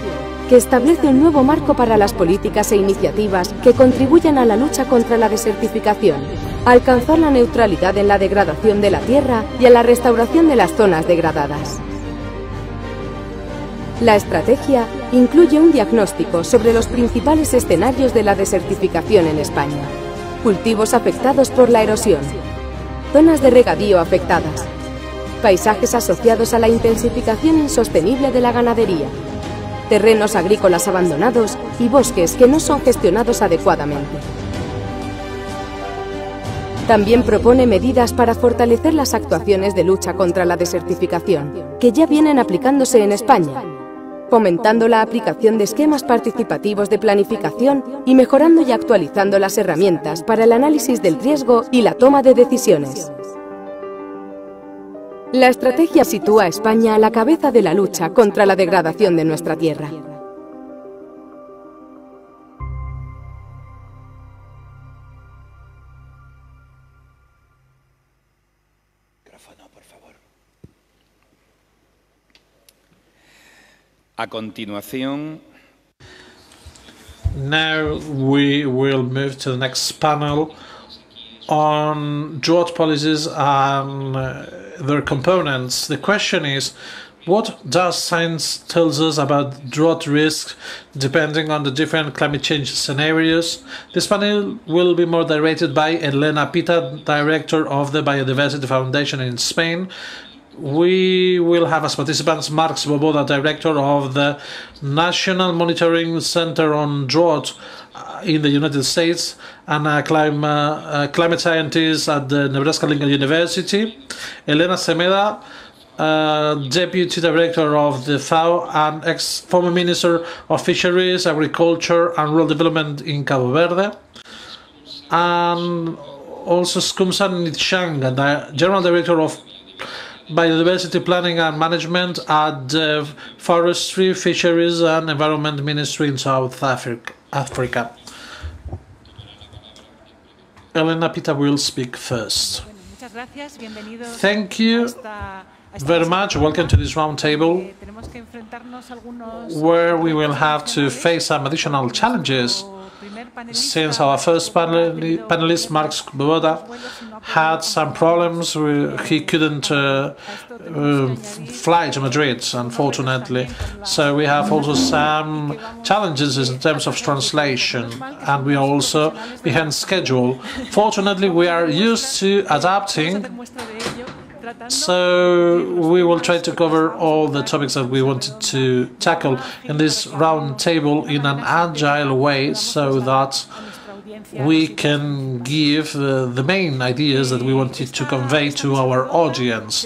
que establece un nuevo marco para las políticas e iniciativas que contribuyan a la lucha contra la desertificación, alcanzar la neutralidad en la degradación de la tierra y a la restauración de las zonas degradadas. La estrategia incluye un diagnóstico sobre los principales escenarios de la desertificación en España, cultivos afectados por la erosión, zonas de regadío afectadas, paisajes asociados a la intensificación insostenible de la ganadería, terrenos agrícolas abandonados y bosques que no son gestionados adecuadamente. También propone medidas para fortalecer las actuaciones de lucha contra la desertificación, que ya vienen aplicándose en España, fomentando la aplicación de esquemas participativos de planificación y mejorando y actualizando las herramientas para el análisis del riesgo y la toma de decisiones. La estrategia sitúa a España a la cabeza de la lucha contra la degradación de nuestra tierra. A continuación. Now we will move to the next panel on drought policies and uh, their components. The question is, what does science tells us about drought risk depending on the different climate change scenarios? This panel will be more directed by Elena Pita, director of the Biodiversity Foundation in Spain, we will have as participants Mark Svoboda, director of the National Monitoring Center on Drought in the United States, and a climate, uh, climate scientist at the Nebraska Lincoln University, Elena Semedo, uh, Deputy Director of the FAO and ex former Minister of Fisheries, Agriculture and Rural Development in Cabo Verde, and also Skumsan Nitshang, the General Director of Biodiversity Planning and Management at the Forestry, Fisheries and Environment Ministry in South Africa. Elena Pita will speak first. Thank you very much. Welcome to this roundtable where we will have to face some additional challenges since our first panelist, Mark Svoboda, had some problems, he couldn't uh, uh, fly to Madrid, unfortunately. So we have also some challenges in terms of translation, and we are also behind schedule. Fortunately, we are used to adapting so we will try to cover all the topics that we wanted to tackle in this round table in an agile way so that we can give uh, the main ideas that we wanted to convey to our audience.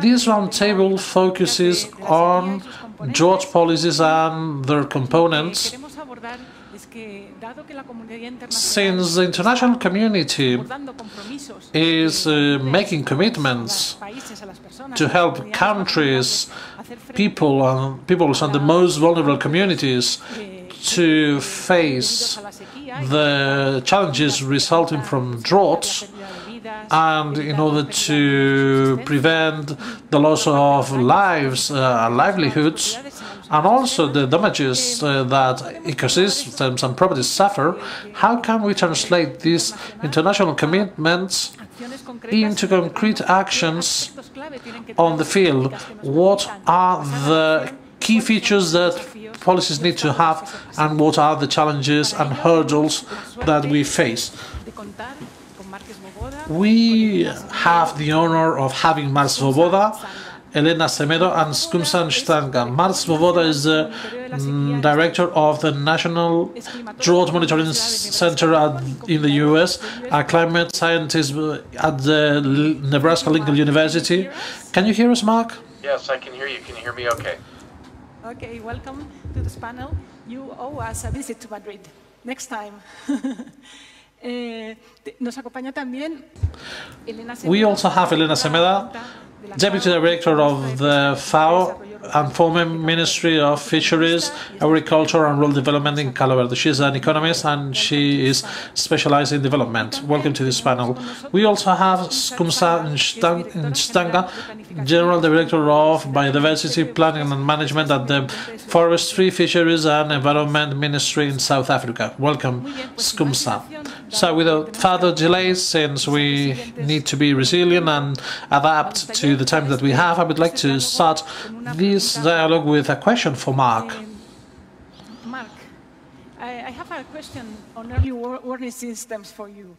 This roundtable focuses on drought policies and their components since the international community is uh, making commitments to help countries, people, and peoples and the most vulnerable communities to face the challenges resulting from droughts and in order to prevent the loss of lives uh, livelihoods and also the damages uh, that ecosystems and properties suffer, how can we translate these international commitments into concrete actions on the field? What are the key features that policies need to have and what are the challenges and hurdles that we face? We have the honor of having Mark Svoboda, Elena Semedo, and Skumsa Stanga. Mark Svoboda is the mm, director of the National Drought Monitoring Center at, in the U.S., a climate scientist at the Nebraska Lincoln University. Can you hear us, Mark? Yes, I can hear you. Can you hear me okay? Okay, welcome to this panel. You owe us a visit to Madrid. Next time. Eh, nos acompaña también Elena We also have Elena Semedo, Deputy Director of the FAO and former Ministry of Fisheries, Agriculture and Rural Development in Cabo Verde. She's an economist and she is specialized in development. Welcome to this panel. We also have Skumsa Nstanga, General Director of Biodiversity Planning and Management at the Forestry, Fisheries and Environment Ministry in South Africa. Welcome, Skumsa. So without further delays, since we need to be resilient and adapt to the time that we have, I would like to start this dialogue with a question for Mark. Mark, I, have a question on early warning systems for you.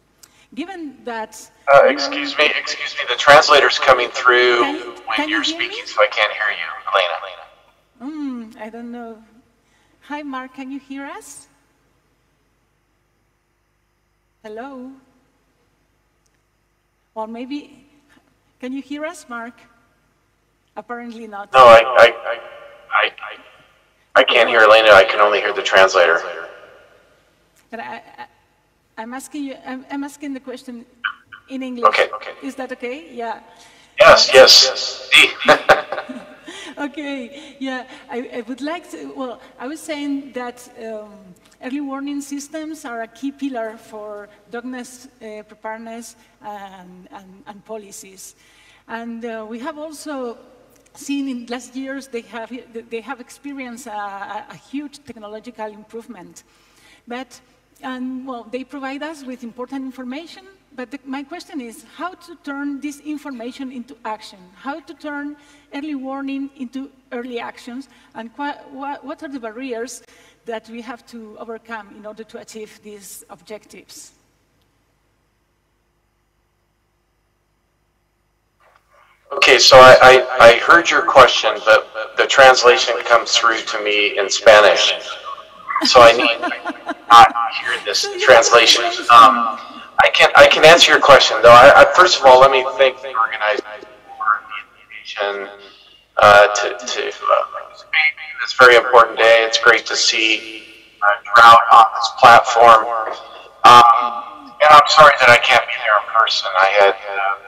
Given that... Uh, excuse me, excuse me, the translator's coming through can, when can you're you speaking, so I can't hear you. Elena. Mm, I don't know. Hi, Mark, can you hear us? Hello? Or maybe, can you hear us, Mark? Apparently not. No, I, I, I, I, I can't hear Elena. I can only hear the translator. But I, I, am asking you. I'm, I'm, asking the question in English. Okay. Okay. Is that okay? Yeah. Yes. Yes. okay. Yeah. I, I would like to. Well, I was saying that. Um, Early warning systems are a key pillar for darkness uh, preparedness and, and, and, policies. And uh, we have also seen in last years they have, they have experienced a, a huge technological improvement. But, and well, they provide us with important information, but the, my question is how to turn this information into action, how to turn early warning into early actions, and what are the barriers that we have to overcome in order to achieve these objectives. Okay, so I, I, I, heard your question, but the translation comes through to me in Spanish. So I need not hear this translation. Um, I can I can answer your question though. I, I, first of all, let me thank the organizers for the invitation uh, to to uh, this very important day. It's great to see uh, Drought on this platform. Um, and I'm sorry that I can't be there in person. I had uh,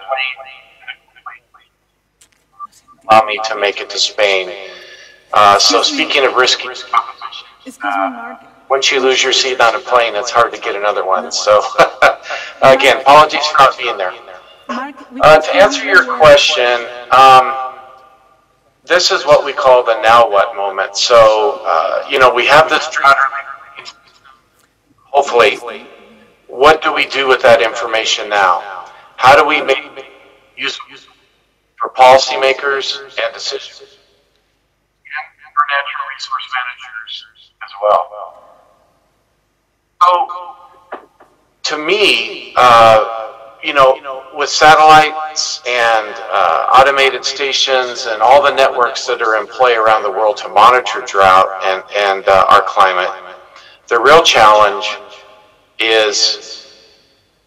allow me to make it to Spain. Uh, so speaking of risky uh, once you lose your seat on a plane, it's hard to get another one. So again, apologies for not being there. Uh, to answer your question, um, this is what we call the now what moment. So, uh, you know, we have this. Hopefully, what do we do with that information now? How do we make use for policymakers and decisions, and for natural resource managers as well? So, to me, uh, you know, with satellites and uh, automated stations and all the networks that are in play around the world to monitor drought and, and uh, our climate, the real challenge is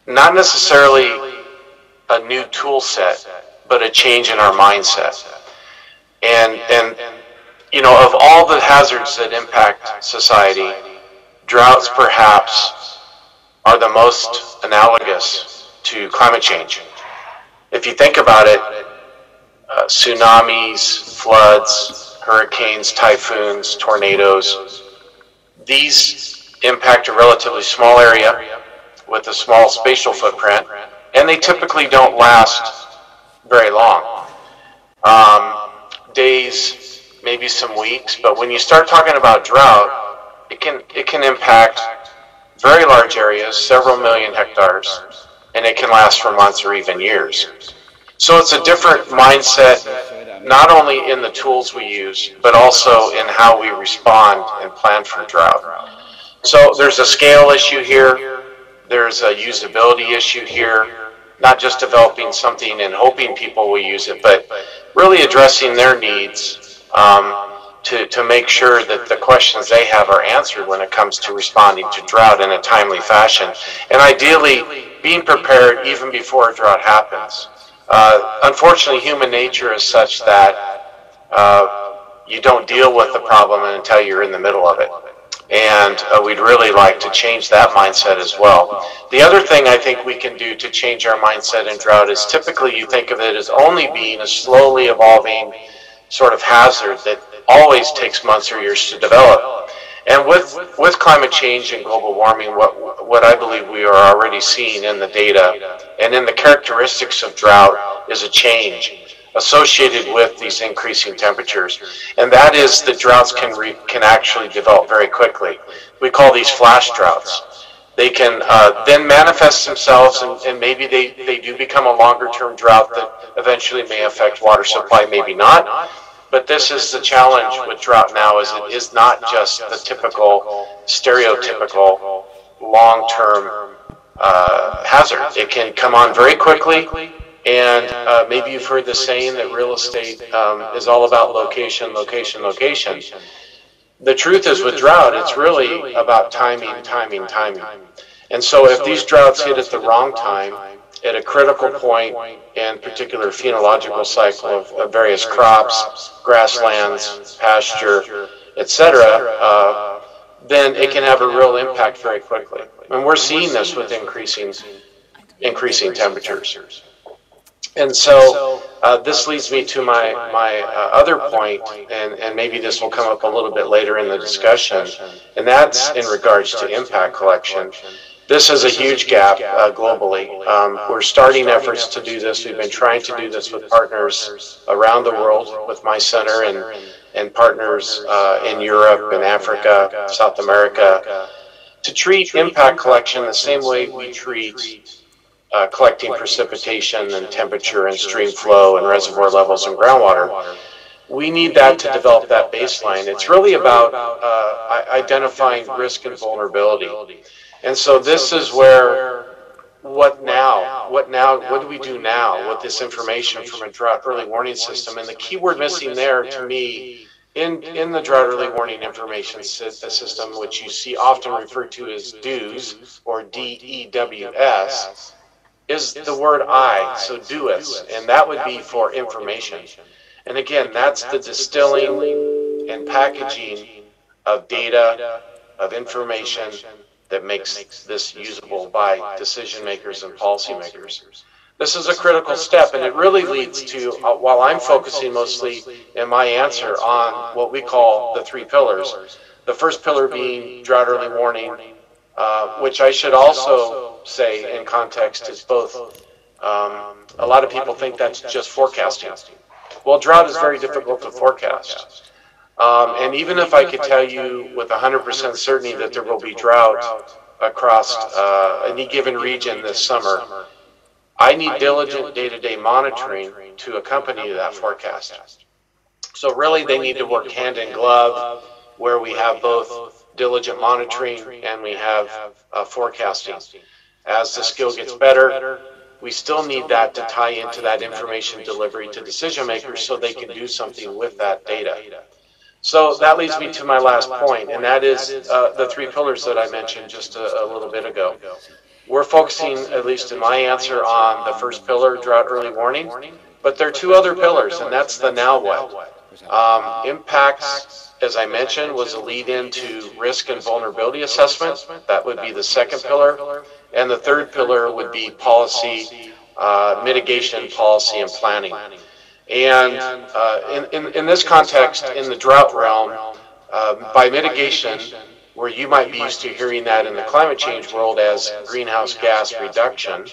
not necessarily a new tool set, but a change in our mindset. And, and you know, of all the hazards that impact society, droughts perhaps are the most analogous to climate change. If you think about it, uh, tsunamis, floods, hurricanes, typhoons, tornadoes. These impact a relatively small area with a small spatial footprint, and they typically don't last very long. Um, days, maybe some weeks, but when you start talking about drought, it can it can impact very large areas, several million hectares, and it can last for months or even years. So it's a different mindset, not only in the tools we use, but also in how we respond and plan for drought. So there's a scale issue here, there's a usability issue here, not just developing something and hoping people will use it, but really addressing their needs um, to, to make sure that the questions they have are answered when it comes to responding to drought in a timely fashion. And ideally, being prepared even before a drought happens. Uh, unfortunately, human nature is such that uh, you don't deal with the problem until you're in the middle of it. And uh, we'd really like to change that mindset as well. The other thing I think we can do to change our mindset in drought is typically you think of it as only being a slowly evolving sort of hazard that always takes months or years to develop. And with, with climate change and global warming, what, what I believe we are already seeing in the data and in the characteristics of drought is a change associated with these increasing temperatures. And that is that droughts can, can actually develop very quickly. We call these flash droughts. They can uh, then manifest themselves and, and maybe they, they do become a longer term drought that eventually may affect water supply, maybe not. But this is the challenge with drought now is it is not just the typical, stereotypical, long-term uh, hazard. It can come on very quickly, and uh, maybe you've heard the saying that real estate um, is all about location, location, location. The truth is with drought, it's really about timing, timing, timing. And so if these droughts hit at the wrong time, at a critical point in particular phenological cycle of, of various crops, grasslands, pasture, etc., uh, then it can have a real impact very quickly. And we're seeing this with increasing increasing temperatures. And so uh, this leads me to my, my uh, other point, and, and maybe this will come up a little bit later in the discussion, and that's in regards to impact collection. This is a huge gap uh, globally. Um, we're starting efforts to do this. We've been trying to do this with partners around the world, with my center and, and partners uh, in Europe and Africa, South America, to treat impact collection the same way we treat uh, collecting precipitation and temperature and stream flow and reservoir levels and groundwater. We need that to develop that baseline. It's really about uh, identifying risk and vulnerability. And so this is where what now? What now? What do we do now with this information from a drought early warning system? And the key word missing there to me in, in the drought early warning information system, which you see often referred to as DEWS or D-E-W-S, is the word I, so DEWS, and that would be for information. And again, that's the distilling and packaging of data, of information, that makes this usable by decision makers and policymakers. This is a critical step, and it really leads to, uh, while I'm focusing mostly in my answer on what we call the three pillars, the first pillar being drought early warning, uh, which I should also say in context is both, um, a lot of people think that's just forecasting. Well, drought is very difficult to forecast. Um, and even if I could tell you with 100% certainty that there will be drought across uh, any given region this summer, I need diligent day-to-day monitoring to accompany that forecast. So really they need to work hand in glove where we have both diligent monitoring and we have uh, forecasting. As the skill gets better, we still need that to tie into that information delivery to decision makers so they can do something with that data. So that leads me to my last point, and that is uh, the three pillars that I mentioned just a, a, little bit ago. We're focusing, at least in my answer, on the first pillar, drought early warning, but there are two other pillars, and that's the now what. Um, impacts, as I mentioned, was a lead into risk and vulnerability assessment. That would be the second pillar. And the third pillar would be policy, uh, mitigation, policy, and planning. And uh, in, in, in this context, in the drought realm, uh, by mitigation, where you might be used to hearing that in the climate change world as greenhouse gas reduction,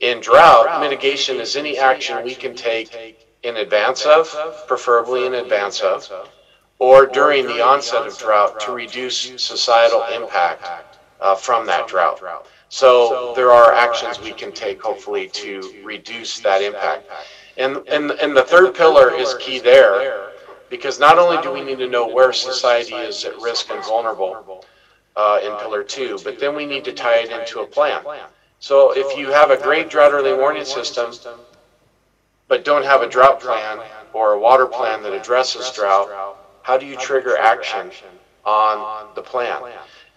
in drought, mitigation is any action we can take in advance of, preferably in advance of, or during the onset of drought to reduce societal impact uh, from that drought. So there are actions we can take, hopefully, to reduce that impact. And, and, and the third pillar is key there, because not only do we need to know where society is at risk and vulnerable uh, in pillar two, but then we need to tie it into a plan. So if you have a great drought early warning system, but don't have a drought plan or a water plan that addresses drought, how do you trigger action on the plan?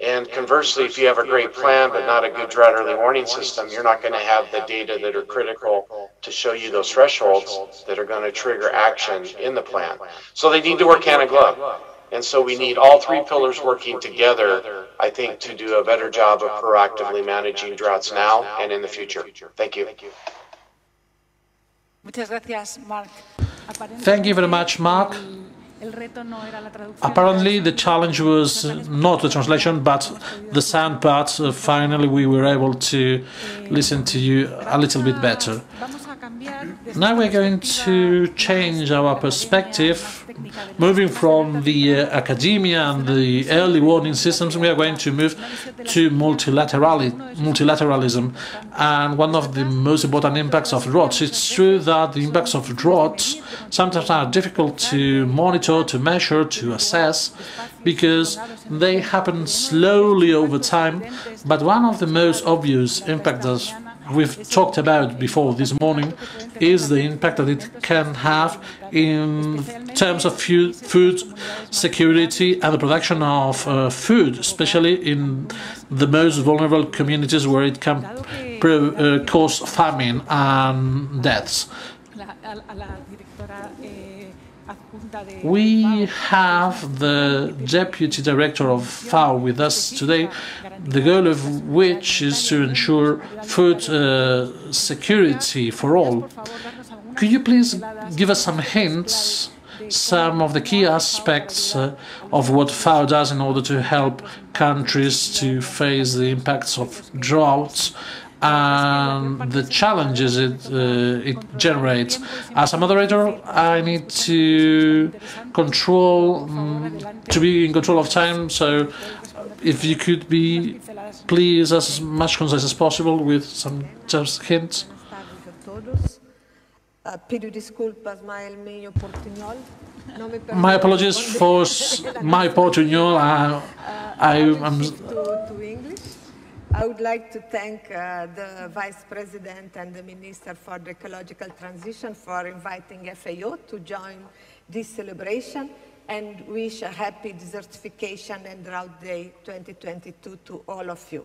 And conversely, if you have a great plan but not a good drought early warning system, you're not going to have the data that are critical to show you those thresholds that are going to trigger action in the plan. So they need to work hand in glove. And so we need all three pillars working together, I think, to do a better job of proactively managing droughts now and in the future. Thank you. Thank you very much, Mark. Apparently, the challenge was not the translation, but the sound part. Uh, finally, we were able to listen to you a little bit better. Now we're going to change our perspective, moving from the uh, academia and the early warning systems, we are going to move to multilateralism. And one of the most important impacts of droughts, it's true that the impacts of droughts sometimes are difficult to monitor, to measure, to assess, because they happen slowly over time. But one of the most obvious impacts we've talked about before this morning is the impact that it can have in terms of food security and the production of uh, food, especially in the most vulnerable communities where it can uh, cause famine and deaths. We have the deputy director of FAO with us today, the goal of which is to ensure food uh, security for all. Could you please give us some hints, some of the key aspects uh, of what FAO does in order to help countries to face the impacts of droughts and the challenges it uh, it generates. As a moderator, I need to control um, to be in control of time. So, if you could be, please, as much concise as possible with some just hints. My apologies for my portuñol. Uh, I am. I would like to thank uh, the Vice President and the Minister for the Ecological Transition for inviting FAO to join this celebration and wish a happy Desertification and Drought Day 2022 to all of you.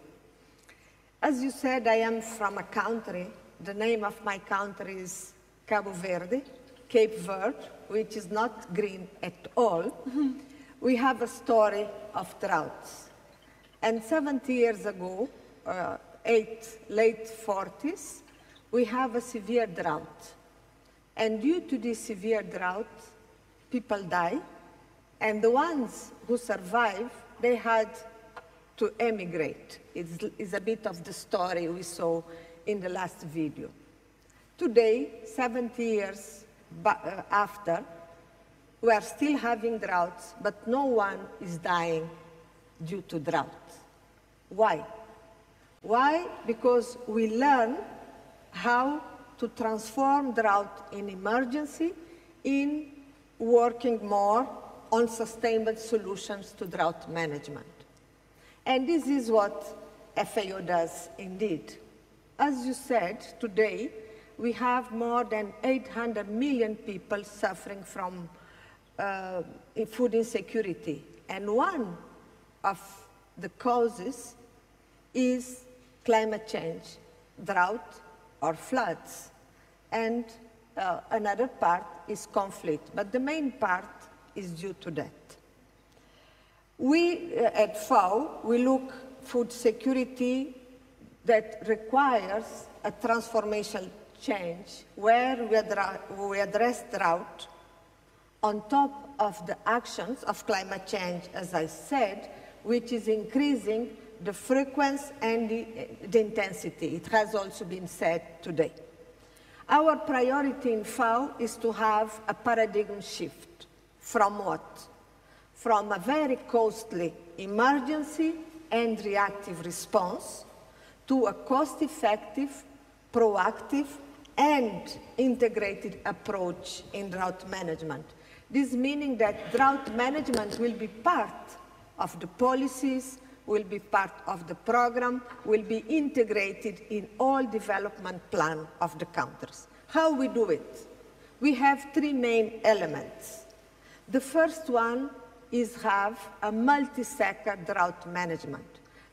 As you said, I am from a country, the name of my country is Cabo Verde, Cape Verde, which is not green at all. we have a story of droughts. And 70 years ago, eight, late 40s, we have a severe drought. And due to this severe drought, people die. And the ones who survive, they had to emigrate. It's, it's a bit of the story we saw in the last video. Today, 70 years uh, after, we are still having droughts, but no one is dying due to drought. Why? Why? Because we learn how to transform drought in emergency in working more on sustainable solutions to drought management. And this is what FAO does indeed. As you said, today we have more than 800 million people suffering from uh, food insecurity. And one of the causes is climate change, drought or floods. And uh, another part is conflict, but the main part is due to that. We uh, at FAO, we look food security that requires a transformational change, where we, we address drought, on top of the actions of climate change, as I said, which is increasing the frequency and the, the intensity. It has also been said today. Our priority in FAO is to have a paradigm shift. From what? From a very costly emergency and reactive response to a cost-effective, proactive, and integrated approach in drought management. This meaning that drought management will be part of the policies, will be part of the program, will be integrated in all development plan of the countries. How we do it? We have three main elements. The first one is have a multi-sector drought management.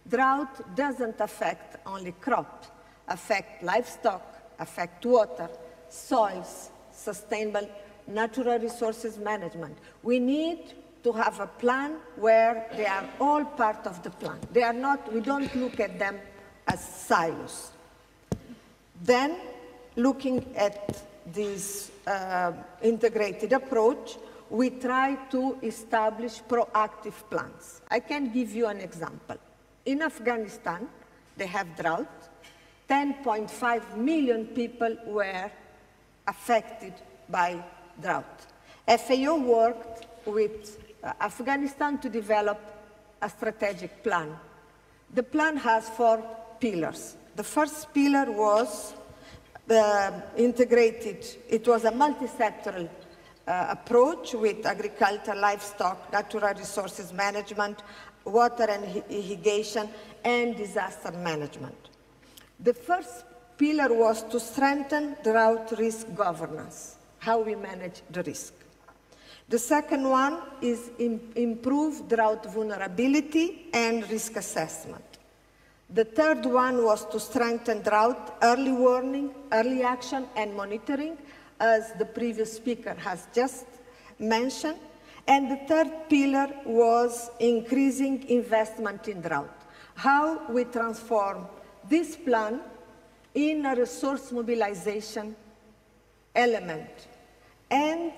Drought doesn't affect only crops, affect livestock, affect water, soils, sustainable natural resources management. We need to have a plan where they are all part of the plan. They are not, we don't look at them as silos. Then, looking at this uh, integrated approach, we try to establish proactive plans. I can give you an example. In Afghanistan, they have drought. 10.5 million people were affected by drought. FAO worked with Afghanistan to develop a strategic plan. The plan has four pillars. The first pillar was uh, integrated, it was a multi-sectoral uh, approach with agriculture, livestock, natural resources management, water and irrigation, and disaster management. The first pillar was to strengthen drought risk governance, how we manage the risk. The second one is improve drought vulnerability and risk assessment. The third one was to strengthen drought early warning, early action, and monitoring, as the previous speaker has just mentioned. And the third pillar was increasing investment in drought. How we transform this plan in a resource mobilization element. And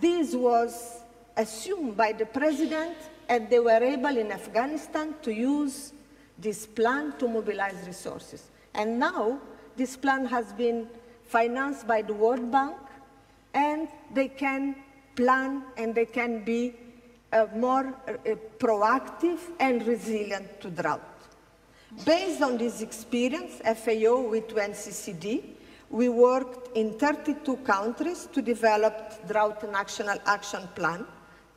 this was assumed by the president, and they were able in Afghanistan to use this plan to mobilize resources. And now this plan has been financed by the World Bank, and they can plan and they can be uh, more uh, proactive and resilient to drought. Based on this experience, FAO with UNCCD, we worked in 32 countries to develop drought national action plan.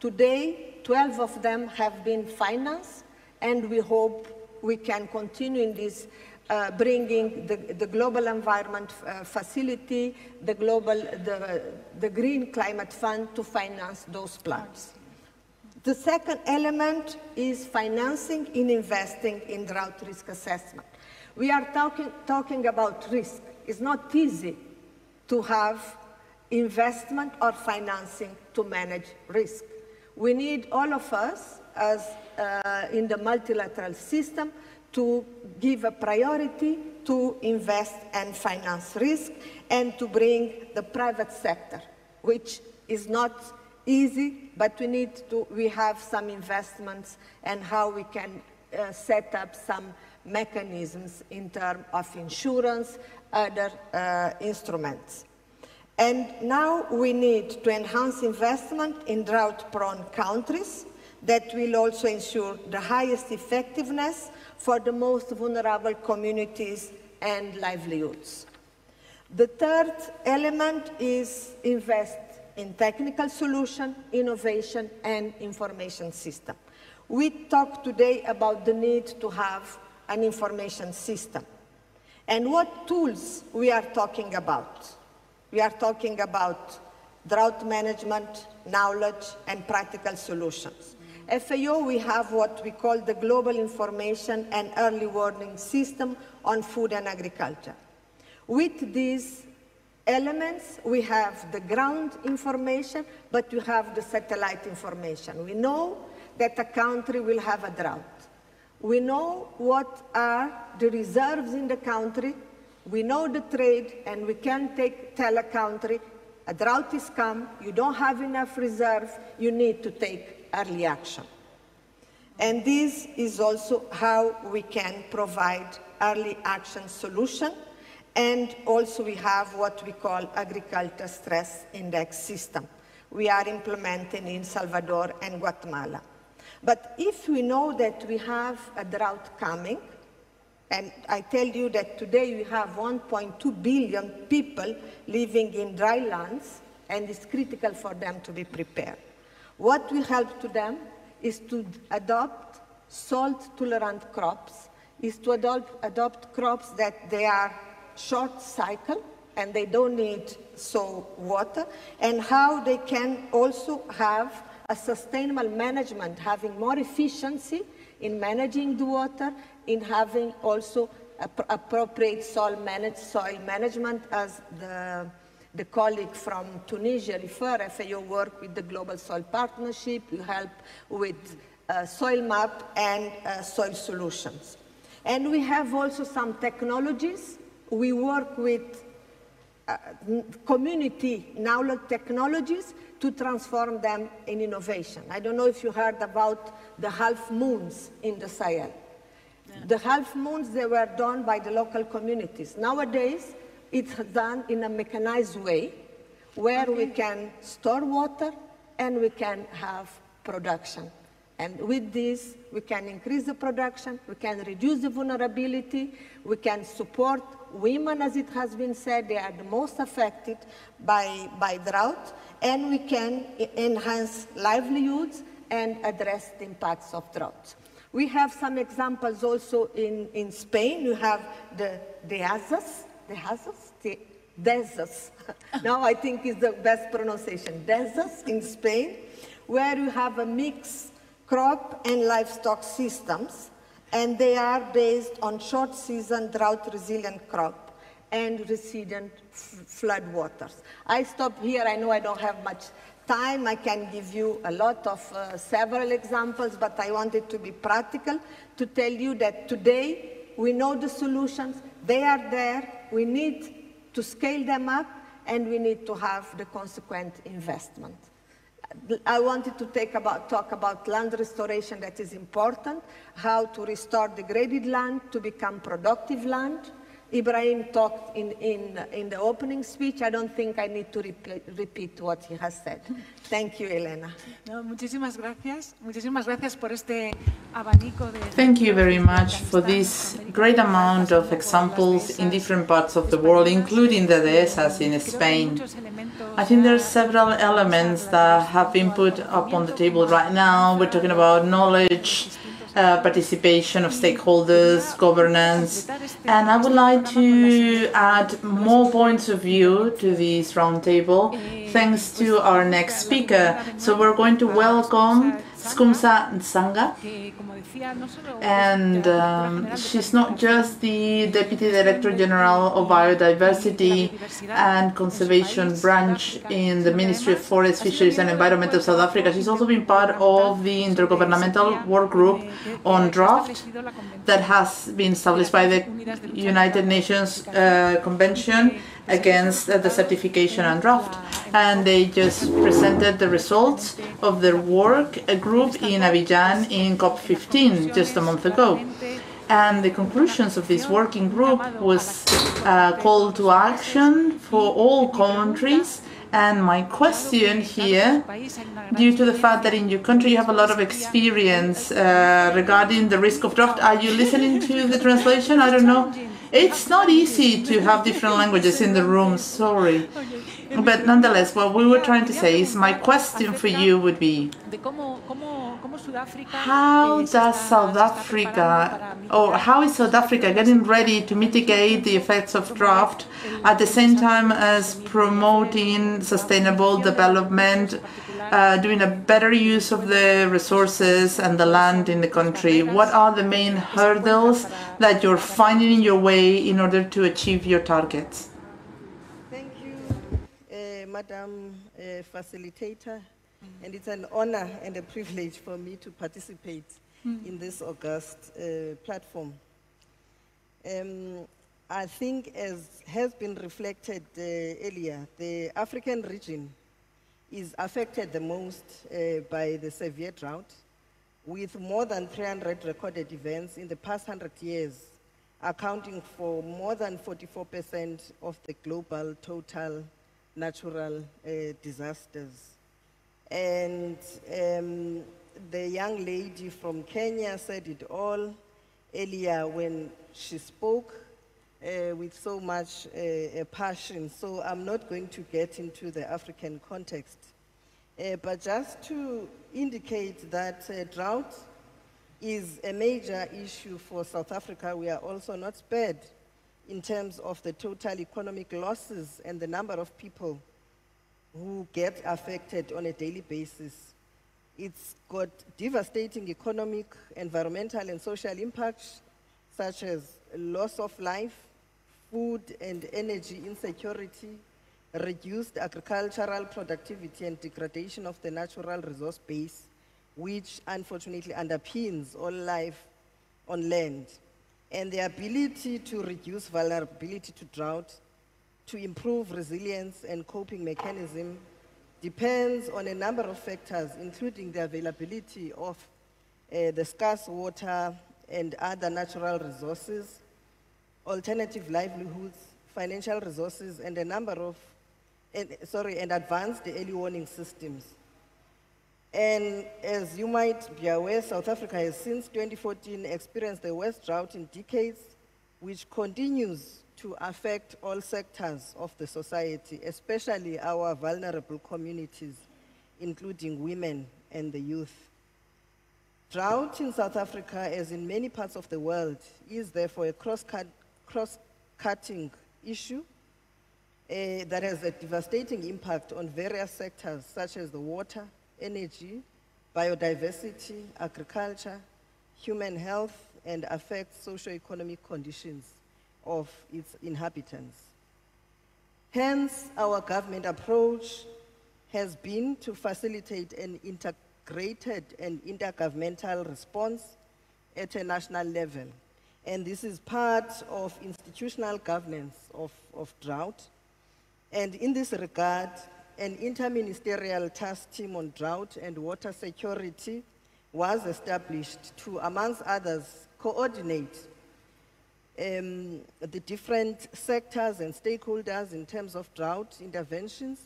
Today, 12 of them have been financed, and we hope we can continue in this uh, bringing the, the, global environment uh, facility, the global, the, the green climate fund to finance those plans. The second element is financing in investing in drought risk assessment. We are talking, talking about risk. It's not easy to have investment or financing to manage risk. We need all of us as uh, in the multilateral system to give a priority to invest and finance risk and to bring the private sector, which is not easy, but we need to, we have some investments and how we can uh, set up some mechanisms in terms of insurance, other uh, instruments. And now we need to enhance investment in drought-prone countries that will also ensure the highest effectiveness for the most vulnerable communities and livelihoods. The third element is invest in technical solution, innovation, and information system. We talk today about the need to have an information system. And what tools we are talking about? We are talking about drought management, knowledge, and practical solutions. FAO, we have what we call the Global Information and Early Warning System on Food and Agriculture. With these elements, we have the ground information, but we have the satellite information. We know that a country will have a drought. We know what are the reserves in the country We know the trade and we can take, tell a country, a drought is come, you don't have enough reserve, you need to take early action. And this is also how we can provide early action solution. And also we have what we call agriculture stress index system. We are implementing in Salvador and Guatemala. But if we know that we have a drought coming, and I tell you that today we have 1.2 billion people living in dry lands, and it's critical for them to be prepared. What will help to them is to adopt salt-tolerant crops, is to adopt, adopt crops that they are short cycle and they don't need so water, and how they can also have a sustainable management, having more efficiency in managing the water, in having also appropriate soil, manage, soil management as the, the colleague from Tunisia referred, FAO work with the Global Soil Partnership, we help with uh, soil map and uh, soil solutions. And we have also some technologies. We work with uh, community knowledge technologies to transform them in innovation. I don't know if you heard about the half moons in the Sahel. Yeah. The half moons, they were done by the local communities. Nowadays, it's done in a mechanized way where okay. we can store water and we can have production. And with this, we can increase the production, we can reduce the vulnerability, we can support women, as it has been said, they are the most affected by, by drought, and we can enhance livelihoods and address the impacts of drought. We have some examples also in, in Spain. You have the Dehesas, the Dezas. now I think is the best pronunciation. Dezas in Spain, where you have a mix crop and livestock systems, and they are based on short season drought resilient crop and resilient flood waters. I stop here, I know I don't have much time, I can give you a lot of uh, several examples, but I wanted to be practical to tell you that today we know the solutions, they are there, we need to scale them up, and we need to have the consequent investment. I wanted to about, talk about land restoration that is important, how to restore degraded land to become productive land. Ibrahim talked in, in, in the opening speech. I don't think I need to repeat what he has said. Thank you, Elena. No, muchísimas gracias. Muchísimas gracias por este abanico de... Thank you very much for this great amount of examples in different parts of the world, including the dehesas in Spain. I think there are several elements that have been put up on the table right now. We're talking about knowledge, uh, participation of stakeholders, governance, and I would like to add more points of view to this roundtable thanks to our next speaker. So we're going to welcome Skumsa Nsanga. And um, she's not just the Deputy Director General of Biodiversity and Conservation Branch in the Ministry of Forests, Fisheries and Environment of South Africa. She's also been part of the Intergovernmental Work Group on Draft that has been established by the United Nations uh, Convention against desertification and draft. And they just presented the results of their work a group in Abidjan in COP15 just a month ago. And the conclusions of this working group was a uh, call to action for all countries and my question here, due to the fact that in your country you have a lot of experience uh, regarding the risk of drought, are you listening to the translation? I don't know. It's not easy to have different languages in the room, sorry. But nonetheless, what we were trying to say is my question for you would be how does South Africa, or how is South Africa getting ready to mitigate the effects of drought at the same time as promoting sustainable development uh, doing a better use of the resources and the land in the country? What are the main hurdles that you're finding in your way in order to achieve your targets? Thank you, uh, Madam uh, Facilitator. And it's an honor and a privilege for me to participate mm. in this august uh, platform. Um, I think as has been reflected uh, earlier, the African region is affected the most uh, by the severe drought, with more than 300 recorded events in the past 100 years, accounting for more than 44% of the global total natural uh, disasters. And um, the young lady from Kenya said it all earlier when she spoke uh, with so much uh, passion. So I'm not going to get into the African context. Uh, but just to indicate that uh, drought is a major issue for South Africa, we are also not spared in terms of the total economic losses and the number of people who get affected on a daily basis. It's got devastating economic, environmental, and social impacts, such as loss of life, food and energy insecurity, reduced agricultural productivity, and degradation of the natural resource base, which unfortunately underpins all life on land. And the ability to reduce vulnerability to drought, to improve resilience and coping mechanism depends on a number of factors, including the availability of uh, the scarce water and other natural resources, alternative livelihoods, financial resources, and a number of, and, sorry, and advanced early warning systems. And as you might be aware, South Africa has since 2014 experienced the worst drought in decades, which continues to affect all sectors of the society, especially our vulnerable communities, including women and the youth. Drought in South Africa, as in many parts of the world, is therefore a cross-cut, cross-cutting issue uh, that has a devastating impact on various sectors such as the water, energy, biodiversity, agriculture, human health, and affects socio-economic conditions of its inhabitants. Hence, our government approach has been to facilitate an integrated and intergovernmental response at a national level. And this is part of institutional governance of, of drought. And in this regard, an interministerial task team on drought and water security was established to, amongst others, coordinate um, the different sectors and stakeholders in terms of drought interventions,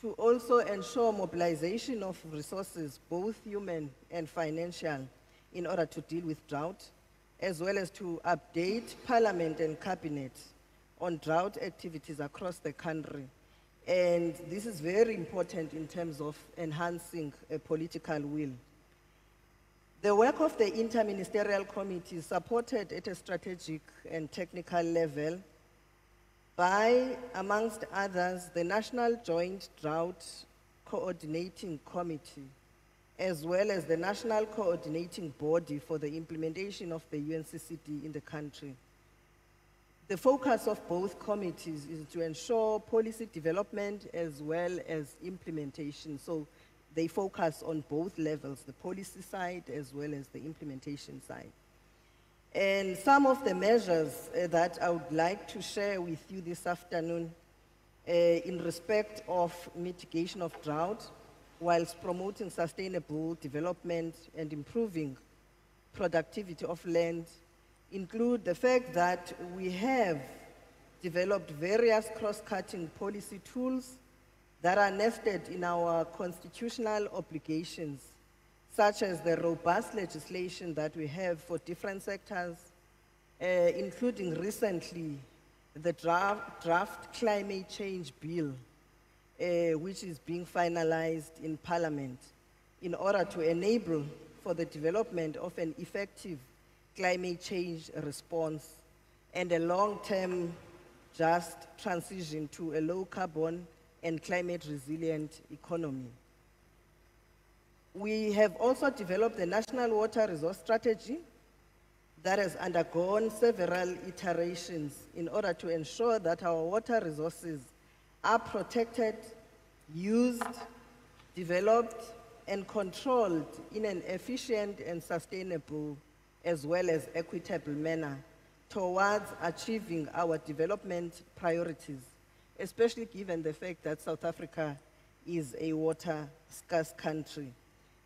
to also ensure mobilization of resources, both human and financial, in order to deal with drought, as well as to update Parliament and Cabinet on drought activities across the country. And this is very important in terms of enhancing a political will. The work of the Interministerial Committee is supported at a strategic and technical level by, amongst others, the National Joint Drought Coordinating Committee, as well as the National Coordinating Body for the implementation of the UNCCD in the country. The focus of both committees is to ensure policy development as well as implementation. So they focus on both levels, the policy side as well as the implementation side. And some of the measures uh, that I would like to share with you this afternoon uh, in respect of mitigation of drought, whilst promoting sustainable development and improving productivity of land, include the fact that we have developed various cross-cutting policy tools that are nested in our constitutional obligations, such as the robust legislation that we have for different sectors, uh, including recently the draft, draft, climate change bill, uh, which is being finalized in Parliament in order to enable for the development of an effective climate change response and a long-term just transition to a low carbon and climate resilient economy. We have also developed the National Water Resource Strategy that has undergone several iterations in order to ensure that our water resources are protected, used, developed, and controlled in an efficient and sustainable as well as equitable manner towards achieving our development priorities, especially given the fact that South Africa is a water scarce country.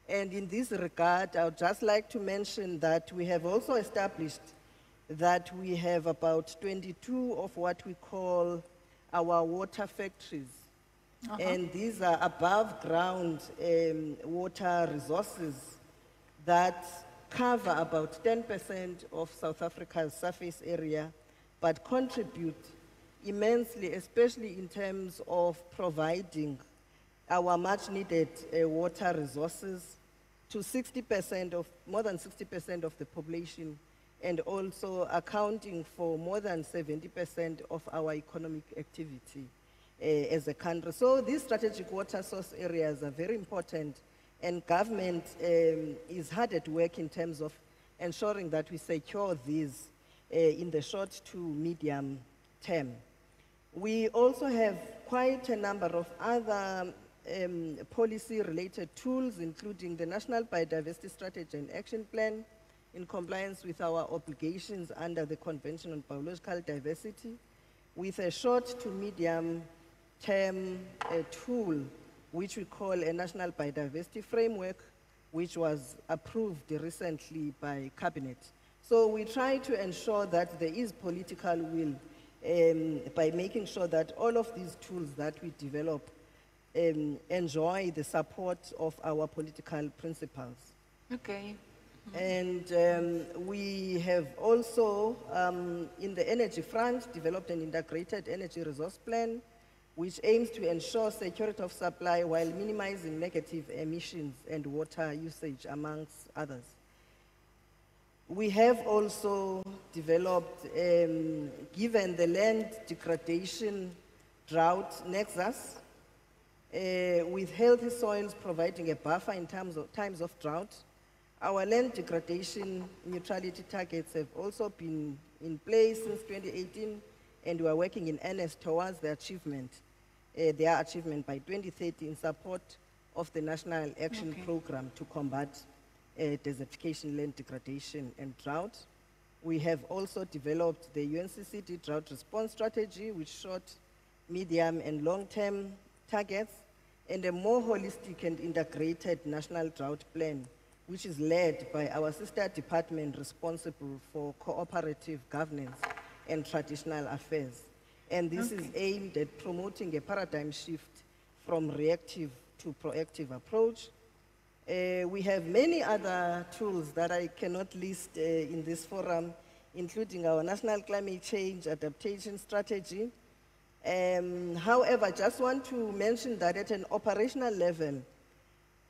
And in this regard, I would just like to mention that we have also established that we have about 22 of what we call our water factories. Uh-huh. And these are above ground um, water resources that cover about 10% of South Africa's surface area, but contribute immensely, especially in terms of providing our much needed uh, water resources to 60% of, more than 60% of the population, and also accounting for more than 70% of our economic activity uh, as a country. So these strategic water source areas are very important and government um, is hard at work in terms of ensuring that we secure these uh, in the short to medium term. We also have quite a number of other um, policy-related tools, including the National Biodiversity Strategy and Action Plan, in compliance with our obligations under the Convention on Biological Diversity, with a short to medium term tool which we call a National Biodiversity Framework, which was approved recently by Cabinet. So we try to ensure that there is political will um, by making sure that all of these tools that we develop um, enjoy the support of our political principles. Okay. And um, we have also, um, in the energy front, developed an integrated energy resource plan which aims to ensure security of supply while minimizing negative emissions and water usage, amongst others. We have also developed, um, given the land degradation drought nexus, uh, with healthy soils providing a buffer in terms of times of drought, our land degradation neutrality targets have also been in place since 2018 and we are working in earnest towards the achievement, uh, their achievement by 2030 in support of the National Action Okay. Program to combat uh, desertification, land degradation, and drought. We have also developed the UNCCD drought response strategy with short, medium, and long-term targets, and a more holistic and integrated national drought plan, which is led by our sister department responsible for cooperative governance and traditional affairs. And this is aimed at promoting a paradigm shift from reactive to proactive approach. Uh, we have many other tools that I cannot list uh, in this forum, including our National Climate Change Adaptation Strategy. Um, however, I just want to mention that at an operational level,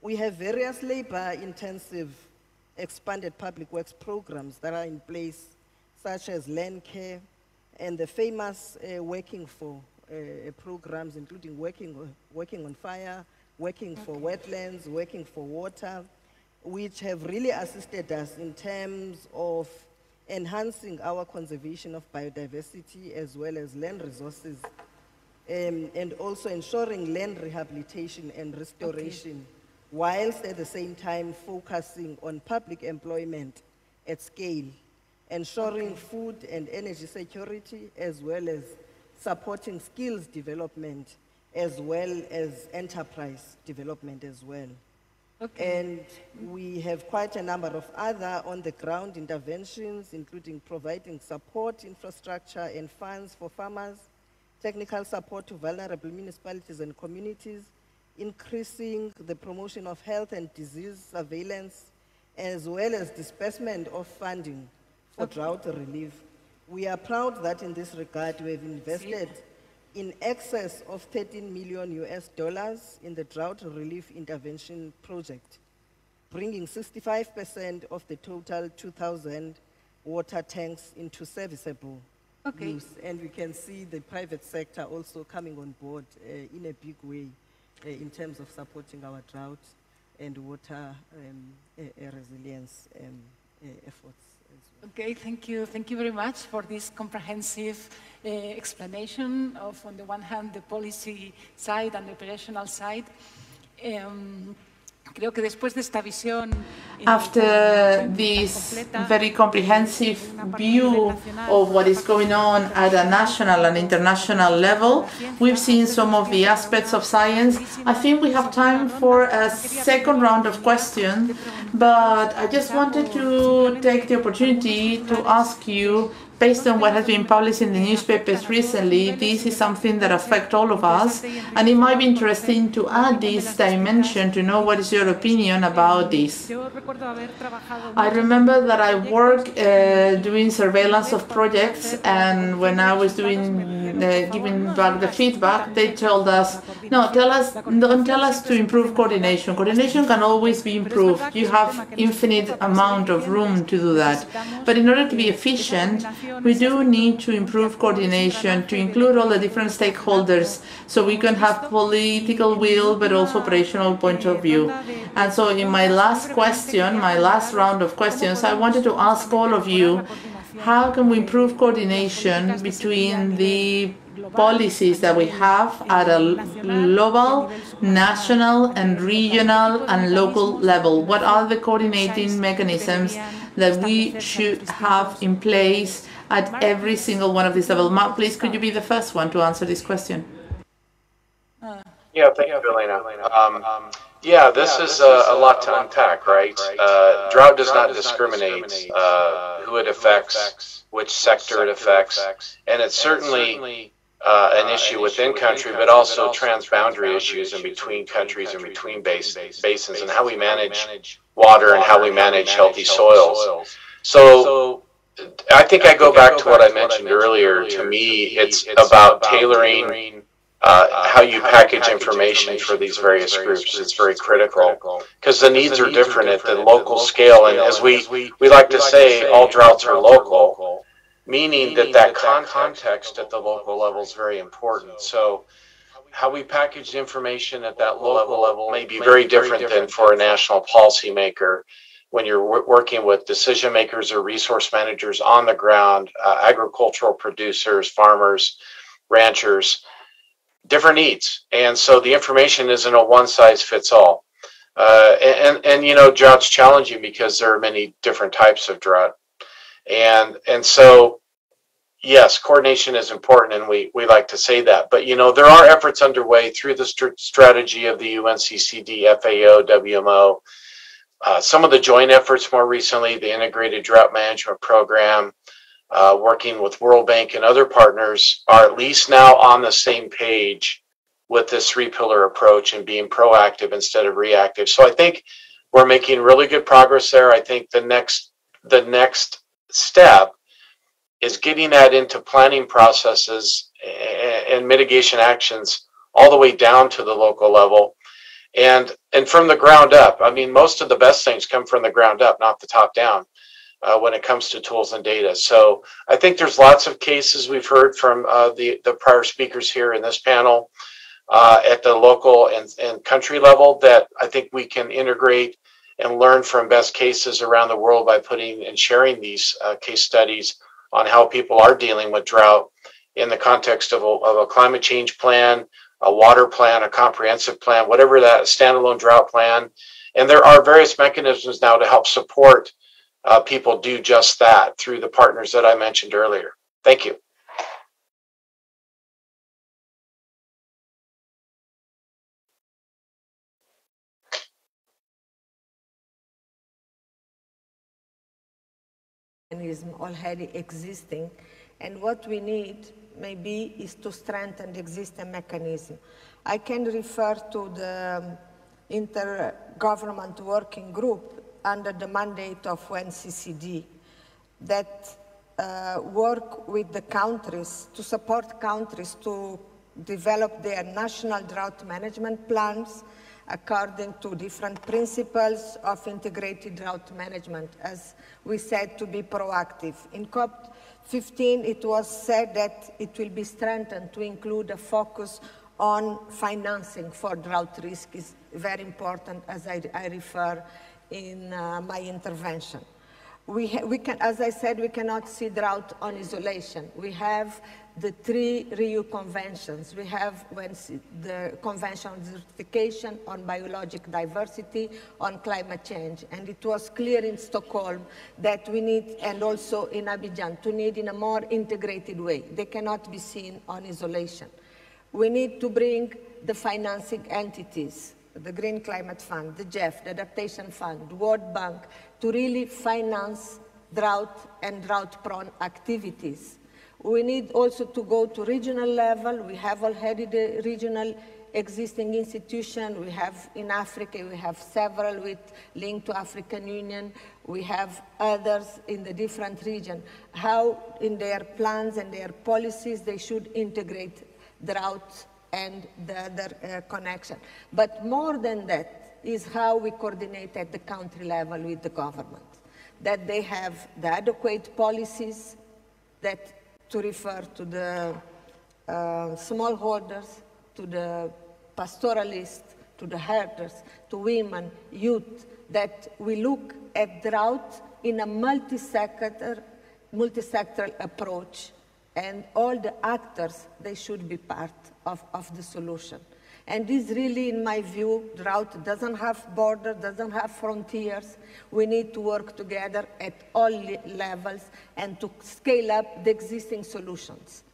we have various labor-intensive expanded public works programs that are in place, such as land care and the famous uh, Working For uh, programs, including working, working on fire, working for wetlands, working for water, which have really assisted us in terms of enhancing our conservation of biodiversity as well as land resources, um, and also ensuring land rehabilitation and restoration, whilst at the same time focusing on public employment at scale, ensuring food and energy security, as well as supporting skills development, as well as enterprise development as well. And we have quite a number of other on-the-ground interventions, including providing support, infrastructure, and funds for farmers, technical support to vulnerable municipalities and communities, increasing the promotion of health and disease surveillance, as well as disbursement of funding for drought relief. We are proud that in this regard, we have invested in excess of 13 million US dollars in the drought relief intervention project, bringing 65% of the total 2,000 water tanks into serviceable Okay. use. And we can see the private sector also coming on board uh, in a big way in terms of supporting our drought and water um, uh, uh, resilience um, uh, efforts. Okay, thank you. Thank you very much for this comprehensive uh, explanation of, on the one hand, the policy side and the operational side. Um, Creo que después de esta visión After this very comprehensive view of what is going on at a national and international level, we've seen some of the aspects of science. I think we have time for a second round of questions, but I just wanted to take the opportunity to ask you based on what has been published in the newspapers recently, this is something that affects all of us, and it might be interesting to add this dimension to know what is your opinion about this. I remember that I worked uh, doing surveillance of projects, and when I was doing uh, giving back the feedback, they told us, no, tell us, don't tell us to improve coordination. Coordination can always be improved. You have infinite amount of room to do that. But in order to be efficient, we do need to improve coordination to include all the different stakeholders so we can have political will but also operational point of view. And so in my last question, my last round of questions, I wanted to ask all of you, how can we improve coordination between the policies that we have at a global, national and regional and local level? What are the coordinating mechanisms that we should have in place at every single one of these levels. Mark, please, could you be the first one to answer this question? Yeah, thank you, Elena. Um, yeah, this is a, a, lot to unpack, right? Uh, drought does not discriminate uh, who it affects, which sector it affects, and it's certainly uh, an issue within country, but also transboundary issues in between countries and between basins, and how we manage water and how we manage healthy soils. So I think I go back to what I mentioned earlier. To me, it's about tailoring uh, how you package information for these various groups. It's very critical because the needs are different at the local scale. And as we, we like to say, all droughts are local, meaning that that context at the local level is very important. So how we package information at that local level may be very different than for a national policymaker when you're working with decision makers or resource managers on the ground, uh, agricultural producers, farmers, ranchers, different needs. And so the information isn't a one size fits all. Uh, and, and, you know, drought's challenging because there are many different types of drought. And, and so, yes, coordination is important, and we, we like to say that. But, you know, there are efforts underway through the st- strategy of the UNCCD, FAO, WMO, uh, some of the joint efforts more recently, the Integrated Drought Management Program, uh, working with World Bank and other partners, are at least now on the same page with this three pillar approach and being proactive instead of reactive. So I think we're making really good progress there. I think the next the next step is getting that into planning processes and mitigation actions all the way down to the local level and and from the ground up. I mean, most of the best things come from the ground up, not the top down. Uh, when it comes to tools and data. So I think there's lots of cases we've heard from uh, the, the prior speakers here in this panel uh, at the local and, and country level that I think we can integrate and learn from best cases around the world by putting and sharing these uh, case studies on how people are dealing with drought in the context of a, of a climate change plan, a water plan, a comprehensive plan, whatever that standalone drought plan. And there are various mechanisms now to help support uh, people do just that through the partners that I mentioned earlier. Thank you. already existing and what we need maybe is to strengthen the existing mechanism. I can refer to the intergovernment working group under the mandate of UNCCD that uh, work with the countries to support countries to develop their national drought management plans according to different principles of integrated drought management, as we said, to be proactive. In COP 15, it was said that it will be strengthened to include a focus on financing for drought risk is very important as I, I refer in uh, my intervention. We, we can, as I said, we cannot see drought on isolation. We have the three Rio conventions. We have when the Convention on Certification on Biologic Diversity, on climate change. And it was clear in Stockholm that we need, and also in Abidjan, to need in a more integrated way. They cannot be seen on isolation. We need to bring the financing entities, the Green Climate Fund, the GEF, the Adaptation Fund, the World Bank, to really finance drought and drought-prone activities. We need also to go to regional level. We have already the regional existing institution. We have in Africa, we have several with link to African Union. We have others in the different region. How in their plans and their policies they should integrate drought and the other uh, connection. But more than that is how we coordinate at the country level with the government. That they have the adequate policies that to refer to the uh, smallholders, to the pastoralists, to the herders, to women, youth, that we look at drought in a multi-sector, multi-sectoral approach and all the actors, they should be part of, of the solution. And this really, in my view, drought doesn't have borders, doesn't have frontiers. We need to work together at all levels and to scale up the existing solutions.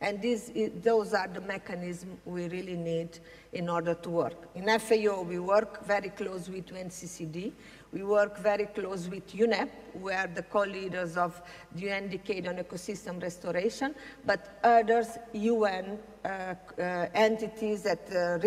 And these, those are the mechanisms we really need in order to work. In FAO, we work very close with UNCCD. We work very close with UNEP, we are the co-leaders of the UN Decade on Ecosystem Restoration, but others, UN uh, uh, entities at uh,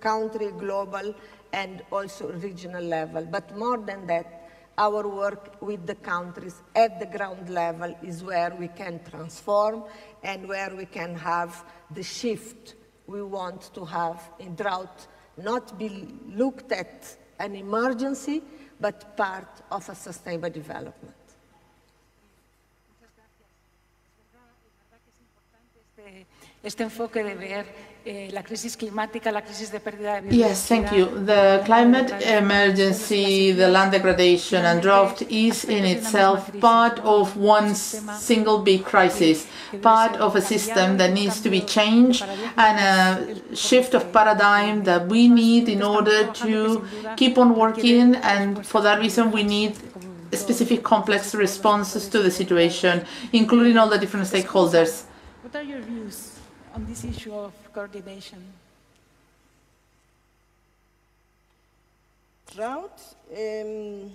country, global, and also regional level. But more than that, our work with the countries at the ground level is where we can transform and where we can have the shift we want to have in drought, not be looked at an emergency, but part of a sustainable development. este enfoque de ver eh, la crisis climática, la crisis de pérdida de Yes, thank you. The climate emergency, the land degradation and drought is in itself part of one single big crisis, part of a system that needs to be changed and a shift of paradigm that we need in order to keep on working and for that reason we need specific complex responses to the situation, including all the different stakeholders. What are your views on this issue of coordination? Drought um,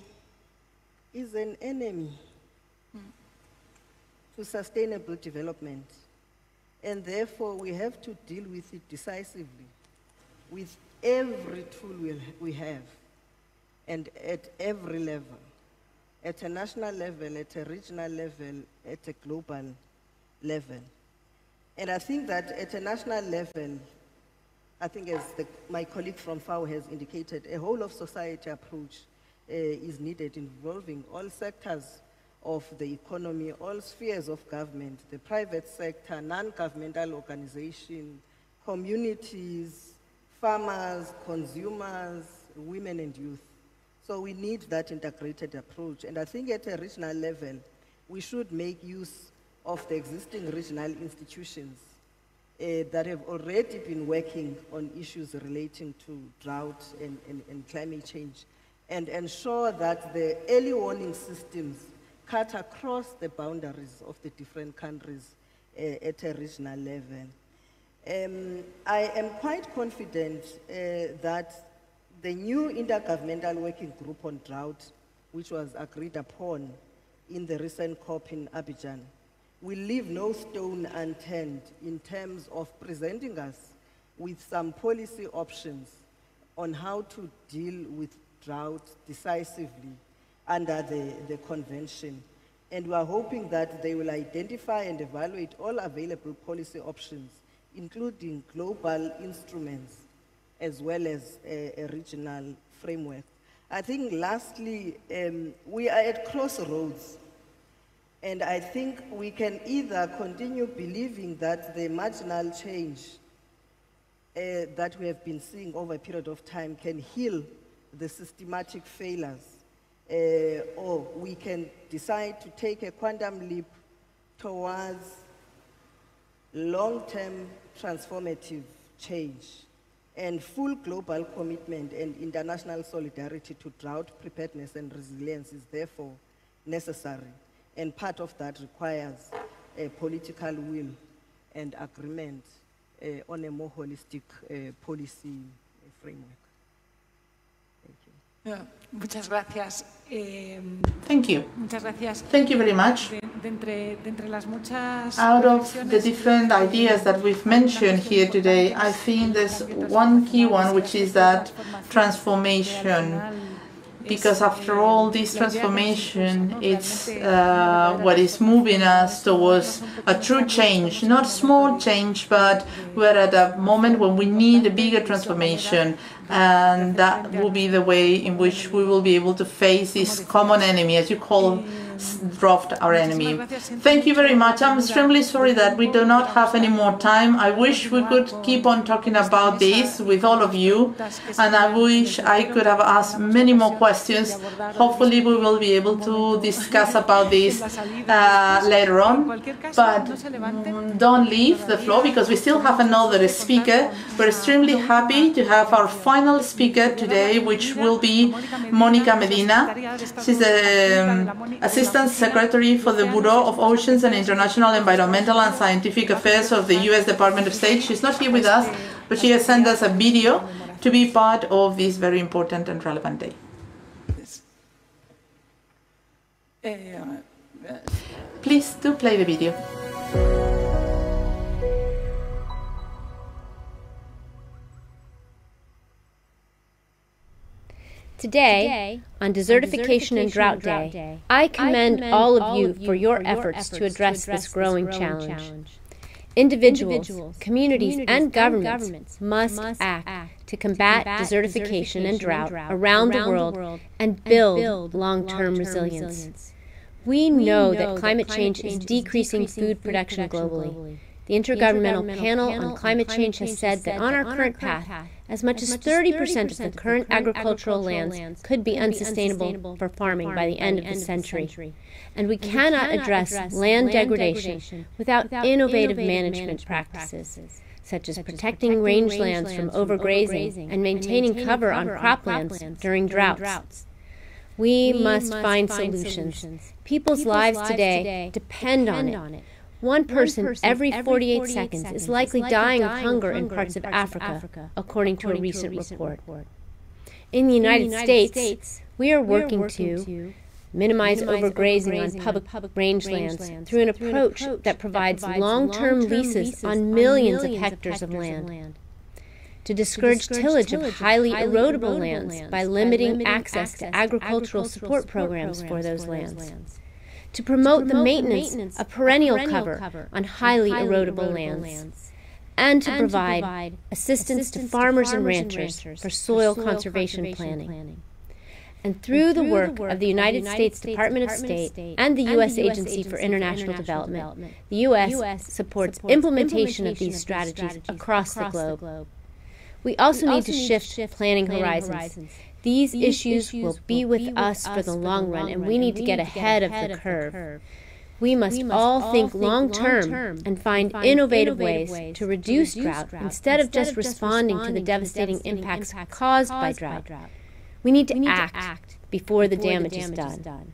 is an enemy to sustainable development, and therefore we have to deal with it decisively with every tool we'll, we have and at every level at a national level, at a regional level, at a global level. And I think that at a national level, I think as the, my colleague from FAO has indicated, a whole of society approach uh, is needed involving all sectors of the economy, all spheres of government, the private sector, non-governmental organization, communities, farmers, consumers, women and youth. So we need that integrated approach. And I think at a regional level, we should make use of the existing regional institutions uh, that have already been working on issues relating to drought and, and, and climate change and ensure that the early warning systems cut across the boundaries of the different countries uh, at a regional level. Um, I am quite confident uh, that the new intergovernmental working group on drought, which was agreed upon in the recent COP in Abidjan, will leave no stone unturned in terms of presenting us with some policy options on how to deal with drought decisively under the, the convention. And we are hoping that they will identify and evaluate all available policy options, including global instruments as well as a, a regional framework. I think lastly, um, we are at crossroads. And I think we can either continue believing that the marginal change uh, that we have been seeing over a period of time can heal the systematic failures uh, or we can decide to take a quantum leap towards long-term transformative change and full global commitment and international solidarity to drought preparedness and resilience is therefore necessary. And part of that requires a political will and agreement uh, on a more holistic uh, policy framework. Yeah, muchas gracias. Thank you. Muchas gracias. Thank you very much. De, de entre, de entre las muchas Out of the different ideas that we've mentioned here today, I think there's one key one, which is that transformation. Because after all, this transformation, it's uh, what is moving us towards a true change, not small change, but we're at a moment when we need a bigger transformation. and that will be the way in which we will be able to face this common enemy, as you call dropped our enemy. Thank you very much. I'm extremely sorry that we do not have any more time. I wish we could keep on talking about this with all of you, and I wish I could have asked many more questions. Hopefully, we will be able to discuss about this uh, later on. But mm, don't leave the floor because we still have another speaker. We're extremely happy to have our final speaker today, which will be Monica Medina. She's the um, assistant Assistant Secretary for the Bureau of Oceans and International Environmental and Scientific Affairs of the U.S. Department of State. She's not here with us, but she has sent us a video to be part of this very important and relevant day. Eh, eh, eh. Please do play the video. Today, on Desertification and Drought Day, I commend all of you for your efforts to address this growing challenge. Individuals, communities, and governments must act to combat desertification and drought around the world and build long-term resilience. We know that climate change is decreasing food production globally. The Intergovernmental Panel on Climate Change has said that on our current path, as much as 30% of the current agricultural lands could be unsustainable for farming by the end of the century. And we cannot address land degradation without innovative management practices, such as protecting rangelands from overgrazing and maintaining cover on croplands during droughts. We must find solutions. People's lives today depend on it. One person every 48 seconds is likely dying of hunger in parts of Africa, according to a recent report. In the United States, we are working to minimize overgrazing on public rangelands through an approach that provides long-term leases on millions of hectares of land. to discourage tillage of highly erodible lands by limiting access to agricultural support programs for those lands to promote the maintenance of perennial cover on highly erodible lands, and to provide assistance to farmers and ranchers for soil conservation planning. And through the work of the United States Department of State and the U.S. Agency for International Development, the U.S. supports implementation of these strategies across the globe. We also need to shift planning horizons these, These issues, issues will be with, be with us for the long run, and we need to get ahead of the curve. We must, we must all think long term and find, find innovative, ways, ways to reduce drought, drought instead of just responding, responding to the devastating, devastating impacts, impacts caused, by drought. By drought. We need to, we need act, to act before, before the damage, the damage is, done. is done.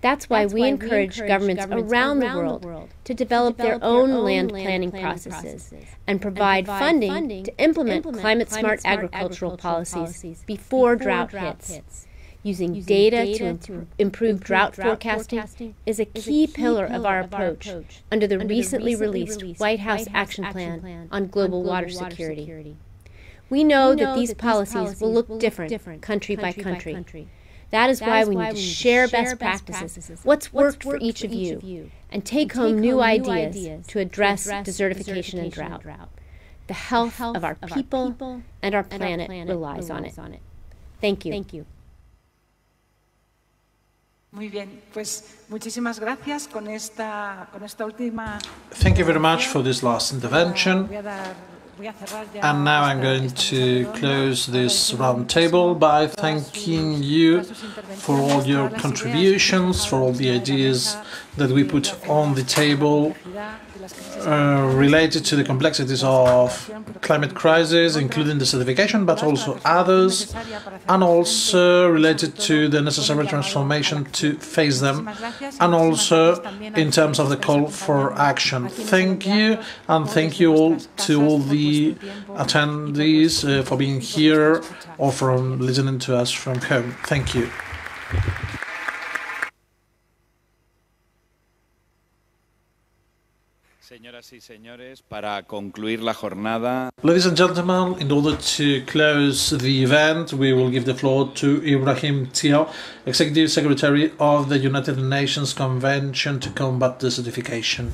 That's why, That's we, why encourage we encourage governments, governments around, around, the world, world to, develop to develop, their, own, own land, planning, planning processes, processes, and provide, and provide funding, funding, to implement, implement climate smart agricultural policies, policies before, before drought, drought hits. hits. Using, Using data, data, to improve, improve drought, drought forecasting, forecasting is a key, is a key pillar, pillar of our approach, approach under the under recently, recently released, White House, White House Action, Plan Plan on Global, Water, water security. security. We know, we know that these policies, will look different, different country, country, by country. By country. That is, that why, is we why we need to share best, best practices, practices, what's worked, worked for each of you, you and take, and take home, new, ideas, ideas to address, to address desertification, desertification and drought. drought. The health, the health of, our, of people our people and our planet, and our planet relies, relies on, it. on it. Thank you. Thank you. Muy bien, pues muchísimas gracias con esta, con esta última. Thank you very much for this last intervention. And now I'm going to close this round table by thanking you for all your contributions, for all the ideas that we put on the table uh, related to the complexities of climate crisis, including desertification, but also others, and also related to the necessary transformation to face them, and also in terms of the call for action. Thank you, and thank you all to all the attendees uh, for being here or from listening to us from home. Thank you. Señoras y señores, para concluir la jornada. Ladies and gentlemen, in order to close the event, we will give the floor to Ibrahim Thiaw, Executive Secretary of the United Nations Convention to Combat Desertification.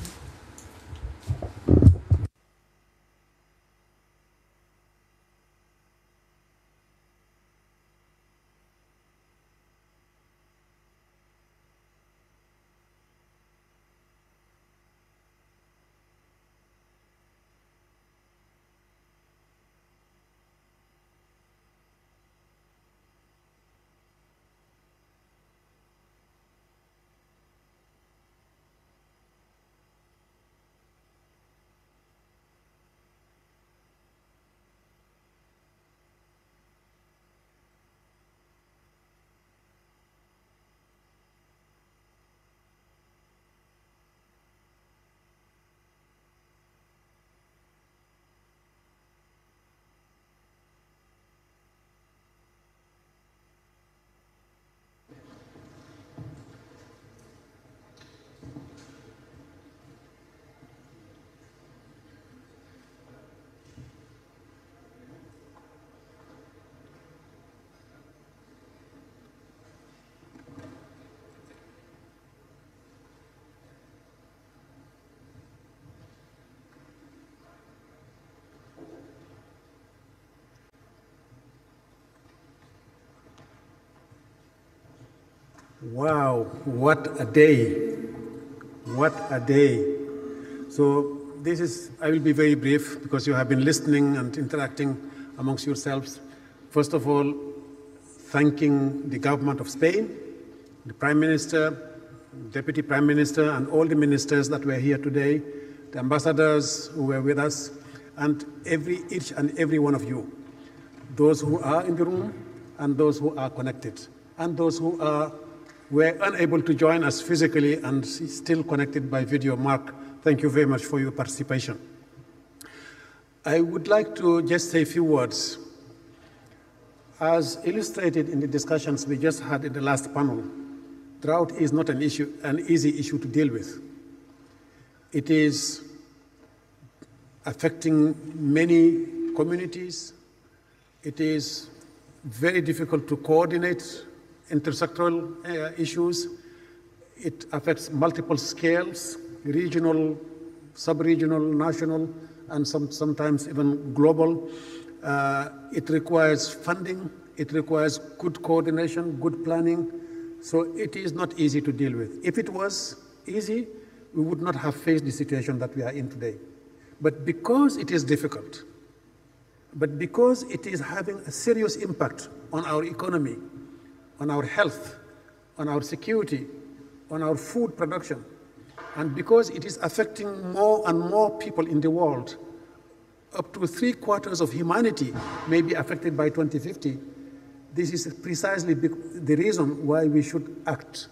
Wow, what a day. What a day. So, this is, I will be very brief because you have been listening and interacting amongst yourselves. First of all, thanking the government of Spain, the Prime Minister, Deputy Prime Minister, and all the ministers that were here today, the ambassadors who were with us, and every, each and every one of you, those who are in the room and those who are connected, and those who are were unable to join us physically and still connected by video. Mark, thank you very much for your participation. I would like to just say a few words. As illustrated in the discussions we just had in the last panel, drought is not an issue, an easy issue to deal with. It is affecting many communities. It is very difficult to coordinate intersectoral uh, issues. It affects multiple scales, regional, sub-regional, national, and some, sometimes even global. Uh, it requires funding. It requires good coordination, good planning. So it is not easy to deal with. If it was easy, we would not have faced the situation that we are in today. But because it is difficult, but because it is having a serious impact on our economy, on our health, on our security, on our food production. And because it is affecting more and more people in the world, up to three quarters of humanity may be affected by 2050. This is precisely the reason why we should act.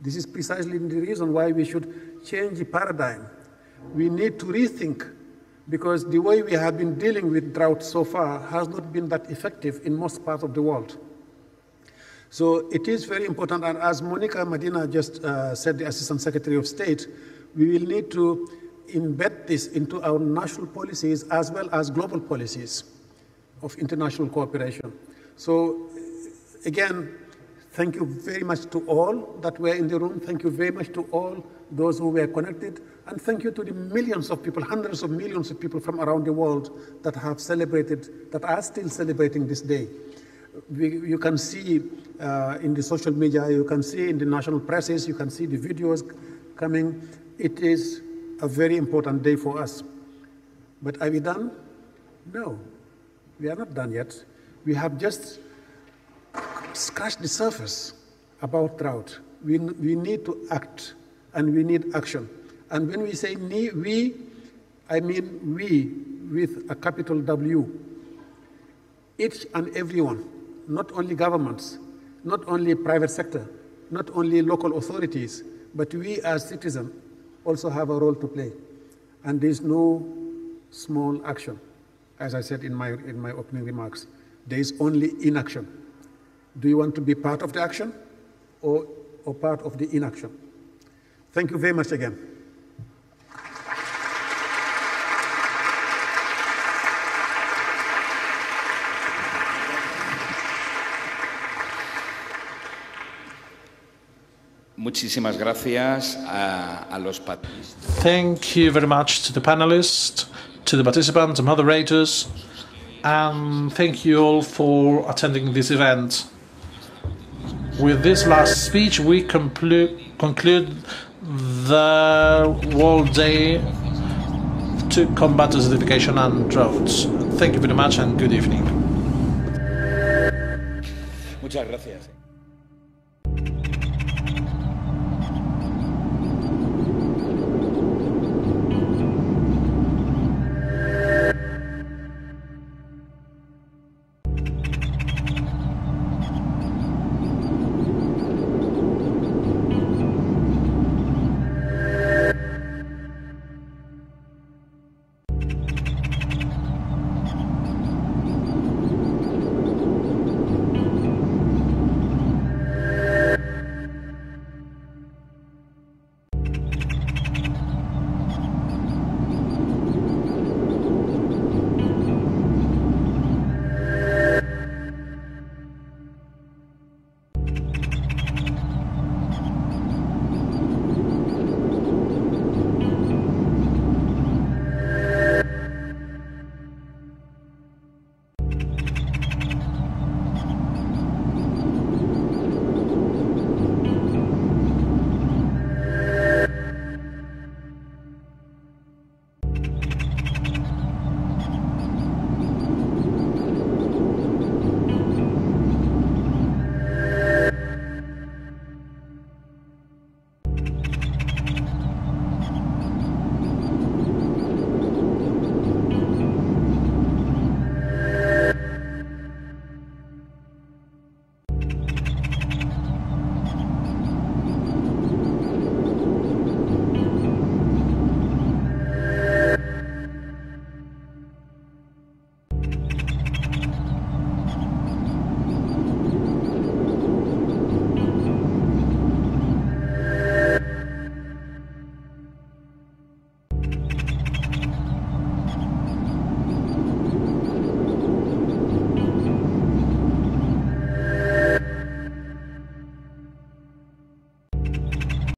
This is precisely the reason why we should change the paradigm. We need to rethink because the way we have been dealing with drought so far has not been that effective in most parts of the world. So it is very important, and as Monica Medina just uh, said, the Assistant Secretary of State, we will need to embed this into our national policies as well as global policies of international cooperation. So again, thank you very much to all that were in the room. Thank you very much to all those who were connected. And thank you to the millions of people, hundreds of millions of people from around the world that have celebrated, that are still celebrating this day. We, you can see uh, in the social media, you can see in the national presses, you can see the videos coming. It is a very important day for us. But are we done? No, we are not done yet. We have just scratched the surface about drought. We, we need to act and we need action. And when we say we, I mean we with a capital W. Each and everyone, not only governments, not only private sector, not only local authorities, but we as citizens also have a role to play. And there's no small action. As I said in my, in my opening remarks, there is only inaction. Do you want to be part of the action or, or part of the inaction? Thank you very much again. Muchísimas gracias a, a los Thank you very much to the panelists, to the participants, the moderators, and thank you all for attending this event. With this last speech, we conclude the World Day to combat desertification and droughts. Thank you very much and good evening. Muchas gracias.